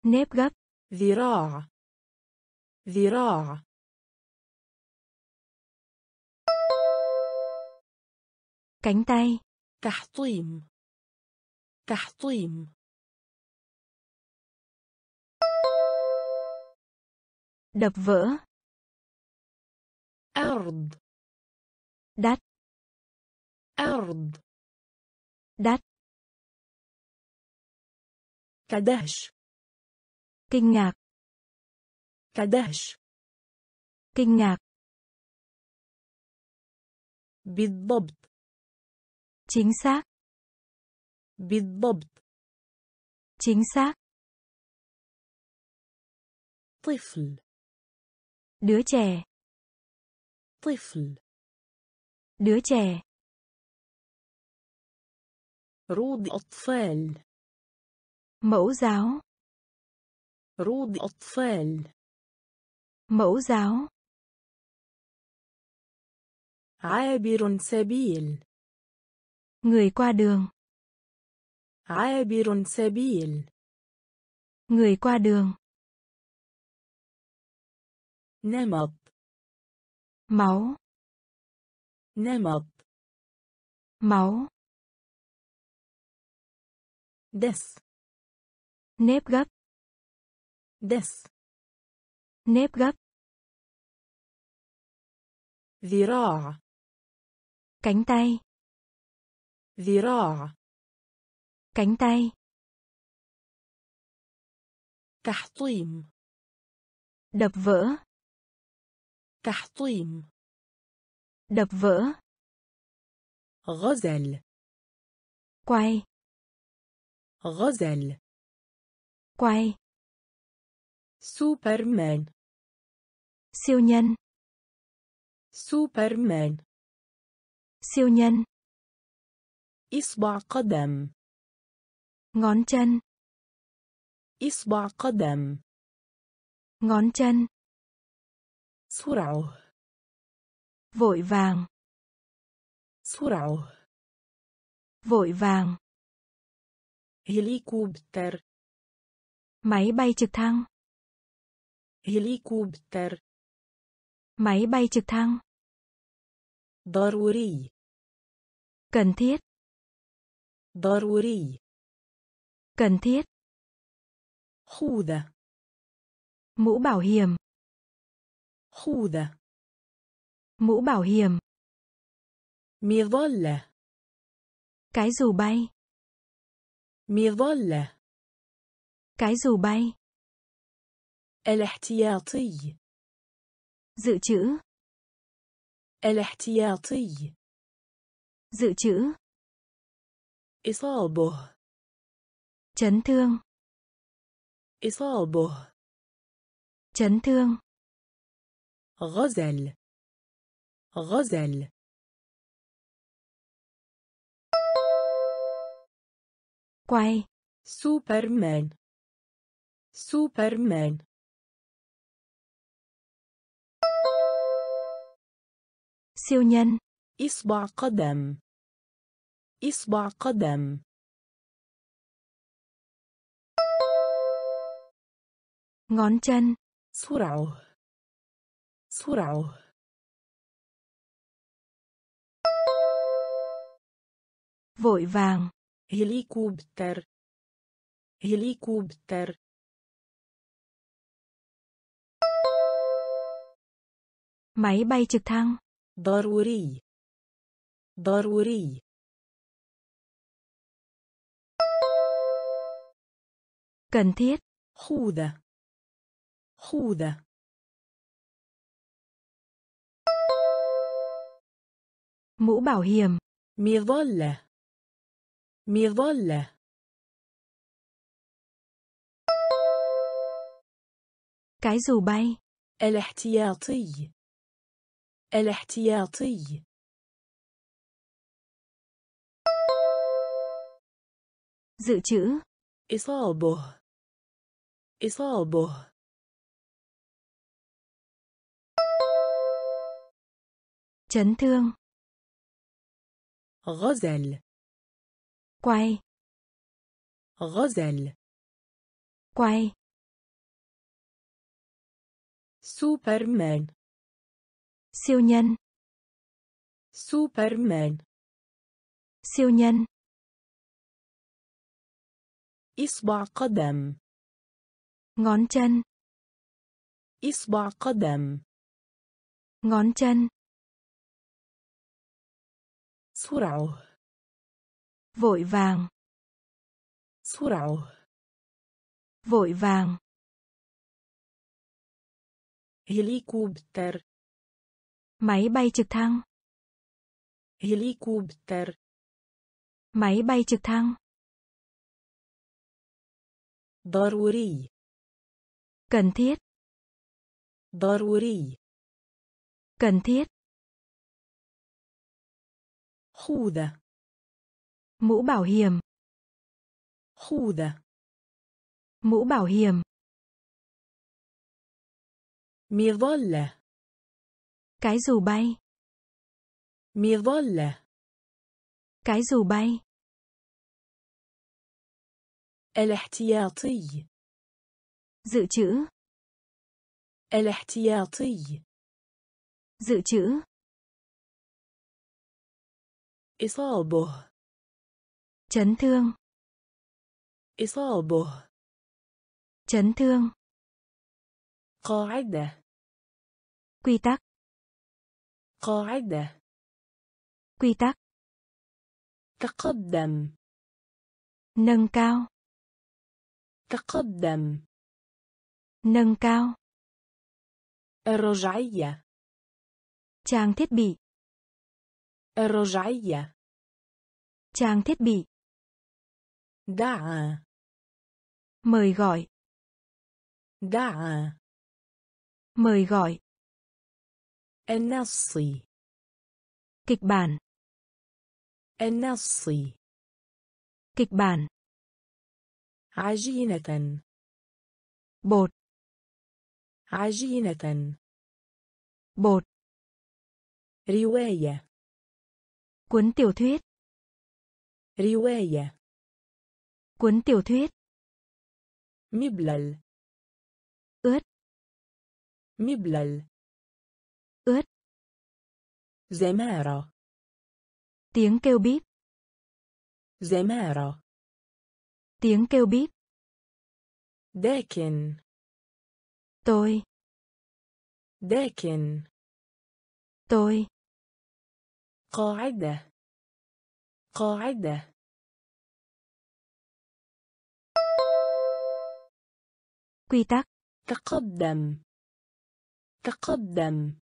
nếp gấp ذراع ذراع cánh tay تحطيم تحطيم đập vỡ أرض đắt أرض đắt كدهش kinh ngạc كدهش kinh ngạc بالضبط chính xác بالضبط chính xác طفل đứa trẻ طفل đứa trẻ روض أطفال mẫu giáo روض أطفال mẫu giáo عابر سبيل người qua đường عابر سبيل người qua đường نمط máu نمط máu دس nếp gấp دس nếp gấp ذراع cánh tay ذراع cánh tay تحطيم đập vỡ تحطيم đập vỡ غزل quay غزل quay سوبرمان siêu nhân سوبرمان siêu nhân إصبع قدم ngón chân إصبع قدم ngón chân سرعه vội vàng سرعه vội vàng هليكوبتر máy bay trực thăng هليكوبتر máy bay trực thăng ضروري cần thiết ضروري cần thiết خوذة mũ bảo hiểm خوذة mũ bảo hiểm مظلة cái dù bay مظلة cái dù bay الاحتياطي dự trữ الاحتياطي. Dự trữ. إصابه. Chấn thương. إصابه. Chấn thương. غزل. غزل. Quay. سوبرمان. سوبرمان. siêu nhân إصبع قدم إصبع قدم ngón chân سرعه سرعه vội vàng هليكوبتر هليكوبتر máy bay trực thăng ضروري ضروري. cần thiết خوذة خوذة. mũ bảo hiểm. مظلة مظلة. cái dù bay. الاحتياطي. الاحتياطي. Dự trữ. إصابه. إصابه. Chấn thương. غزل. Quay. غزل. Quay. سوبرمان. siêu nhân سوبرمان siêu nhân إصبع قدم ngón chân إصبع قدم ngón chân سرعه vội vàng سرعه vội vàng هليكوبتر máy bay trực thăng هليكوبتر máy bay trực thăng ضروري cần thiết ضروري cần thiết خوذة mũ bảo hiểm خوذة mũ bảo hiểm مظلة Cái dù bay. مظلة Cái dù bay. الاحتياطي Dự trữ. الاحتياطي Dự trữ. إصابه Chấn thương. إصابه Chấn thương. قاعدة Quy tắc. قاعدة Quy tắc. تقدم Nâng cao. تقدم Nâng cao. الرجعية Trang thiết bị. الرجعية Trang thiết bị. دعا Mời gọi. دعا Mời gọi. النصي Kịch bản. النصي Kịch bản. عجينة Bột. عجينة Bột. رواية Cuốn tiểu thuyết. رواية Cuốn tiểu thuyết. مبلل ướt مبلل ướt زمارة tiếng kêu bíp زمارة tiếng kêu bíp داكن tôi داكن tôi قاعدة قاعدة quy tắc تقدم تقدم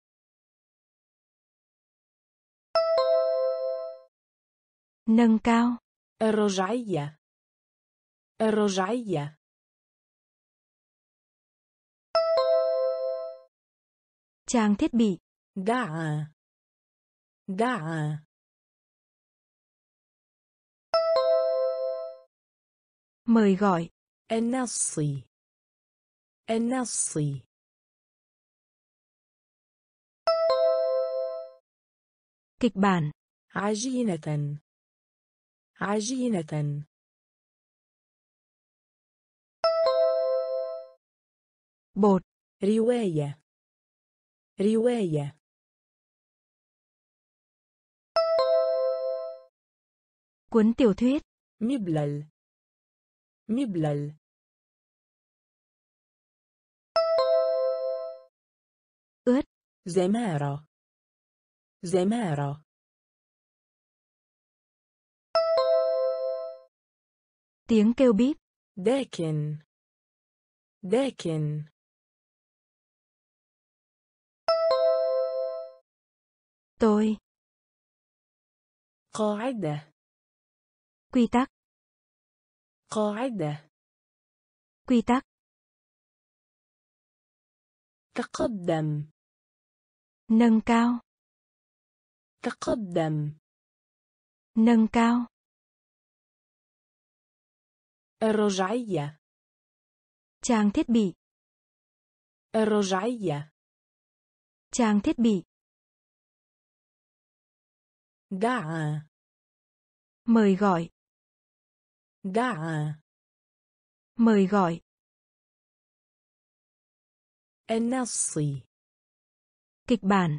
nâng cao الرجعية الرجعية trang thiết bị دعا دعا mời gọi النصي النصي kịch bản عجينة عجينة. Bột. رواية. رواية. Cuốn tiểu thuyết. مبلل. مبلل. Ướt. زمارة. زمارة. tiếng kêu bíp داكن داكن tôi قاعدة quy tắc قاعدة quy tắc تقدم nâng cao تقدم nâng cao الرجعية trang thiết bị الرجعية trang thiết bị دعا mời gọi دعا mời gọi النصي kịch bản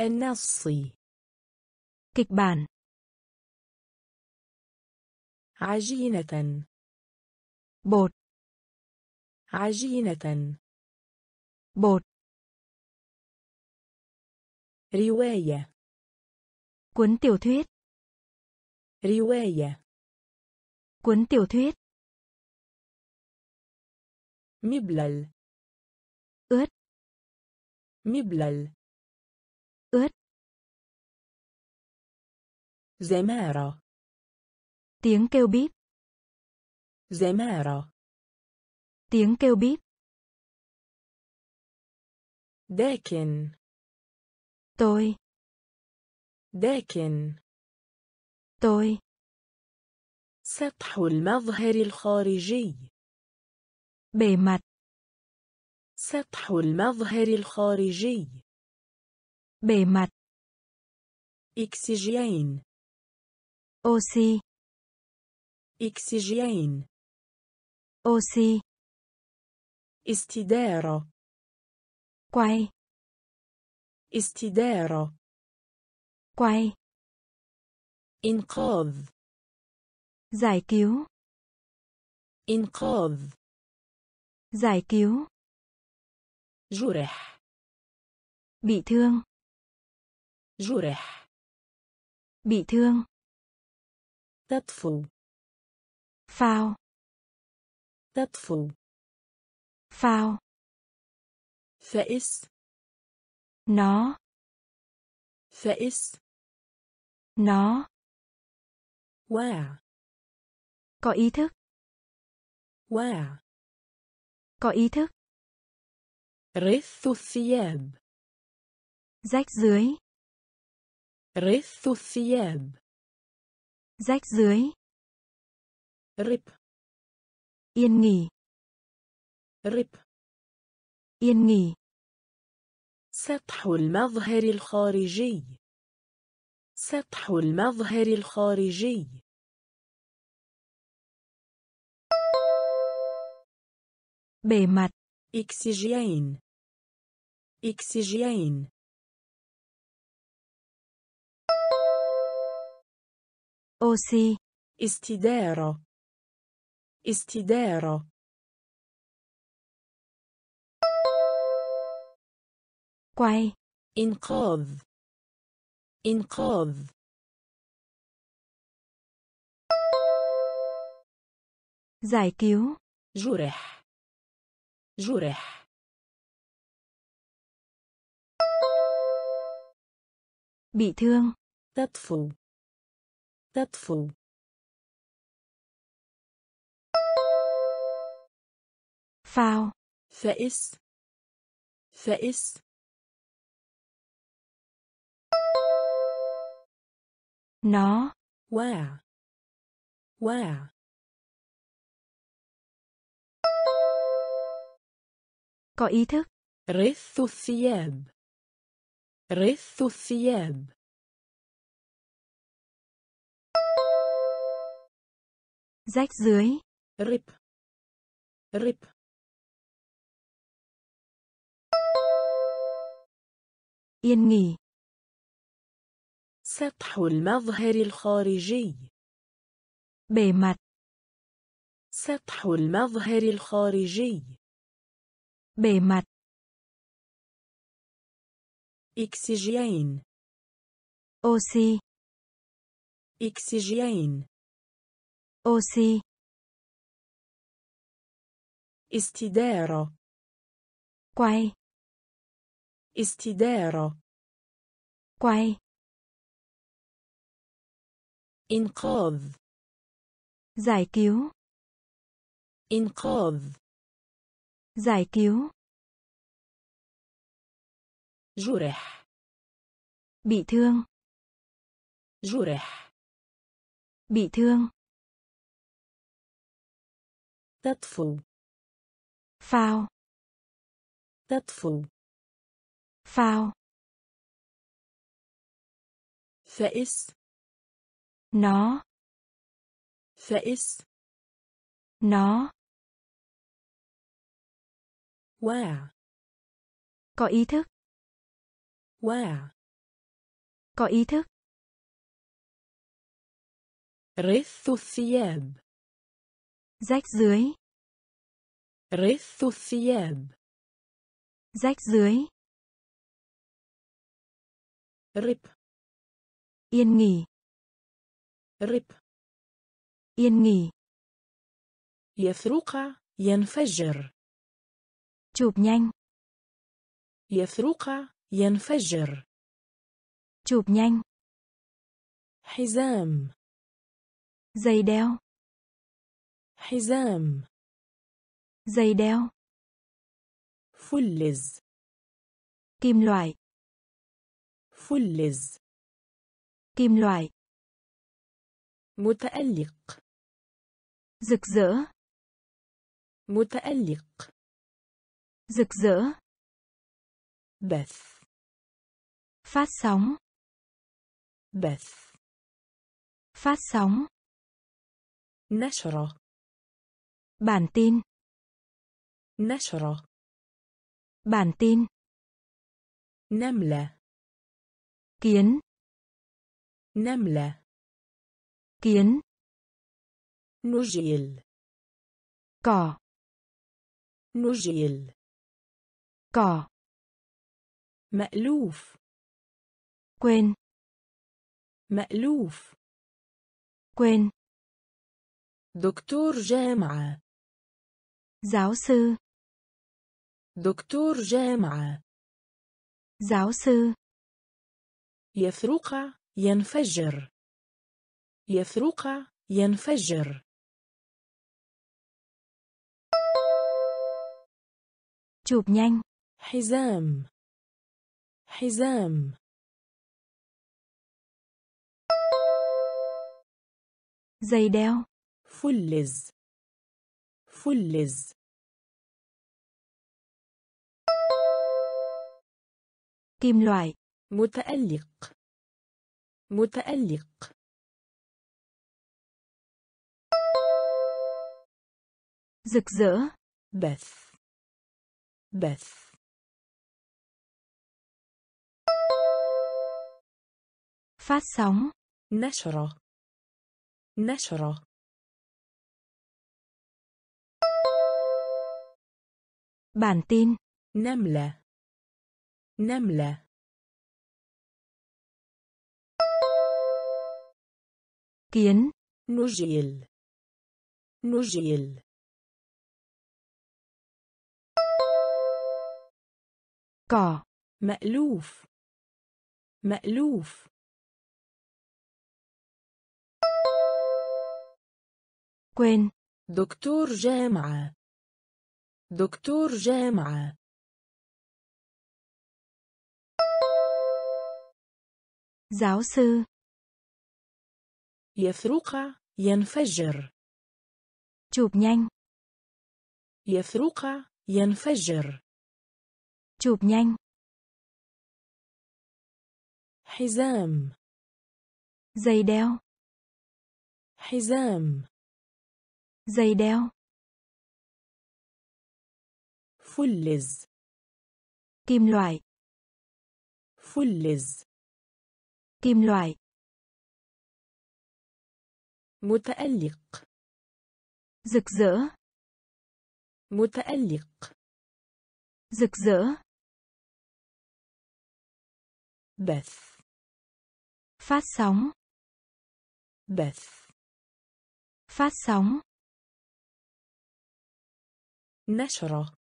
النصي kịch bản عجينة bột عجينة bột رواية cuốn tiểu thuyết رواية cuốn tiểu thuyết مبلل ướt مبلل ướt زمارة tiếng kêu bíp. زمارة tiếng kêu bíp. داكن tôi. داكن tôi. سطح المظهر الخارجي bề mặt. سطح المظهر الخارجي bề mặt. إكسجين oxy. إكسجين أوسي استدارة quay استدارة quay إنقاذ giải cứu إنقاذ giải cứu جرح bị thương. جرح bị thương. تطفو phao تطفو phao فئس nó فئس nó واع có ý thức واع có ý thức رث الثياب rách dưới رث الثياب rách dưới رب yên nghỉ رب yên nghỉ سطح المظهر الخارجي. سطح المظهر الخارجي. Bề mặt. إكسجين إكسجين oxy. استدارة استدارة. Quay. إنقاذ. إنقاذ. Giải cứu. جرح. جرح. Bị thương. تطفو تطفو phao فئس فئس nó واع واع có ý thức رث الثياب رث الثياب rách dưới رب رب Yên nghỉ. سطح المظهر الخارجي. Bề mặt. سطح المظهر الخارجي. Bề mặt. إكسجين oxy. إكسجين oxy. استدارة quay. استدارة quay إنقاذ giải cứu إنقاذ giải cứu جرح bị thương جرح bị thương تطفو phao تطفو phao فئس nó فئس nó واع có ý thức واع có ý thức رث الثياب rách dưới رث الثياب rách dưới رب nghỉ رب nghỉ يثرق ينفجر chụp nhanh يثرق ينفجر chụp nhanh حزام dây đeo حزام dây đeo فلز kim loại فلز kim loại متألق rực rỡ متألق Rực rỡ. بث Phát sóng. بث Phát sóng. نشر Bản tin. نشر Bản tin. نملة Kiến. نملة Kiến. نجيل Cỏ. نجيل Cỏ. مألوف Quên. مألوف Quên. دكتور جامعة Giáo sư. دكتور جامعة Giáo sư. يثرق ينفجر يثرق ينفجر Chụp nhanh. حزام حزام Giày đeo. فلز فلز Kim loại. متألق. متألق. Rực rỡ. بث بث Phát sóng. نشر نشر Bản tin. نملة نملة Kiến. نجيل نجيل Cỏ. مألوف مألوف Quên. دكتور جامعة دكتور جامعة Giáo sư. يثرق ينفجر Chụp nhanh. يثرق ينفجر Chụp nhanh. حزام Giày đeo. حزام Giày đeo. فلز Kim loại. فلز Kim loại. متألق Rực rỡ. متألق Rực rỡ. بث Phát sóng. بث Phát sóng. نشر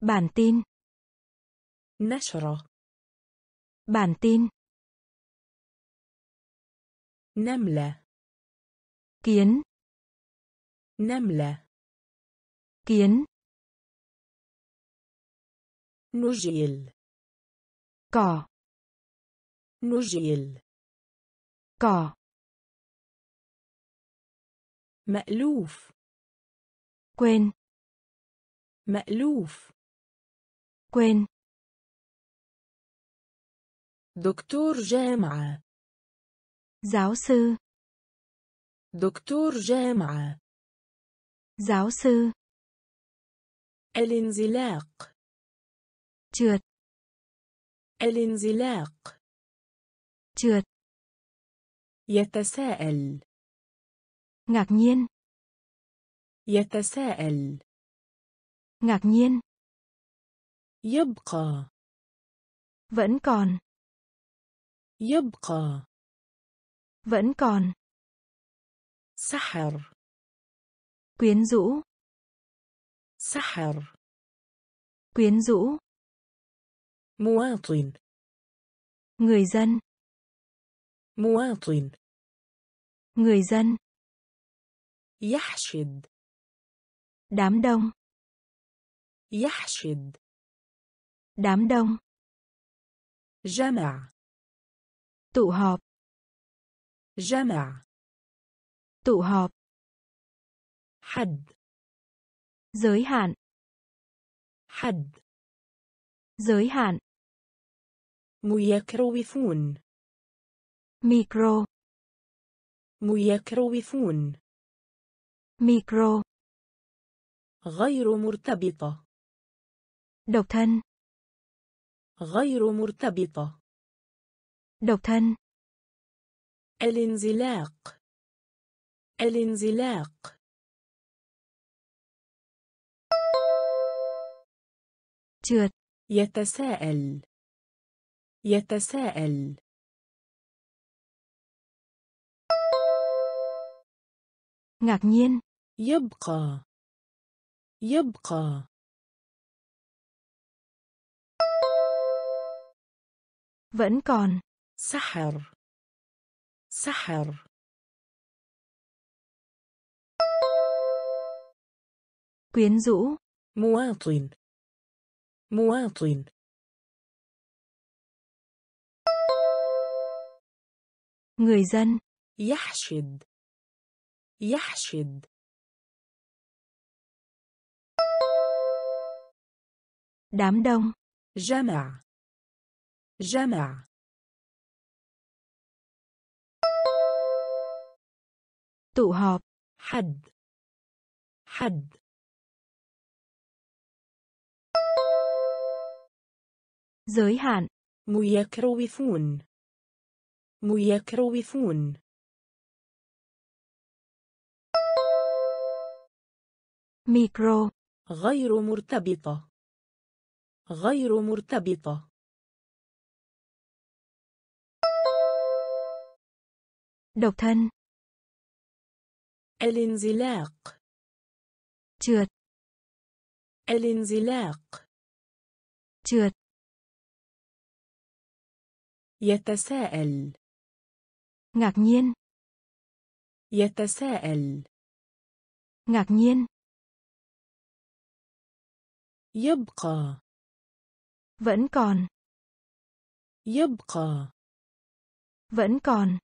Bản tin. نشر Bản tin. نملة Kiến. نملة Kiến. نجيل Cỏ. نجيل Cỏ. مألوف Quên. مألوف Quên. دكتور جامعة Giáo sư. دكتور جامعة Giáo sư. الانزلاق Trượt. الانزلاق Trượt. يتساءل Ngạc nhiên. يتساءل Ngạc nhiên. يبقى Vẫn còn. يبقى Vẫn còn. سحر Quyến rũ. سحر Quyến rũ. مواطن Người dân. مواطن Người dân. يحشد Đám đông. يحشد Đám đông. جمع Tụ họp. جمع Tụ họp. حد Giới hạn. حد giới hạn. ميكروفون micro. ميكروفون micro. غير مرتبطة độc thân. غير مرتبطة độc thân. الانزلاق الانزلاق. trượt يتساءل. يتساءل. ngạc nhiên. يبقى. يبقى. vẫn còn. سحر. سحر. Quyến rũ. مواطن مواطن người dân. يحشد يحشد đám đông. جمع جمع tụ họp. حد حد giới hạn ميكروفون ميكروفون micro غير مرتبطة. غير مرتبطة. độc thân الانزلاق. trượt. الانزلاق. trượt. يتساءل ngạc nhiên يتساءل ngạc nhiên يبقى vẫn còn يبقى vẫn còn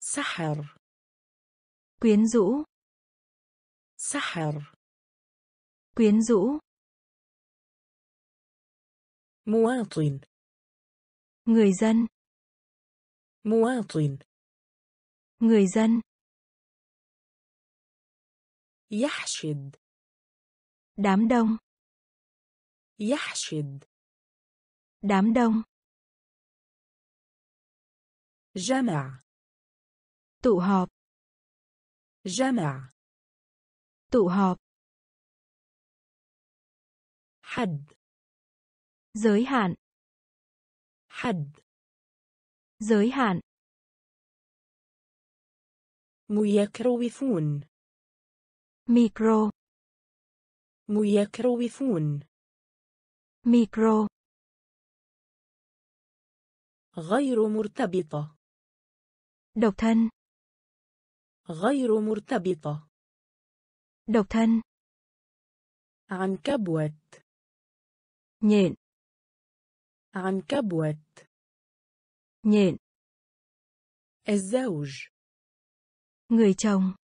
سحر quyến rũ سحر quyến rũ مواطن người dân مواطن người dân يحشد đám đông يحشد đám đông جمع tụ họp جمع tụ họp حد giới hạn. حد giới hạn. ميكروفون micro. ميكروفون micro. غير مرتبطة độc thân. غير مرتبطة độc thân. عنكبوت nhện. عنكبوت nhện الزوج người chồng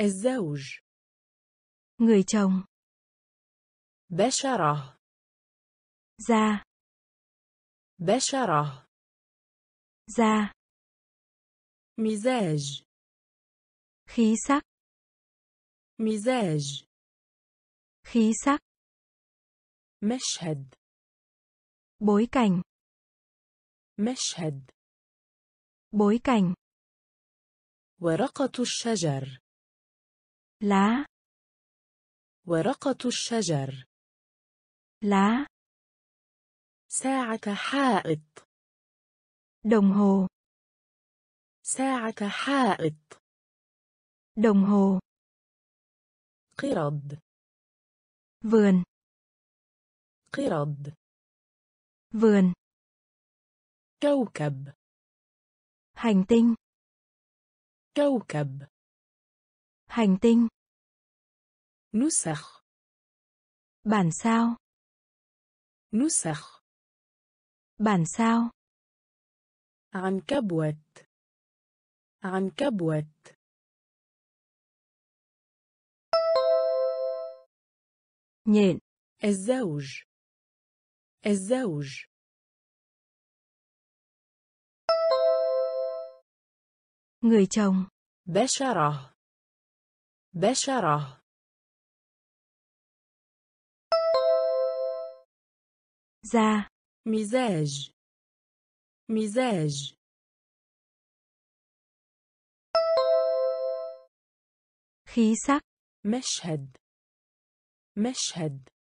الزوج người chồng بشرة da بشرة da مزاج khí sắc مزاج khí sắc مشهد Bối cảnh. مشهد. Bối cảnh. ورقة الشجر. Lá. ورقة الشجر. Lá. ساعة حائط. Đồng hồ. ساعة حائط. Đồng hồ. قرد vườn. قرد vườn كوكب hành tinh كوكب hành tinh نسخ bản sao نسخ bản sao عنكبوت عنكبوت nhện الزوج الزوج. Người chồng. بشرة. بشرة. Da مزاج. مزاج. Khí sắc. مشهد. مشهد.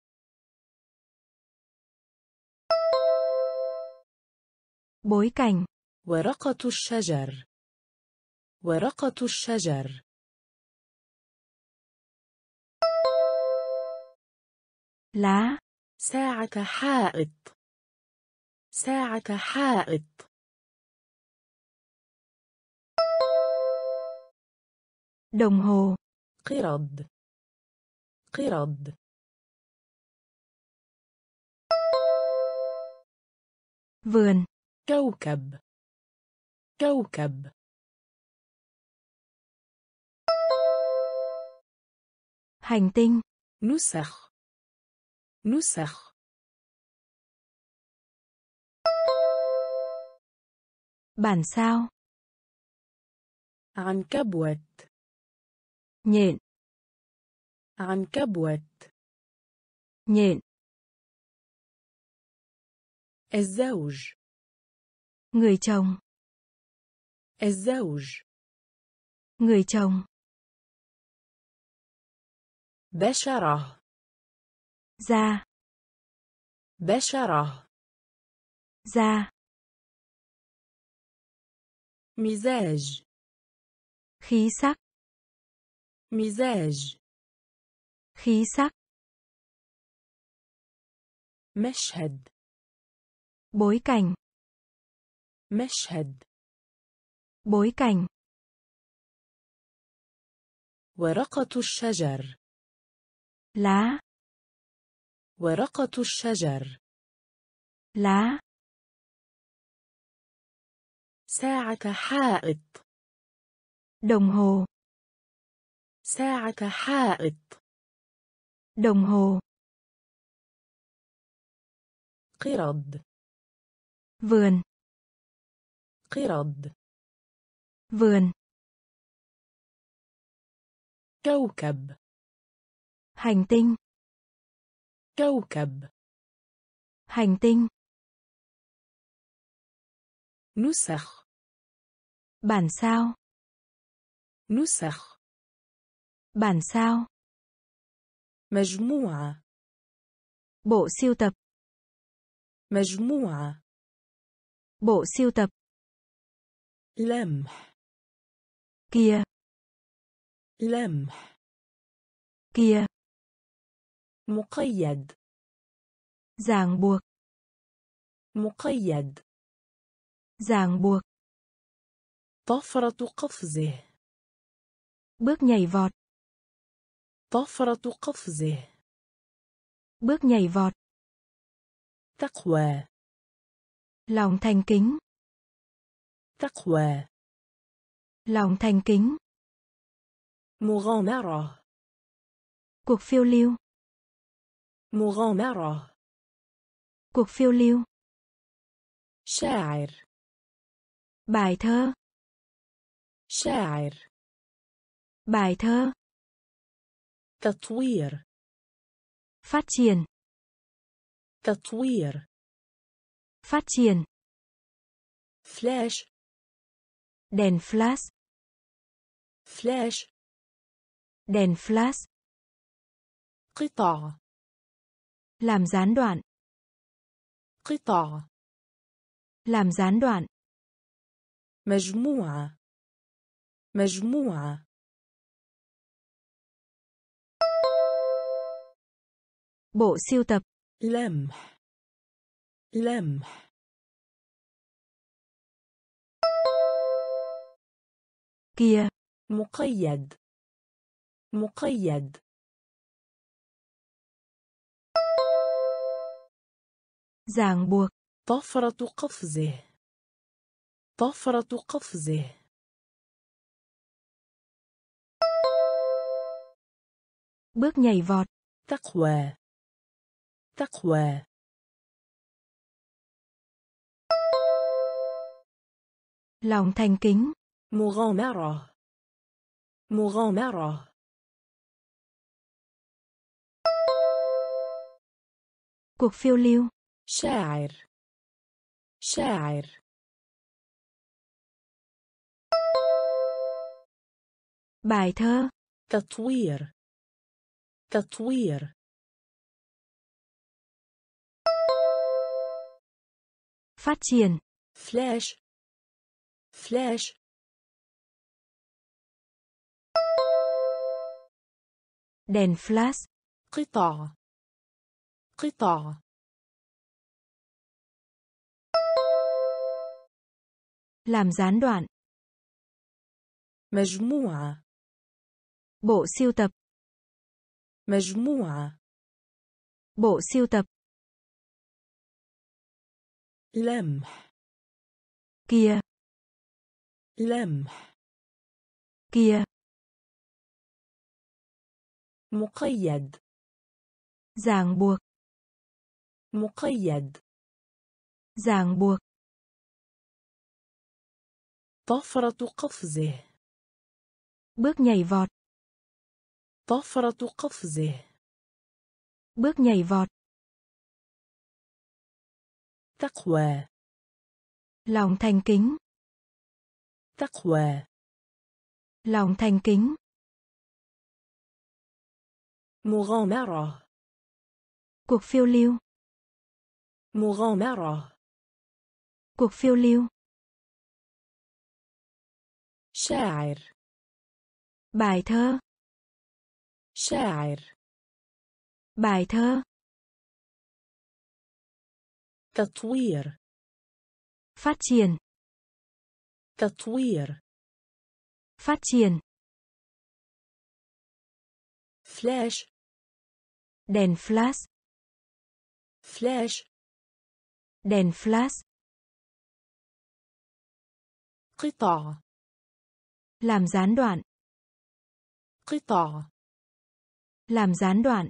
Bối cảnh. ورقة الشجر. ورقة الشجر. Lá. ساعة حائط. ساعة حائط. Đồng hồ. قرد قرد vườn. كوكب. كوكب. Hành tinh. نسخ. نسخ. Bản sao. عنكبوت nhện. عنكبوت nhện. الزوج. người chồng الزوج người chồng بشرة da بشرة da مزاج khí sắc مزاج khí sắc مشهد bối cảnh مشهد. Bối cảnh. ورقة الشجر. Lá. ورقة الشجر. Lá. ساعة حائط. Đồng hồ. ساعة حائط. Đồng hồ. قرد vườn. قرد vườn كوكب hành tinh كوكب hành tinh نسخ bản sao نسخ bản sao مجموعة bộ siêu tập مجموعة bộ siêu tập لمح kia لمح kia مقيد ràng buộc مقيد ràng buộc طفرة قفزه bước nhảy vọt طفرة قفزه bước nhảy vọt تقوى lòng thành kính تقوى lòng thành kính مغامرة cuộc phiêu lưu مغامرة cuộc phiêu lưu شاعر bài thơ شاعر bài thơ تطوير phát triển تطوير phát triển فلاش đèn flash فلاش đèn flash قطع làm gián đoạn قطع làm gián đoạn مجموعة مجموعة bộ siêu tập لمح لمح Kia مقيد مقيد ràng buộc طفرة قفزه طفرة قفزه bước nhảy vọt تقوى تقوى Lòng thành kính. مغامرة. مغامرة. Cuộc phiêu lưu. شاعر. شاعر. Bài thơ. تطوير. تطوير. Phát triển. فلاش فلاش Đèn flash. قطع قطع Làm gián đoạn. مجموعة Bộ siêu tập. مجموعة Bộ siêu tập. لمح Kia. لمح Kia. مقيد Ràng buộc. مقيد Ràng buộc. طفرة قفزه Bước nhảy vọt. طفرة قفزه Bước nhảy vọt. تقوى Lòng thành kính. تقوى Lòng thành kính. مغامرة Cuộc phiêu lưu. مغامرة Cuộc phiêu lưu. شاعر Bài thơ. شاعر Bài thơ. تطوير Phát triển. تطوير Phát triển. فلاش Đèn flash. فلاش Đèn flash. قطع Làm gián đoạn. قطع Làm gián đoạn.